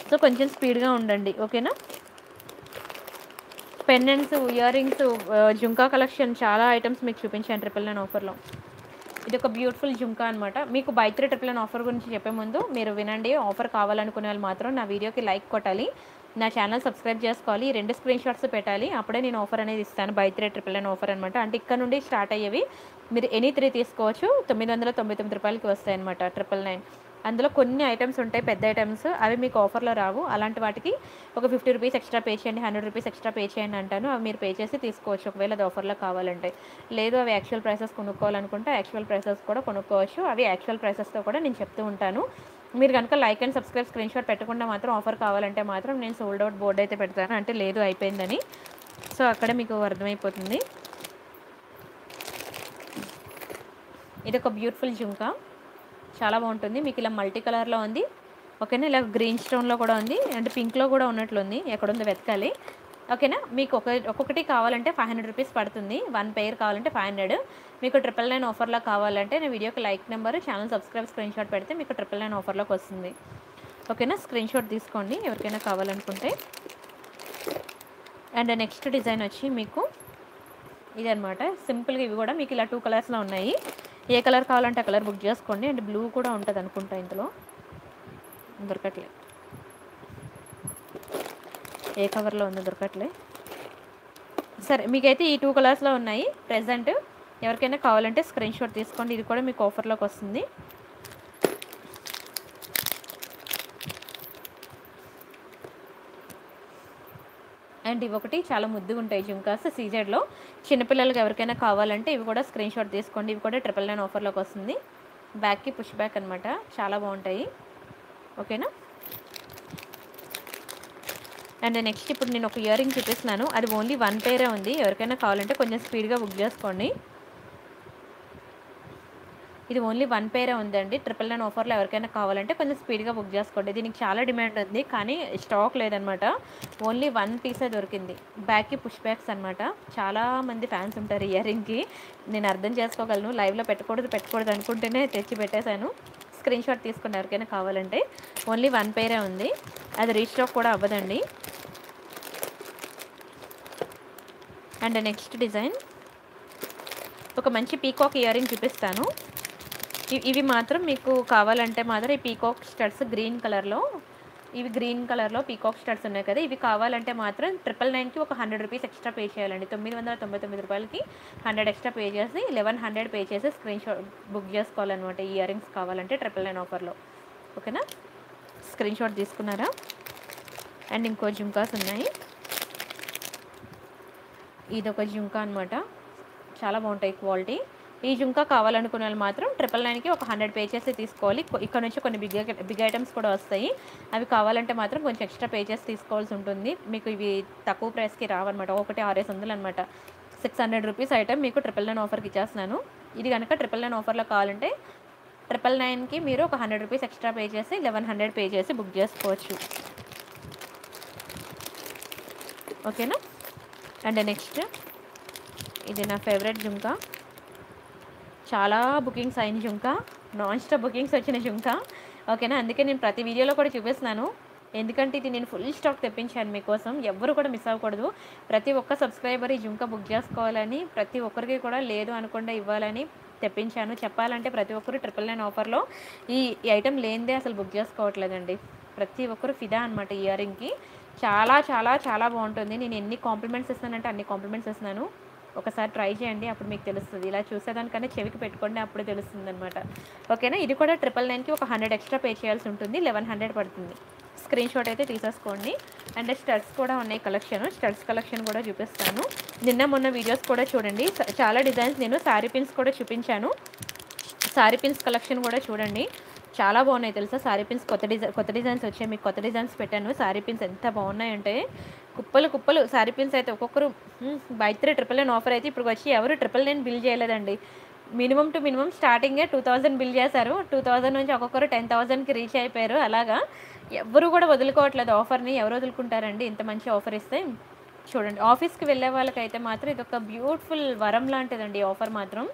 సో కొంచెం స్పీడ్గా ఉండండి. ఓకేనా? Pendants ear rings jhumka collection చాలా ఐటమ్స్ మీకు చూపించాను ట్రిపుల్ నైన్ ఆఫర్లో. ఇది ఒక బ్యూటిఫుల్ జుంకా అనమాట మీకు buy three triple nine offer గురించి చెప్పే ముందు మీరు వినండి ఆఫర్ కావాలనుకునే వాళ్ళు మాత్రం నా వీడియోకి లైక్ కొట్టాలి. నా ఛానల్ సబ్స్క్రైబ్ చేసుకోవాలి ఈ రెండు స్క్రీన్ షాట్స్ పెట్టాలి. అప్పుడే నేను ఆఫర్ అనేది ఇస్తాను buy three triple nine offer అనమాట అంటే ఇక్కడ నుండి స్టార్ట్ అయ్యేవి మీరు ఎనీ త్రీ తీసుకోవచ్చు తొమ్మిది వందల తొంభై తొమ్మిది రూపాయలకి వస్తాయి అనమాట ట్రిపుల్ నైన్ అందులో కొన్ని ఐటమ్స్ ఉంటాయి పెద్ద ఐటమ్స్. అవి మీకు ఆఫర్లో రావు. అలాంటి వాటికి ఒక ఫిఫ్టీ రూపీస్ ఎక్స్ట్రా పే చేయండి హండ్రెడ్ రూపీస్ ఎక్స్ట్రా పే చేయండి అంటాను. అవి మీరు పే చేసి తీసుకోవచ్చు. ఒకవేళ అది ఆఫర్లో కావాలంటే. లేదు అవి యాక్చువల్ ప్రైసెస్ కొనుక్కోవాలనుకుంటే యాక్చువల్ ప్రైసెస్ కూడా కొనుక్కోవచ్చు. అవి యాక్చువల్ ప్రైసెస్తో కూడా నేను చెప్తూ ఉంటాను. మీరు కనుక like and subscribe screen shot పెట్టకుండా మాత్రం ఆఫర్ కావాలంటే మాత్రం నేను సోల్డ్ అవుట్ బోర్డు అయితే పెడతాను. అంటే లేదు అయిపోయిందని. సో అక్కడ మీకు అర్థమైపోతుంది. ఇది ఒక బ్యూటిఫుల్ జుంకా. చాలా బాగుంటుంది. మీకు ఇలా మల్టీ కలర్లో ఉంది. ఓకేనా? ఇలా గ్రీన్ స్టోన్లో కూడా ఉంది. అండ్ పింక్లో కూడా ఉన్నట్లుంది. ఎక్కడుందో వెతకాలి. ఓకేనా? మీకు ఒక ఒక్కొక్కటి కావాలంటే ఫైవ్ హండ్రెడ్ రూపీస్ పడుతుంది. వన్ పెయిర్ కావాలంటే ఫైవ్ హండ్రెడ్. మీకు ట్రిపుల్ నైన్ ఆఫర్లో కావాలంటే నేను వీడియోకి like number channel subscribe screen shot పెడితే మీకు ట్రిపుల్ నైన్ ఆఫర్లోకి వస్తుంది. ఓకేనా? స్క్రీన్ షాట్ తీసుకోండి. ఎవరికైనా కావాలనుకుంటే. అండ్ నెక్స్ట్ డిజైన్ వచ్చి మీకు ఇదనమాట సింపుల్గా ఇవి కూడా మీకు ఇలా టూ కలర్స్లో ఉన్నాయి. ఏ కలర్ కావాలంటే ఆ కలర్ బుక్ చేసుకోండి. అండ్ బ్లూ కూడా ఉంటుంది అనుకుంటా ఇందులో. దొరకట్లే. ఏ కవర్లో ఉందో దొరకట్లే. సరే మీకైతే ఈ టూ కలర్స్లో ఉన్నాయి. ప్రజెంట్ ఎవరికైనా కావాలంటే స్క్రీన్ షాట్ తీసుకోండి. ఇది కూడా మీకు ఆఫర్లోకి వస్తుంది. అండ్ ఇవి ఒకటి చాలా ముద్దుగా ఉంటాయి జుంకాస్ సీజెడ్లో చిన్నపిల్లలకి ఎవరికైనా కావాలంటే ఇవి కూడా స్క్రీన్ షాట్ తీసుకోండి. ఇవి కూడా ట్రిపుల్ నైన్ ఆఫర్లోకి వస్తుంది. బ్యాక్కి పుష్ బ్యాక్ అనమాట చాలా బాగుంటాయి. ఓకేనా అండ్ నెక్స్ట్ ఇప్పుడు నేను ఒక ఇయర్ రింగ్ చూపిస్తున్నాను. అది ఓన్లీ వన్ పేరే ఉంది. ఎవరికైనా కావాలంటే కొంచెం స్పీడ్గా బుక్ చేసుకోండి. ఇది ఓన్లీ వన్ పేరే ఉందండి. ట్రిపుల్ నైన్ ఆఫర్లో ఎవరికైనా కావాలంటే కొంచెం స్పీడ్గా బుక్ చేసుకోండి. దీనికి చాలా డిమాండ్ ఉంది. కానీ స్టాక్ లేదనమాట. ఓన్లీ వన్ పీసే దొరికింది. బ్యాక్కి పుష్ బ్యాక్స్ అనమాట. చాలా మంది ఫ్యాన్స్ ఉంటారు ఇయర్ రింగ్కి. నేను అర్థం చేసుకోగలను. లైవ్లో పెట్టకూడదు పెట్టకూడదు అనుకుంటేనే తెచ్చి పెట్టేశాను. స్క్రీన్ షాట్ తీసుకుని ఎవరికైనా కావాలంటే ఓన్లీ వన్ పేరే ఉంది. అది రీస్టాక్ కూడా అవ్వదండి. And next design. ఒక మంచి పీకాక్ ఇయర్ రింగ్ చూపిస్తాను. ఇవి మాత్రం మీకు కావాలంటే మాత్రం ఈ పీకాక్ స్టడ్స్ గ్రీన్ కలర్లో ఇవి గ్రీన్ కలర్లో పీకాక్ స్టడ్స్ ఉన్నాయి కదా. ఇవి కావాలంటే మాత్రం ట్రిపుల్ నైన్కి ఒక హండ్రెడ్ రూపీస్ ఎక్స్ట్రా పే చేయాలండి. తొమ్మిది వందల తొంభై తొమ్మిది రూపాయలకి హండ్రెడ్ ఎక్స్ట్రా పే చేసి లెవెన్ హండ్రెడ్ పే చేసి స్క్రీన్ షాట్ బుక్ చేసుకోవాలన్నమాట. ఈ ఇయర్ రింగ్స్ కావాలంటే ట్రిపుల్ నైన్ ఆఫర్లో. ఓకేనా? స్క్రీన్ షాట్ తీసుకున్నారా? అండ్ ఇంకో జుంకాస్ ఉన్నాయి. ఇది ఒక జుంకా అనమాట చాలా బాగుంటాయి క్వాలిటీ. ఈ జుంకా కావాలనుకునే వాళ్ళు మాత్రం ట్రిపుల్ నైన్కి ఒక హండ్రెడ్ పే చేసి తీసుకోవాలి ఇక్కడ నుంచి కొన్ని బిగ్ బిగ్ ఐటమ్స్ కూడా వస్తాయి. అవి కావాలంటే మాత్రం కొంచెం ఎక్స్ట్రా పే చేసి తీసుకోవాల్సి ఉంటుంది. మీకు ఇవి తక్కువ ప్రైస్కి రావన్నమాట. ఒకటి ఆరేసి వందలు అనమాట సిక్స్ హండ్రెడ్ రూపీస్ ఐటమ్ మీకు ట్రిపుల్ నైన్ ఆఫర్కి ఇచ్చేస్తున్నాను. ఇది కనుక ట్రిపుల్ నైన్ ఆఫర్లో కావాలంటే ట్రిపుల్ నైన్కి మీరు ఒక హండ్రెడ్ రూపీస్ ఎక్స్ట్రా పే చేసి లెవెన్ హండ్రెడ్ పే చేసి బుక్ చేసుకోవచ్చు ఓకేనా అండ్ నెక్స్ట్ ఇది నా ఫేవరెట్ జుంకా. చాలా బుకింగ్స్ అయిన జుంకా. నాన్ స్టాప్ బుకింగ్స్ వచ్చిన జుంకా. ఓకేనా అందుకే నేను ప్రతి వీడియోలో కూడా చూపిస్తున్నాను. ఎందుకంటే ఇది నేను ఫుల్ స్టాక్ తెప్పించాను మీకోసం. ఎవ్వరు కూడా మిస్ అవ్వకూడదు. ప్రతి ఒక్క సబ్స్క్రైబర్ ఈ జుంకా బుక్ చేసుకోవాలని ప్రతి ఒక్కరికి కూడా లేదు అనకుండా ఇవ్వాలని తెప్పించాను. చెప్పాలంటే ప్రతి ఒక్కరు ట్రిపుల్ నైన్ ఆఫర్లో ఈ ఈ ఐటెం లేనిదే అసలు బుక్ చేసుకోవట్లేదండి. ప్రతి ఒక్కరు ఫిదా అనమాట ఇయర్ రింగ్కి చాలా చాలా చాలా బాగుంటుంది. నేను ఎన్ని కాంప్లిమెంట్స్ ఇస్తానంటే అన్ని కాంప్లిమెంట్స్ ఇస్తున్నాను. ఒకసారి ట్రై చేయండి అప్పుడు మీకు తెలుస్తుంది. ఇలా చూసేదానికన్నా చెవికి పెట్టుకోండి అప్పుడు తెలుస్తుంది అనమాట ఓకేనా? ఇది కూడా ట్రిపుల్ నైన్కి ఒక హండ్రెడ్ ఎక్స్ట్రా పే చేయాల్సి ఉంటుంది లెవెన్ హండ్రెడ్ పడుతుంది. స్క్రీన్ షాట్ అయితే తీసేసుకోండి. అండ్ స్టడ్స్ కూడా ఉన్నాయి కలెక్షన్. స్టడ్స్ కలెక్షన్ కూడా చూపిస్తాను. నిన్న మొన్న వీడియోస్ కూడా చూడండి. చాలా డిజైన్స్ నేను శారీ పిన్స్ కూడా చూపించాను. శారీ పిన్స్ కలెక్షన్ కూడా చూడండి. చాలా బాగున్నాయి తెలుసా? శారీ పిన్స్ కొత్త డిజైన్ కొత్త డిజైన్స్ వచ్చాయి. మీకు కొత్త డిజైన్స్ పెట్టాను. శారీ పిన్స్ ఎంత బాగున్నాయంటే కుప్పలు కుప్పలు. శారీ పిన్స్ అయితే ఒక్కొక్కరు buy three triple nine offer అయితే ఇప్పుడు వచ్చి ఎవరు ట్రిపుల్ నైన్ బిల్ చేయలేదండి. మినిమం టు మినిమం స్టార్టింగే టూ థౌజండ్ బిల్ చేశారు. టూ థౌజండ్ నుంచి ఒక్కొక్కరు టెన్ థౌజండ్కి రీచ్ అయిపోయారు. అలాగా ఎవరు కూడా వదులుకోవట్లేదు ఆఫర్ని ఎవరు వదులుకుంటారండి? ఇంత మంచి ఆఫర్ ఇస్తే. చూడండి ఆఫీస్కి వెళ్ళే వాళ్ళకైతే మాత్రం ఇది ఒక బ్యూటిఫుల్ వరం లాంటిదండి ఆఫర్ మాత్రం.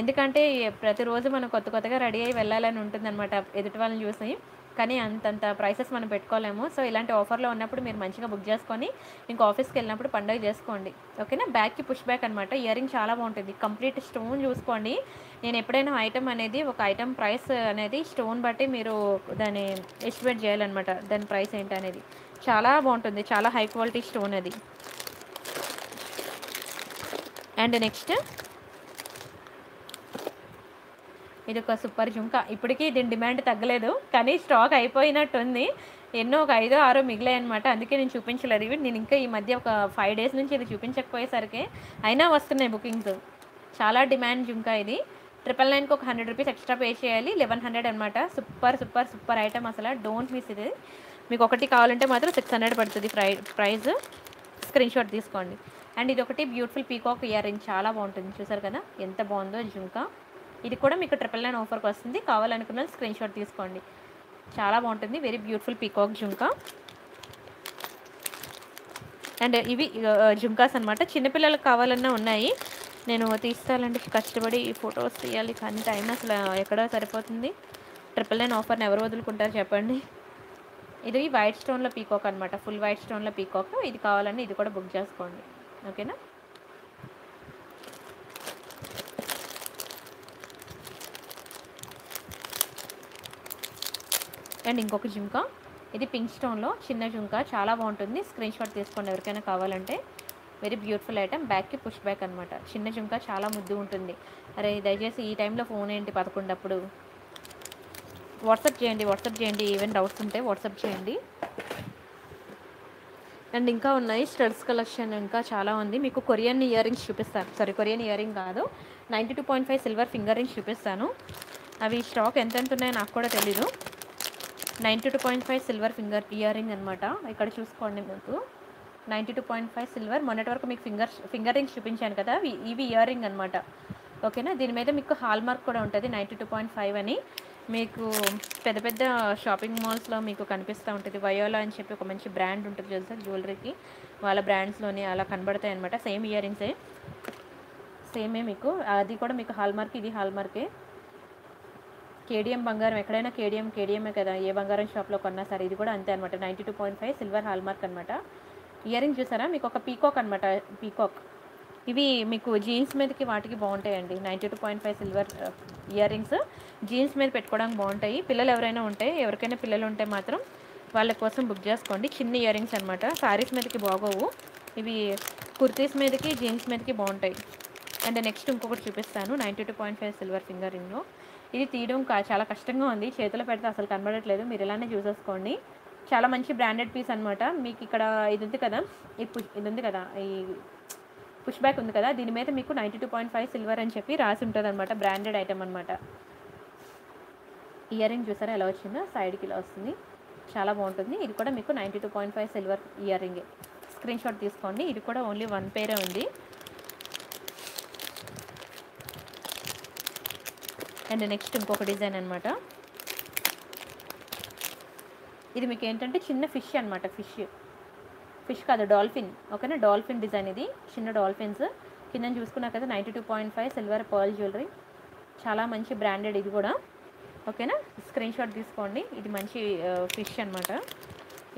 ఎందుకంటే ప్రతిరోజు మనం కొత్త కొత్తగా రెడీ అయ్యి వెళ్ళాలని ఉంటుందన్నమాట ఎదుటి వాళ్ళని చూసి. కానీ అంతంత ప్రైసెస్ మనం పెట్టుకోలేము. సో ఇలాంటి ఆఫర్లో ఉన్నప్పుడు మీరు మంచిగా బుక్ చేసుకొని ఇంకా ఆఫీస్కి వెళ్ళినప్పుడు పండుగ చేసుకోండి. ఓకేనా? బ్యాక్కి పుష్ బ్యాక్ అనమాట ఇయర్ రింగ్ చాలా బాగుంటుంది. కంప్లీట్ స్టోన్ చూసుకోండి. నేను ఎప్పుడైనా ఐటమ్ అనేది ఒక ఐటమ్ ప్రైస్ అనేది స్టోన్ బట్టి మీరు దాన్ని ఎస్టిమేట్ చేయాలన్నమాట. దాని ప్రైస్ ఏంటి అనేది చాలా బాగుంటుంది. చాలా హై క్వాలిటీ స్టోన్ అది. And next? ఇది ఒక సూపర్ జుంకా. ఇప్పటికీ దీని డిమాండ్ తగ్గలేదు కానీ స్టాక్ అయిపోయినట్టుంది. ఎన్నో ఒక ఐదో ఆరో మిగిలాయి అనమాట అందుకే నేను చూపించలేదు. ఇవి నేను ఇంకా ఈ మధ్య ఒక ఫైవ్ డేస్ నుంచి ఇది చూపించకపోయేసరికి అయినా వస్తున్నాయి బుకింగ్స్. చాలా డిమాండ్ జుంకా ఇది. ట్రిపుల్ నైన్కి ఒక హండ్రెడ్ రూపీస్ ఎక్స్ట్రా పే చేయాలి. లెవెన్ హండ్రెడ్ అనమాట సూపర్ సూపర్ సూపర్ ఐటమ్ అసలు. డోంట్ మిస్ ఇది. మీకు ఒకటి కావాలంటే మాత్రం సిక్స్ హండ్రెడ్ పడుతుంది ప్రై ప్రైస్. స్క్రీన్ షాట్ తీసుకోండి. అండ్ ఇది ఒకటి బ్యూటిఫుల్ పీకాక్ ఇయర్ రింగ్. చాలా బాగుంటుంది. చూసారు కదా? ఎంత బాగుందో జుంకా. ఇది కూడా మీకు ట్రిపుల్ నైన్ ఆఫర్కి వస్తుంది. కావాలనుకున్న స్క్రీన్ షాట్ తీసుకోండి. చాలా బాగుంటుంది. Very beautiful peacock jhumka. And ఇవి జుంకాస్ అనమాట చిన్నపిల్లలకు కావాలన్నా ఉన్నాయి. నేను తీస్తానండి. కష్టపడి ఈ ఫొటోస్ తీయాలి. కానీ టైం అసలు ఎక్కడ సరిపోతుంది. ట్రిపుల్ నైన్ ఆఫర్ని ఎవరు వదులుకుంటారు చెప్పండి. ఇది వైట్ స్టోన్లో పీకాక్ అనమాట ఫుల్ వైట్ స్టోన్లో పీకాక్ ఇది కావాలని ఇది కూడా బుక్ చేసుకోండి. ఓకేనా అండ్ ఇంకొక జుంకా. ఇది పింక్ స్టోన్లో. చిన్న జుంకా. చాలా బాగుంటుంది. స్క్రీన్ షాట్ తీసుకోండి ఎవరికైనా కావాలంటే. Very beautiful item. బ్యాక్కి పుష్ బ్యాక్ అనమాట చిన్న జుంకా చాలా ముద్దు ఉంటుంది. అరే దయచేసి ఈ టైంలో ఫోన్ ఏంటి పదకొండప్పుడు? వాట్సాప్ చేయండి వాట్సాప్ చేయండి. ఈవెన్ డౌట్స్ ఉంటే వాట్సాప్ చేయండి. అండ్ ఇంకా ఉన్నాయి. స్టడ్స్ కలెక్షన్ ఇంకా చాలా ఉంది. మీకు కొరియన్ ఇయర్ రింగ్స్ చూపిస్తాను. సారీ కొరియన్ ఇయర్ రింగ్ కాదు. Ninety two point five silver finger rings చూపిస్తాను. అవి స్టాక్ ఎంతెంత ఉన్నాయో నాకు కూడా తెలీదు. Ninety two point five silver finger earring అనమాట ఇక్కడ చూసుకోండి మీకు. Ninety two point five silver. మొన్నటి వరకు మీకు ఫింగర్ ఫింగర్ రింగ్స్ చూపించాను కదా. ఇవి- ఇవి ఇయర్ రింగ్ అనమాట ఓకేనా? దీని మీద మీకు హాల్ మార్క్ కూడా ఉంటుంది నైంటీ టూ పాయింట్ ఫైవ్ అని. మీకు పెద్ద పెద్ద షాపింగ్ మాల్స్లో మీకు కనిపిస్తూ ఉంటుంది. వయోలా అని చెప్పి ఒక మంచి బ్రాండ్ ఉంటుంది తెలుసా? జ్యువెలరీకి. వాళ్ళ బ్రాండ్స్లోని అలా కనబడతాయి అనమాట సేమ్ ఇయర్ రింగ్సే సేమే మీకు. అది కూడా మీకు హాల్ మార్క్ ఇది హాల్ మార్కే కేడిఎం బంగారం ఎక్కడైనా కేడిఎం కేడిఎంఏ కదా ఏ బంగారం షాప్లో కొన్నా సరే ఇది కూడా అంతే అనమాట ninety two point five silver hallmark అనమాట ఇయర్ రింగ్ చూసారా? మీకు ఒక పీకాక్ అనమాట పీకాక్. ఇవి మీకు జీన్స్ మీదకి వాటికి బాగుంటాయండి. Ninety two point five silver earrings jeans మీద పెట్టుకోవడానికి బాగుంటాయి. పిల్లలు ఎవరైనా ఉంటే ఎవరికైనా పిల్లలు ఉంటే మాత్రం వాళ్ళ కోసం బుక్ చేసుకోండి. చిన్న ఇయర్ రింగ్స్ అనమాట శారీస్ మీదకి బాగోవు. ఇవి కుర్తీస్ మీదకి జీన్స్ మీదకి బాగుంటాయి. అండ్ నెక్స్ట్ ఇంకొకటి చూపిస్తాను. Ninety two point five silver finger రింగ్లో ఇది తీయడం చాలా కష్టంగా ఉంది. చేతిలో పెడితే అసలు కనబడట్లేదు. మీరు ఇలానే చూసేసుకోండి చాలా మంచి బ్రాండెడ్ పీస్ అనమాట మీకు ఇక్కడ ఇది ఉంది కదా? ఈ పుష్ ఇది ఉంది కదా? ఈ పుష్ బ్యాక్ ఉంది కదా? దీని మీద మీకు ninety two point five silver అని చెప్పి రాసి ఉంటుంది అనమాట బ్రాండెడ్ ఐటమ్ అనమాట ఇయర్ రింగ్ చూసారా? ఎలా వచ్చిందో? సైడ్కి ఇలా వస్తుంది. చాలా బాగుంటుంది. ఇది కూడా మీకు ninety two point five silver ear రింగే screen shot తీసుకోండి. ఇది కూడా ఓన్లీ వన్ పేరే ఉంది. అండ్ నెక్స్ట్ ఇంకొక డిజైన్ అనమాట ఇది మీకు ఏంటంటే చిన్న ఫిష్ అనమాట ఫిష్. ఫిష్ కాదు డాల్ఫిన్. ఓకేనా? డాల్ఫిన్ డిజైన్ ఇది. చిన్న డాల్ఫిన్స్. కింద చూసుకున్నాక ninety two point five silver pearl jewellery. చాలా మంచి బ్రాండెడ్ ఇది కూడా. ఓకేనా? స్క్రీన్ షాట్ తీసుకోండి. ఇది మంచి ఫిష్ అనమాట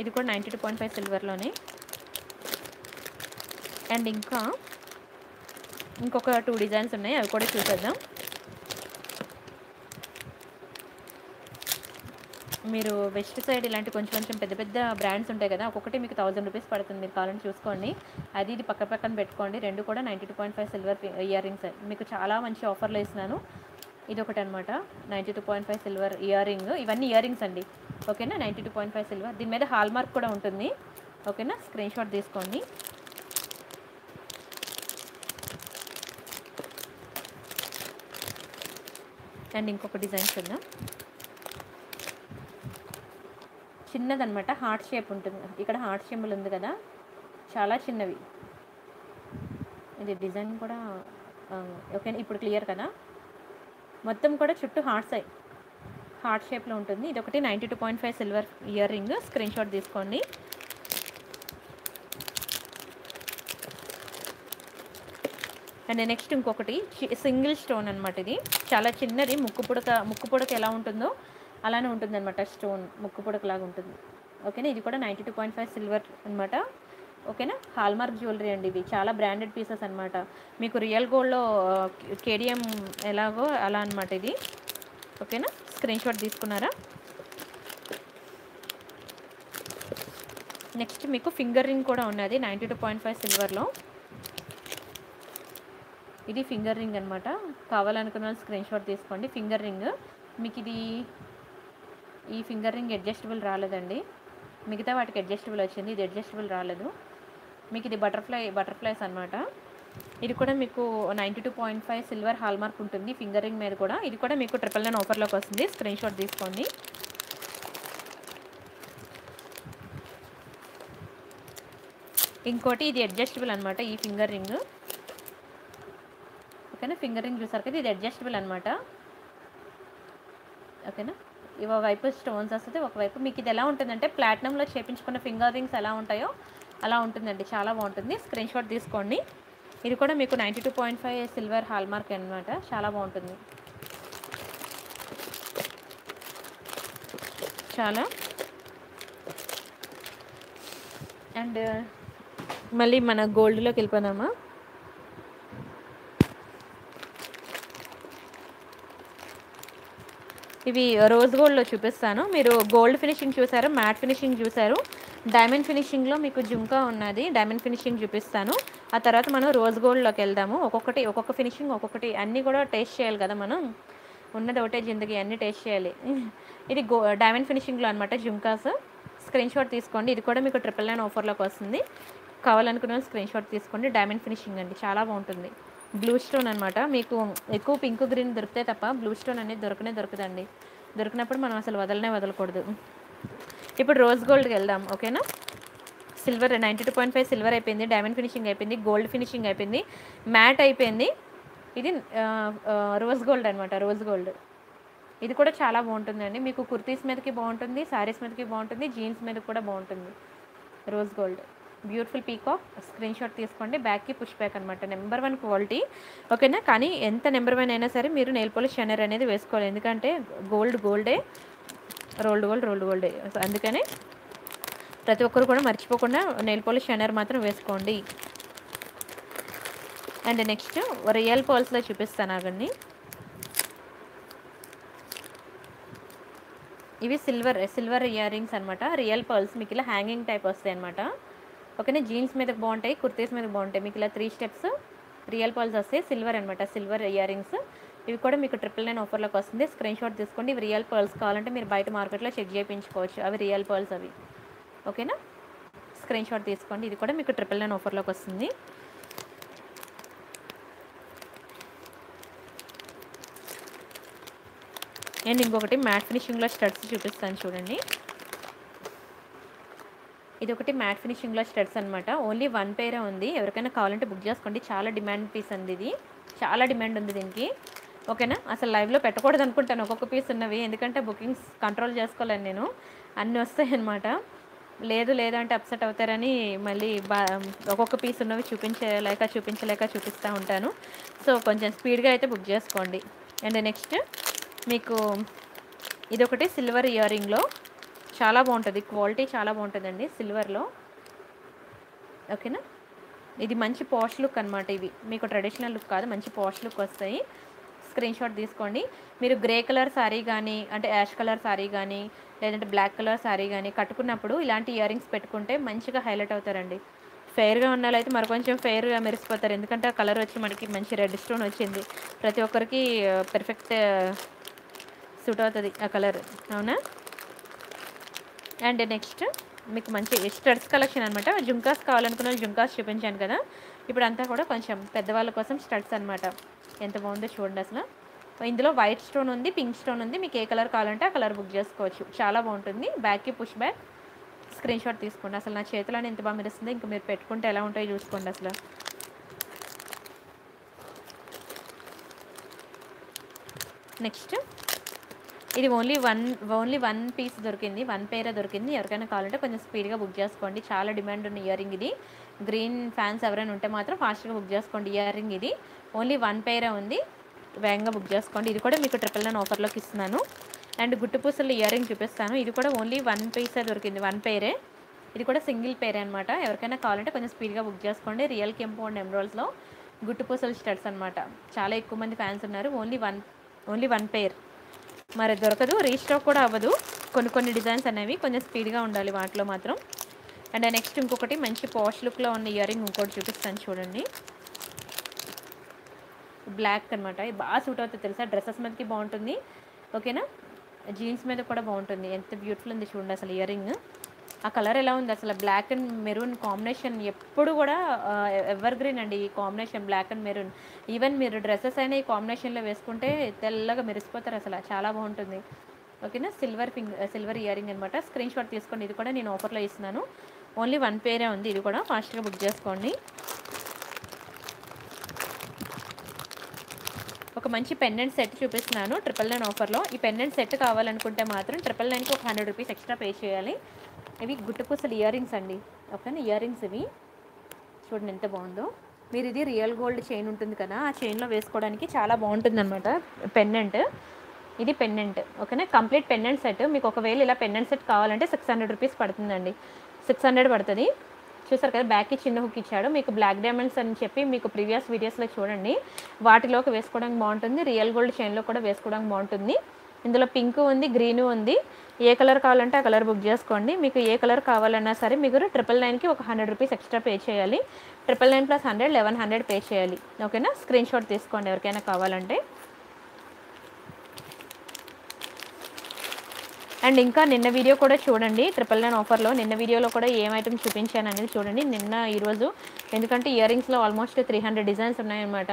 ఇది కూడా నైంటీ టూ పాయింట్ ఫైవ్ సిల్వర్లోనే. అండ్ ఇంకా ఇంకొక టూ డిజైన్స్ ఉన్నాయి. అవి కూడా చూసేద్దాం. మీరు వెస్ట్ సైడ్ ఇలాంటి కొంచెం కొంచెం పెద్ద పెద్ద బ్రాండ్స్ ఉంటాయి కదా ఒక్కొక్కటి మీకు థౌసండ్ రూపీస్ పడుతుంది. మీరు కావాలని చూసుకోండి. అది ఇది పక్క పక్కన పెట్టుకోండి. రెండు కూడా ninety two point five silver earrings మీకు చాలా మంచి ఆఫర్లో ఇస్తున్నాను ఇది ఒకటి అనమాట ninety two point five silver earring ఇవన్నీ ఇయర్ రింగ్స్ అండి. ఓకేనా? Ninety two point five silver దీని మీద హాల్ మార్క్ కూడా ఉంటుంది. ఓకేనా? స్క్రీన్ షాట్ తీసుకోండి. అండ్ ఇంకొక డిజైన్ చూద్దాం. చిన్నదనమాట. హార్ట్ షేప్ ఉంటుంది. ఇక్కడ హార్ట్ సింబల్ ఉంది కదా. చాలా చిన్నవి. ఇది డిజైన్ కూడా ఓకే ఇప్పుడు క్లియర్ కదా. మొత్తం కూడా చుట్టూ హార్ట్స్ అయి హార్ట్ షేప్లో ఉంటుంది. ఇది ఒకటి ninety two point five silver earring. Screen shot తీసుకోండి. అండ్ నెక్స్ట్ ఇంకొకటి సింగిల్ స్టోన్ అనమాట ఇది. చాలా చిన్నది. ముక్కు పుడక ముక్కు పుడక ఎలా ఉంటుందో అలానే ఉంటుందన్నమాట స్టోన్ ముక్కు పొడకలాగా ఉంటుంది. ఓకేనా? ఇది కూడా ninety two point five silver అనమాట ఓకేనా? హాల్మార్క్ జ్యువెలరీ అండి ఇవి చాలా బ్రాండెడ్ పీసెస్ అనమాట మీకు రియల్ గోల్డ్లో కేడిఎం ఎలాగో అలా అనమాట ఇది. ఓకేనా? స్క్రీన్ షాట్ తీసుకున్నారా? నెక్స్ట్ మీకు ఫింగర్ రింగ్ కూడా ఉన్నది నైంటీ టూ పాయింట్ ఫైవ్ సిల్వర్లో. ఇది ఫింగర్ రింగ్ అనమాట కావాలనుకున్న వాళ్ళు స్క్రీన్ షాట్ తీసుకోండి. Finger ring. మీకు ఇది ఈ ఫింగర్ రింగ్ అడ్జస్టబుల్ రాలేదండి. మిగతా వాటికి అడ్జస్టబుల్ వచ్చింది. ఇది అడ్జస్టబుల్ రాలేదు. మీకు ఇది బటర్ఫ్లై బటర్ఫ్లైస్ అనమాట ఇది కూడా మీకు ninety two point five silver hallmark ఉంటుంది ఫింగర్ రింగ్ మీద కూడా. ఇది కూడా మీకు ట్రిపుల్ నైన్ ఆఫర్లోకి వస్తుంది. స్క్రీన్ షాట్ తీసుకోండి. ఇంకోటి ఇది అడ్జస్టబుల్ అనమాట ఈ ఫింగర్ రింగ్. ఓకేనా? ఫింగర్ రింగ్ చూసారు కదా ఇది అడ్జస్టబుల్ అనమాట ఓకేనా? ఇవి వైపు స్టోన్స్ వస్తుంది ఒకవైపు మీకు ఇది ఎలా ఉంటుందంటే ప్లాటినంలో చేపించుకున్న ఫింగర్ రింగ్స్ ఎలా ఉంటాయో అలా ఉంటుందండి చాలా బాగుంటుంది. స్క్రీన్ షాట్ తీసుకోండి. ఇది కూడా మీకు ninety two point five silver hallmark అనమాట చాలా బాగుంటుంది. చాలా. అండ్ మళ్ళీ మన గోల్డ్లోకి వెళ్ళిపోదామా? ఇవి రోజ్ గోల్డ్లో చూపిస్తాను. మీరు గోల్డ్ ఫినిషింగ్ చూసారు మ్యాట్ ఫినిషింగ్ చూసారు. డైమండ్ ఫినిషింగ్లో మీకు జుంకా ఉన్నది డైమండ్ ఫినిషింగ్ చూపిస్తాను. ఆ తర్వాత మనం రోజ్ గోల్డ్లోకి వెళ్దాము. ఒక్కొక్కటి ఒక్కొక్క ఫినిషింగ్ ఒక్కొక్కటి అన్నీ కూడా టేస్ట్ చేయాలి కదా మనం. ఉన్నది ఒకటే జిందగీ అన్నీ టేస్ట్ చేయాలి. ఇది గో డైమండ్ ఫినిషింగ్లో అనమాట జుంకాస్. స్క్రీన్ షాట్ తీసుకోండి. ఇది కూడా మీకు ట్రిపుల్ నైన్ ఆఫర్లోకి వస్తుంది. కావాలనుకున్న స్క్రీన్ షాట్ తీసుకోండి. డైమండ్ ఫినిషింగ్ అండి. చాలా బాగుంటుంది. బ్లూ స్టోన్ అనమాట మీకు ఎక్కువ పింక్ గ్రీన్ దొరికితే తప్ప బ్లూ స్టోన్ అనేది దొరకనే దొరకదండి. దొరికినప్పుడు మనం అసలు వదలనే వదలకూడదు. ఇప్పుడు రోజ్ గోల్డ్కి వెళ్దాం ఓకేనా? Silver ninety two point five silver అయిపోయింది డైమండ్ ఫినిషింగ్ అయిపోయింది గోల్డ్ ఫినిషింగ్ అయిపోయింది మ్యాట్ అయిపోయింది. ఇది రోజ్ గోల్డ్ అనమాట రోజ్ గోల్డ్. ఇది కూడా చాలా బాగుంటుందండి. మీకు కుర్తీస్ మీదకి బాగుంటుంది శారీస్ మీదకి బాగుంటుంది జీన్స్ మీద కూడా బాగుంటుంది rose gold. Beautiful peacock. Screen shot తీసుకోండి. బ్యాక్కి పుష్ బ్యాక్ అనమాట నెంబర్ వన్ క్వాలిటీ. ఓకేనా? కానీ ఎంత నెంబర్ వన్ అయినా సరే మీరు నెయిల్ పోలిష్ షైనర్ అనేది వేసుకోవాలి. ఎందుకంటే గోల్డ్ గోల్డే రోల్డ్ గోల్డ్ రోల్డ్ గోల్డే. అందుకని అందుకనే ప్రతి ఒక్కరు కూడా మర్చిపోకుండా నెయిల్ పోలిష్ షైనర్ మాత్రం వేసుకోండి. అండ్ నెక్స్ట్ రియల్ పర్ల్స్లో చూపిస్తాను అవన్నీ ఇవి సిల్వర్ సిల్వర్ ఇయర్ రింగ్స్ అనమాట రియల్ పర్ల్స్ మీకు ఇలా హ్యాంగింగ్ టైప్ వస్తాయి అనమాట ఓకేనా జీన్స్ మీద బాగుంటాయి కుర్తీస్ మీద బాగుంటాయి. మీకు ఇలా త్రీ స్టెప్స్ రియల్ పాల్స్ వస్తాయి సిల్వర్ అనమాట సిల్వర్ ఇయర్ రింగ్స్ ఇవి కూడా మీకు ట్రిపుల్ నైన్ ఆఫర్లోకి వస్తుంది. స్క్రీన్ షాట్ తీసుకోండి. ఇవి రియల్ పర్ల్స్ కావాలంటే మీరు బయట మార్కెట్లో చెక్ చేయించుకోవచ్చు. అవి రియల్ పర్ల్స్ అవి. ఓకేనా స్క్రీన్ షాట్ తీసుకోండి. ఇది కూడా మీకు ట్రిపుల్ నైన్ ఆఫర్లోకి వస్తుంది. అండ్ ఇంకొకటి మ్యాట్ ఫినిషింగ్లో స్టడ్స్ చూపిస్తాను చూడండి. ఇది ఒకటి మ్యాట్ ఫినిషింగ్లో స్టడ్స్ అనమాట ఓన్లీ వన్ పేరే ఉంది. ఎవరికైనా కావాలంటే బుక్ చేసుకోండి. చాలా డిమాండ్ పీస్ ఉంది ఇది. చాలా డిమాండ్ ఉంది దీనికి. ఓకేనా? అసలు లైవ్లో పెట్టకూడదు అనుకుంటాను. ఒక్కొక్క పీస్ ఉన్నవి. ఎందుకంటే బుకింగ్స్ కంట్రోల్ చేసుకోలేను నేను. అన్నీ వస్తాయి అనమాట లేదు లేదంటే అప్సెట్ అవుతారని మళ్ళీ బా ఒక్కొక్క పీస్ ఉన్నవి చూపించలేక చూపించలేక చూపిస్తూ ఉంటాను. సో కొంచెం స్పీడ్గా అయితే బుక్ చేసుకోండి. అండ్ నెక్స్ట్ మీకు ఇదొకటి సిల్వర్ ఇయర్ రింగ్లో చాలా బాగుంటుంది. క్వాలిటీ చాలా బాగుంటుందండి సిల్వర్లో. ఓకేనా? ఇది మంచి పాష్ లుక్ అనమాట ఇవి. మీకు ట్రెడిషనల్ లుక్ కాదు మంచి పాష్ లుక్ వస్తాయి. స్క్రీన్ షాట్ తీసుకోండి. మీరు గ్రే కలర్ శారీ కానీ అంటే యాష్ కలర్ శారీ కానీ లేదంటే బ్లాక్ కలర్ శారీ కానీ కట్టుకున్నప్పుడు ఇలాంటి ఇయర్ రింగ్స్ పెట్టుకుంటే మంచిగా హైలైట్ అవుతారండి. ఫెయిర్గా ఉన్న వాళ్ళైతే మరి కొంచెం ఫెయిర్గా మెరిసిపోతారు. ఎందుకంటే ఆ కలర్ వచ్చి మనకి మంచి రెడ్ స్టోన్ వచ్చింది. ప్రతి ఒక్కరికి పెర్ఫెక్ట్ సూట్ అవుతుంది ఆ కలర్. అవునా? అండ్ నెక్స్ట్ మీకు మంచి స్టడ్స్ కలెక్షన్ అనమాట జుంకాస్ కావాలనుకున్న వాళ్ళు జుంకాస్ చూపించాను కదా. ఇప్పుడు అంతా కూడా కొంచెం పెద్దవాళ్ళ కోసం స్టడ్స్ అనమాట ఎంత బాగుందో చూడండి అసలు. ఇందులో వైట్ స్టోన్ ఉంది పింక్ స్టోన్ ఉంది. మీకు ఏ కలర్ కావాలంటే ఆ కలర్ బుక్ చేసుకోవచ్చు. చాలా బాగుంటుంది. బ్యాక్కి పుష్ బ్యాక్ స్క్రీన్ షాట్ తీసుకోండి. అసలు నా చేతిలోనే ఎంత బాగా మెరుస్తుంది. ఇంకా మీరు పెట్టుకుంటే ఎలా ఉంటాయో చూసుకోండి అసలు. నెక్స్ట్ ఇది only one only one piece దొరికింది వన్ పేర దొరికింది. ఎవరికైనా కావాలంటే కొంచెం స్పీడ్గా బుక్ చేసుకోండి. చాలా డిమాండ్ ఉన్న ఇయర్ రింగ్ ఇది. గ్రీన్ ఫ్యాన్స్ ఎవరైనా ఉంటే మాత్రం ఫాస్ట్గా బుక్ చేసుకోండి ఇయర్ రింగ్ ఇది ఓన్లీ వన్ పేరే ఉంది. వేగంగా బుక్ చేసుకోండి. ఇది కూడా మీకు ట్రిపుల్ నైన్ ఆఫర్లోకి ఇస్తున్నాను. అండ్ గుట్టు పూసలు ఇయర్ రింగ్ చూపిస్తాను. ఇది కూడా ఓన్లీ వన్ పీసే దొరికింది. వన్ పేరే ఇది కూడా సింగిల్ పేరే అనమాట ఎవరికైనా కావాలంటే కొంచెం స్పీడ్గా బుక్ చేసుకోండి. రియల్ కెంపౌండ్ ఎమ్రోల్స్లో గుట్టు పూసలు స్టడ్స్ అనమాట చాలా ఎక్కువ మంది ఫ్యాన్స్ ఉన్నారు. Only one only one pair మరి దొరకదు రీస్టాక్ కూడా అవ్వదు. కొన్ని కొన్ని డిజైన్స్ అనేవి కొంచెం స్పీడ్గా ఉండాలి వాటిలో మాత్రం. అండ్ నెక్స్ట్ ఇంకొకటి మంచి పాష్ లుక్లో ఉన్న ఇయర్ రింగ్ ఇంకోటి చూపిస్తాను చూడండి. బ్లాక్ అనమాట ఇది బాగా సూట్ అవుతుంది తెలుసా? డ్రెస్సెస్ మీదకి బాగుంటుంది. ఓకేనా? జీన్స్ మీద కూడా బాగుంటుంది. ఎంత బ్యూటిఫుల్ ఉంది చూడండి అసలు ఇయర్ రింగ్. ఆ కలర్ ఎలా ఉంది? అసలు బ్లాక్ అండ్ మెరూన్ కాంబినేషన్ ఎప్పుడు కూడా ఎవర్ గ్రీన్ అండి ఈ combination black and maroon. Even మీరు డ్రెస్సెస్ అయినా ఈ కాంబినేషన్లో వేసుకుంటే తెల్లగా మెరిసిపోతారు అసలు. చాలా బాగుంటుంది. ఓకేనా? సిల్వర్ ఫింగ్ సిల్వర్ ఇయర్ రింగ్ అనమాట స్క్రీన్ షాట్ తీసుకోండి. ఇది కూడా నేను ఆఫర్లో ఇస్తున్నాను. ఓన్లీ వన్ పేరే ఉంది. ఇది కూడా ఫాస్ట్గా బుక్ చేసుకోండి. ఒక మంచి పెండెంట్ సెట్ చూపిస్తున్నాను ట్రిపుల్ నైన్ ఆఫర్లో. ఈ పెండెంట్ సెట్ కావాలనుకుంటే మాత్రం ట్రిపుల్ నైన్కి ఒక హండ్రెడ్ రూపీస్ ఎక్స్ట్రా పే చేయాలి. ఇవి గుట్టుపూసలు ఇయర్ రింగ్స్ అండి. ఓకేనా? ఇయర్ రింగ్స్ ఇవి. చూడండి ఎంత బాగుందో. మీరు ఇది రియల్ గోల్డ్ చైన్ ఉంటుంది కదా ఆ చైన్లో వేసుకోవడానికి చాలా బాగుంటుంది అనమాట పెండెంట్. ఇది పెండెంట్. ఓకేనా? Complete pendant set. మీకు ఒకవేళ ఇలా పెండెంట్ సెట్ కావాలంటే సిక్స్ హండ్రెడ్ రూపీస్ పడుతుందండి. సిక్స్ హండ్రెడ్ పడుతుంది. చూసారు కదా బ్యాక్కి చిన్న హుక్ ఇచ్చాడు. మీకు బ్లాక్ డైమండ్స్ అని చెప్పి మీకు ప్రీవియస్ వీడియోస్లో చూడండి. వాటిలోకి వేసుకోవడానికి బాగుంటుంది. రియల్ గోల్డ్ చైన్లో కూడా వేసుకోవడానికి బాగుంటుంది. ఇందులో పింక్ ఉంది గ్రీను ఉంది. ఏ కలర్ కావాలంటే ఆ కలర్ బుక్ చేసుకోండి. మీకు ఏ కలర్ కావాలన్నా సరే మీకు ట్రిపుల్ నైన్కి ఒక హండ్రెడ్ రూపీస్ ఎక్స్ట్రా పే చేయాలి. Triple nine plus hundred eleven hundred pay చేయాలి. ఓకేనా స్క్రీన్ షాట్ తీసుకోండి ఎవరికైనా కావాలంటే. అండ్ ఇంకా నిన్న వీడియో కూడా చూడండి. ట్రిపుల్ నైన్ ఆఫర్లో నిన్న వీడియోలో కూడా ఏం ఐటమ్ చూపించాను అనేది చూడండి. నిన్న ఈరోజు ఎందుకంటే ఇయర్ రింగ్స్లో ఆల్మోస్ట్ త్రీ హండ్రెడ్ డిజైన్స్ ఉన్నాయన్నమాట.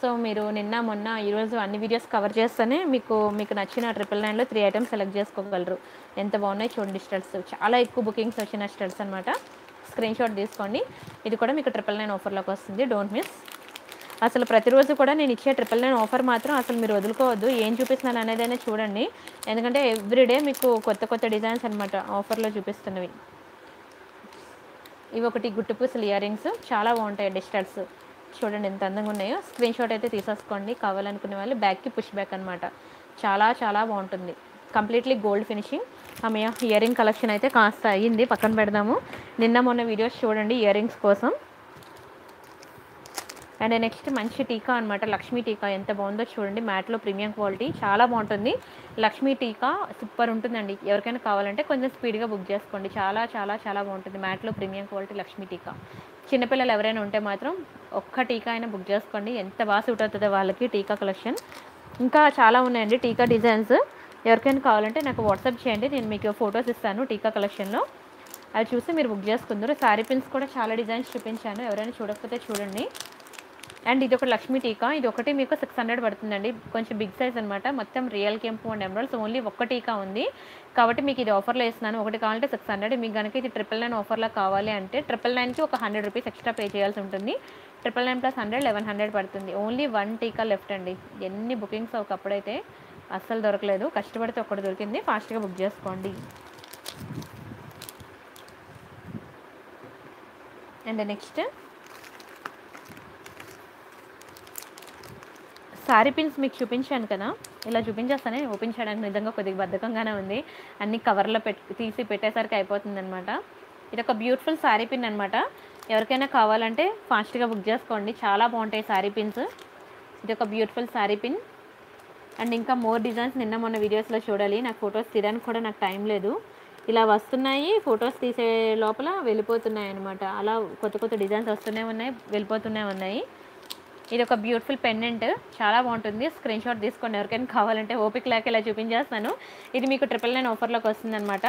సో మీరు నిన్న మొన్న ఈరోజు అన్ని వీడియోస్ కవర్ చేస్తేనే మీకు మీకు నచ్చిన ట్రిపుల్ నైన్లో త్రీ ఐటమ్స్ సెలెక్ట్ చేసుకోగలరు. ఎంత బాగున్నాయి చూడండి స్టడ్స్ చాలా ఎక్కువ బుకింగ్స్ వచ్చిన స్టడ్స్ అనమాట స్క్రీన్ షాట్ తీసుకోండి. ఇది కూడా మీకు ట్రిపుల్ నైన్ ఆఫర్లోకి వస్తుంది. డోంట్ మిస్ అసలు ప్రతిరోజు కూడా నేను ఇచ్చే ట్రిపుల్ నైన్ ఆఫర్ మాత్రం అసలు మీరు వదులుకోవద్దు. ఏం చూపిస్తున్నాను అనేదైనా చూడండి. ఎందుకంటే ఎవ్రీడే మీకు కొత్త కొత్త డిజైన్స్ అనమాట ఆఫర్లో చూపిస్తున్నవి. ఇవి ఒకటి గుట్టుపూసలు ఇయర్ రింగ్స్ చాలా బాగుంటాయి డిస్టర్స్ చూడండి ఎంత అందంగా ఉన్నాయో. స్క్రీన్ షాట్ అయితే తీసేసుకోండి. కావాలనుకునే వాళ్ళు బ్యాక్కి పుష్ బ్యాక్ అనమాట చాలా చాలా బాగుంటుంది. కంప్లీట్లీ గోల్డ్ ఫినిషింగ్ ఆమె ఇయర్ రింగ్ కలెక్షన్ అయితే కాస్త అయ్యింది. పక్కన పెడదాము. నిన్న మొన్న వీడియోస్ చూడండి ఇయర్ రింగ్స్ కోసం. అండ్ నెక్స్ట్ మంచి టీకా అనమాట లక్ష్మీ టీకా. ఎంత బాగుందో చూడండి. మ్యాట్లో ప్రీమియం క్వాలిటీ. చాలా బాగుంటుంది. లక్ష్మీ టీకా సూపర్ ఉంటుందండి. ఎవరికైనా కావాలంటే కొంచెం స్పీడ్గా బుక్ చేసుకోండి. చాలా చాలా చాలా బాగుంటుంది. మ్యాట్లో ప్రీమియం క్వాలిటీ లక్ష్మీ టీకా. చిన్నపిల్లలు ఎవరైనా ఉంటే మాత్రం ఒక్క టీకా అయినా బుక్ చేసుకోండి. ఎంత బాగా సూట్ అవుతుందో వాళ్ళకి టీకా కలెక్షన్. ఇంకా చాలా ఉన్నాయండి టీకా డిజైన్స్. ఎవరికైనా కావాలంటే నాకు వాట్సాప్ చేయండి. నేను మీకు ఫొటోస్ ఇస్తాను టీకా కలెక్షన్లో. అది చూసి మీరు బుక్ చేసుకుందరు. శారీ పిన్స్ కూడా చాలా డిజైన్స్ చూపించాను. ఎవరైనా చూడకపోతే చూడండి. అండ్ ఇది ఒక లక్ష్మీ టీకా. ఇది ఒకటి మీకు సిక్స్ హండ్రెడ్ పడుతుందండి. కొంచెం బిగ్ సైజ్ అనమాట మొత్తం రియల్ కెంపు అండ్ ఎమరాల్స్ ఓన్లీ ఒక్క టీకా ఉంది. కాబట్టి మీకు ఇది ఆఫర్లో ఇస్తున్నాను ఒకటి కావాలంటే సిక్స్ హండ్రెడ్ మీకు కనుక ఇది ట్రిపుల్ నైన్ ఆఫర్లో కావాలి అంటే ట్రిపుల్ నైన్కి ఒక హండ్రెడ్ రూపీస్ ఎక్స్ట్రా పే చేయాల్సి ఉంటుంది. Triple nine plus hundred eleven hundred పడుతుంది. ఓన్లీ వన్ టీకా లెఫ్ట్ అండి. ఎన్ని బుకింగ్స్ ఒకప్పుడైతే అస్సలు దొరకలేదు. కష్టపడితే ఒకటి దొరికింది. ఫాస్ట్గా బుక్ చేసుకోండి. అండ్ నెక్స్ట్ శారీ పిన్స్ మీకు చూపించాను కదా. ఇలా చూపించేస్తానే ఓపెన్ చేయడానికి నిజంగా కొద్దిగా బద్ధకంగానే ఉంది. అన్ని కవర్లో పెట్ తీసి పెట్టేసరికి అయిపోతుంది అనమాట ఇది ఒక బ్యూటిఫుల్ శారీ పిన్ అనమాట ఎవరికైనా కావాలంటే ఫాస్ట్గా బుక్ చేసుకోండి. చాలా బాగుంటాయి శారీ పిన్స్ ఇది ఒక బ్యూటిఫుల్ శారీ పిన్ అండ్ ఇంకా మోర్ డిజైన్స్ నిన్న మొన్న వీడియోస్లో చూడాలి. నాకు ఫొటోస్ తీయడానికి కూడా నాకు టైం లేదు. ఇలా వస్తున్నాయి ఫొటోస్ తీసే లోపల వెళ్ళిపోతున్నాయి అనమాట అలా కొత్త కొత్త డిజైన్స్ వస్తూనే ఉన్నాయి వెళ్ళిపోతూనే ఉన్నాయి. ఇది ఒక బ్యూటిఫుల్ పెండెంట్. చాలా బాగుంటుంది. స్క్రీన్ షాట్ తీసుకోండి. ఎవరికైనా కావాలంటే ఓపిక లేక ఇలా చూపించేస్తాను. ఇది మీకు ట్రిపుల్ నైన్ ఆఫర్లోకి వస్తుందన్నమాట.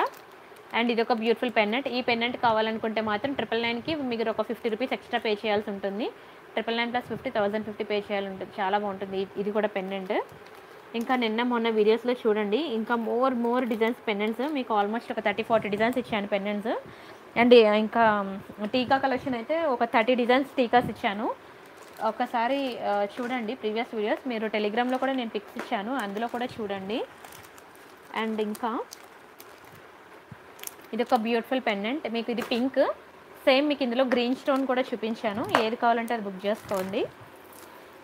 అండ్ ఇది ఒక బ్యూటిఫుల్ పెన్నెంట్ ఈ పెన్నెంట్ కావాలనుకుంటే మాత్రం ట్రిపుల్ నైన్కి మీరు ఒక ఫిఫ్టీ రూపీస్ ఎక్స్ట్రా పే చేయాల్సి ఉంటుంది. Triple nine plus fifty thousand fifty pay చేయాలి ఉంటుంది చాలా బాగుంటుంది. ఇది- ఇది కూడా పెన్నెంట్ ఇంకా నిన్న మొన్న వీడియోస్లో చూడండి. ఇంకా మోర్ మోర్ డిజైన్స్ పెన్నెంట్స్ మీకు ఆల్మోస్ట్ ఒక థర్టీ ఫార్టీ డిజైన్స్ ఇచ్చాను పెన్నెంట్స్ అండ్ ఇంకా టీకా కలెక్షన్ అయితే ఒక థర్టీ డిజైన్స్ టీకాస్ ఇచ్చాను. ఒకసారి చూడండి ప్రీవియస్ వీడియోస్. మీరు టెలిగ్రామ్లో కూడా నేను పిక్స్ ఇచ్చాను. అందులో కూడా చూడండి. అండ్ ఇంకా ఇది ఒక బ్యూటిఫుల్ పెండెంట్. మీకు ఇది పింక్. సేమ్ మీకు ఇందులో గ్రీన్ స్టోన్ కూడా చూపించాను. ఏది కావాలంటే అది బుక్ చేసుకోండి.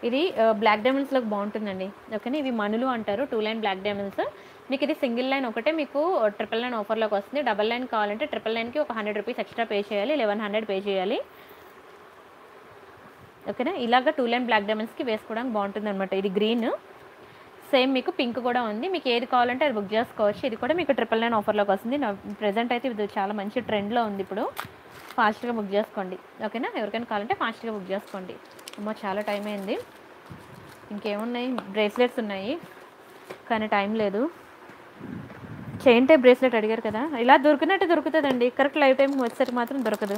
ఇది బ్లాక్ డైమండ్స్లోకి బాగుంటుందండి. ఓకేనా? ఇవి మనులు అంటారు. Two line black diamonds. మీకు ఇది సింగిల్ లైన్ ఒకటే మీకు ట్రిపుల్ లైన్ ఆఫర్లోకి వస్తుంది. డబల్ లైన్ కావాలంటే ట్రిపుల్ లైన్కి ఒక హండ్రెడ్ రూపీస్ ఎక్స్ట్రా పే చేయాలి. లెవెన్ హండ్రెడ్ పే చేయాలి. ఓకేనా? ఇలాగ టూ లైన్ బ్లాక్ డైమండ్స్కి వేసుకోవడానికి బాగుంటుంది అనమాట ఇది గ్రీన్ సేమ్ మీకు పింక్ కూడా ఉంది. మీకు ఏది కావాలంటే అది బుక్ చేసుకోవచ్చు. ఇది కూడా మీకు ట్రిపుల్ నైన్ ఆఫర్లోకి వస్తుంది. నా ప్రజెంట్ అయితే ఇది చాలా మంచి ట్రెండ్లో ఉంది ఇప్పుడు. ఫాస్ట్గా బుక్ చేసుకోండి. ఓకేనా? ఎవరికైనా కావాలంటే ఫాస్ట్గా బుక్ చేసుకోండి. అమ్మో చాలా టైం అయింది. ఇంకేమున్నాయి? బ్రేస్లెట్స్ ఉన్నాయి. కానీ టైం లేదు. చైన్ టైప్ బ్రేస్లెట్ అడిగారు కదా. ఇలా దొరికినట్టు దొరుకుతుందండి. కరెక్ట్ లైఫ్ టైం వచ్చేసరికి మాత్రం దొరకదు.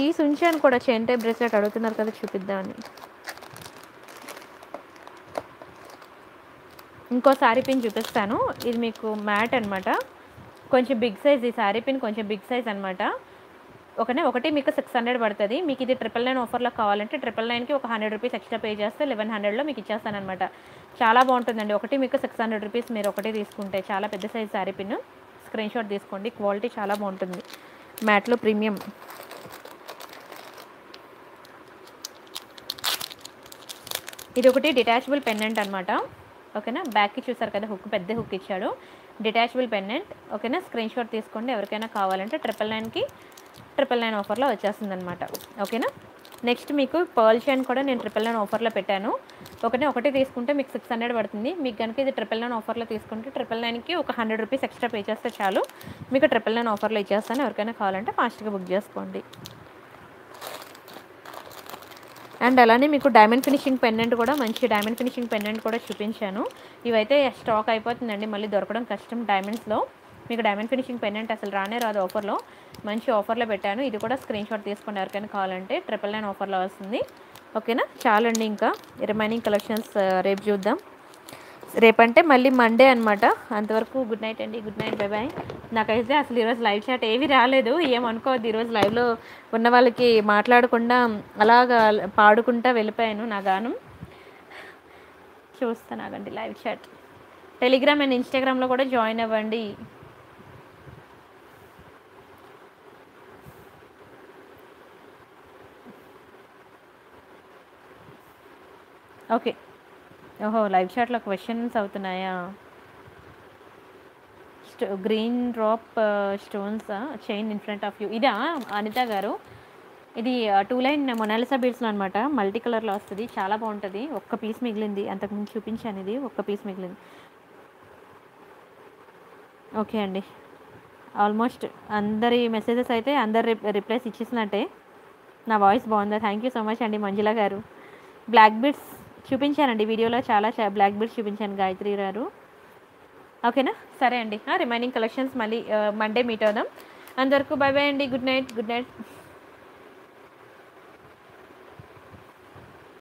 తీసి ఉంచాను కూడా చైన్ టైప్ బ్రేస్లెట్ అడుగుతున్నారు కదా చూపిద్దామని. ఇంకో శారీ పిన్ చూపిస్తాను. ఇది మీకు మ్యాట్ అనమాట కొంచెం బిగ్ సైజ్ ఈ శారీ పిన్ కొంచెం బిగ్ సైజ్ అనమాట ఒకనే ఒకటి మీకు సిక్స్ హండ్రెడ్ పడుతుంది. మీకు ఇది ట్రిపుల్ నైన్ ఆఫర్లో కావాలంటే ట్రిపుల్ నైన్కి ఒక హండ్రెడ్ రూపీస్ ఎక్స్ట్రా పే చేస్తే లెవెన్ హండ్రెడ్లో మీకు ఇచ్చేస్తానమాట చాలా బాగుంటుందండి. ఒకటి మీకు సిక్స్ హండ్రెడ్ రూపీస్ మీరు ఒకటి తీసుకుంటే చాలా పెద్ద size sari pin. Screen shot తీసుకోండి. క్వాలిటీ చాలా బాగుంటుంది. మ్యాట్లో ప్రీమియం. ఇది ఒకటి డిటాచబుల్ పెన్నెంట్ అనమాట ఓకేనా? బ్యాక్కి చూసారు కదా హుక్ పెద్ద హుక్ ఇచ్చాడు. డిటాచబుల్ పెన్నెంట్ ఓకేనా? స్క్రీన్ షాట్ తీసుకోండి. ఎవరికైనా కావాలంటే ట్రిపుల్ నైన్కి ట్రిపుల్ నైన్ ఆఫర్లో వచ్చేస్తుంది అనమాట ఓకేనా? నెక్స్ట్ మీకు పర్ల్ చైన్ కూడా నేను ట్రిపుల్ నైన్ ఆఫర్లో పెట్టాను. ఒకటే ఒకటి తీసుకుంటే మీకు సిక్స్ హండ్రెడ్ పడుతుంది. మీకు కనుక ఇది ట్రిపుల్ నైన్ ఆఫర్లో తీసుకుంటే ట్రిపుల్ నైన్కి ఒక హండ్రెడ్ రూపీస్ ఎక్స్ట్రా పే చేస్తే చాలు. మీకు ట్రిపుల్ నైన్ ఆఫర్లో ఇచ్చేస్తాను. ఎవరికైనా కావాలంటే ఫాస్ట్గా బుక్ చేసుకోండి. అండ్ అలానే మీకు డైమండ్ ఫినిషింగ్ పెండెంట్ కూడా మంచి డైమండ్ ఫినిషింగ్ పెండెంట్ కూడా చూపించాను. ఇవైతే స్టాక్ అయిపోతుందండి మళ్ళీ దొరకడం కష్టం డైమండ్స్లో మీకు డైమండ్ ఫినిషింగ్ పెండెంట్ అసలు రానే రాదు ఆఫర్లో మంచి ఆఫర్లో పెట్టాను. ఇది కూడా స్క్రీన్ షాట్ తీసుకోండి ఎవరికైనా కావాలంటే ట్రిపుల్ నైన్ ఆఫర్లో వస్తుంది. ఓకేనా? చాలండి ఇంకా. రిమైనింగ్ కలెక్షన్స్ uh, రేపు చూద్దాం. రేపంటే మళ్ళీ మండే అనమాట అంతవరకు గుడ్ నైట్ అండి. గుడ్ నైట్ బై బాయ్ నాకైతే అసలు ఈరోజు లైవ్ చాట్ ఏవి రాలేదు. ఏమనుకోవద్దు ఈరోజు లైవ్లో ఉన్న వాళ్ళకి మాట్లాడకుండా అలాగా పాడుకుంటా వెళ్ళిపోయాను నా గానం. చూస్తాను ఆగండి లైవ్ చాట్ టెలిగ్రామ్ అండ్ ఇన్స్టాగ్రామ్లో కూడా జాయిన్ అవ్వండి. ఓకే ఓహో లైవ్ షాట్లో క్వశ్చన్స్ అవుతున్నాయా? స్టో green drop stones chain in front of you ఇదా అనిత గారు? ఇది టూ లైన్ మొనాలిసా బీడ్స్లో అనమాట మల్టీ కలర్లో వస్తుంది చాలా బాగుంటుంది. ఒక్క పీస్ మిగిలింది. అంతకుముందు చూపించాను ఇది ఒక్క పీస్ మిగిలింది. ఓకే అండి. ఆల్మోస్ట్ అందరి మెసేజెస్ అయితే అందరి రిప్లైస్ ఇచ్చేసినట్టే. నా వాయిస్ బాగుందా? థ్యాంక్ యూ సో మచ్ అండి మంజుల గారు. బ్లాక్ బీడ్స్ చూపించానండి వీడియోలో చాలా బ్లాక్ బిడ్స్ చూపించాను గాయత్రి గారు. ఓకేనా? సరే అండి. రిమైనింగ్ కలెక్షన్స్ మళ్ళీ మండే మీట్ అవుదాం. అందరికీ బై బై అండి. Good night good night.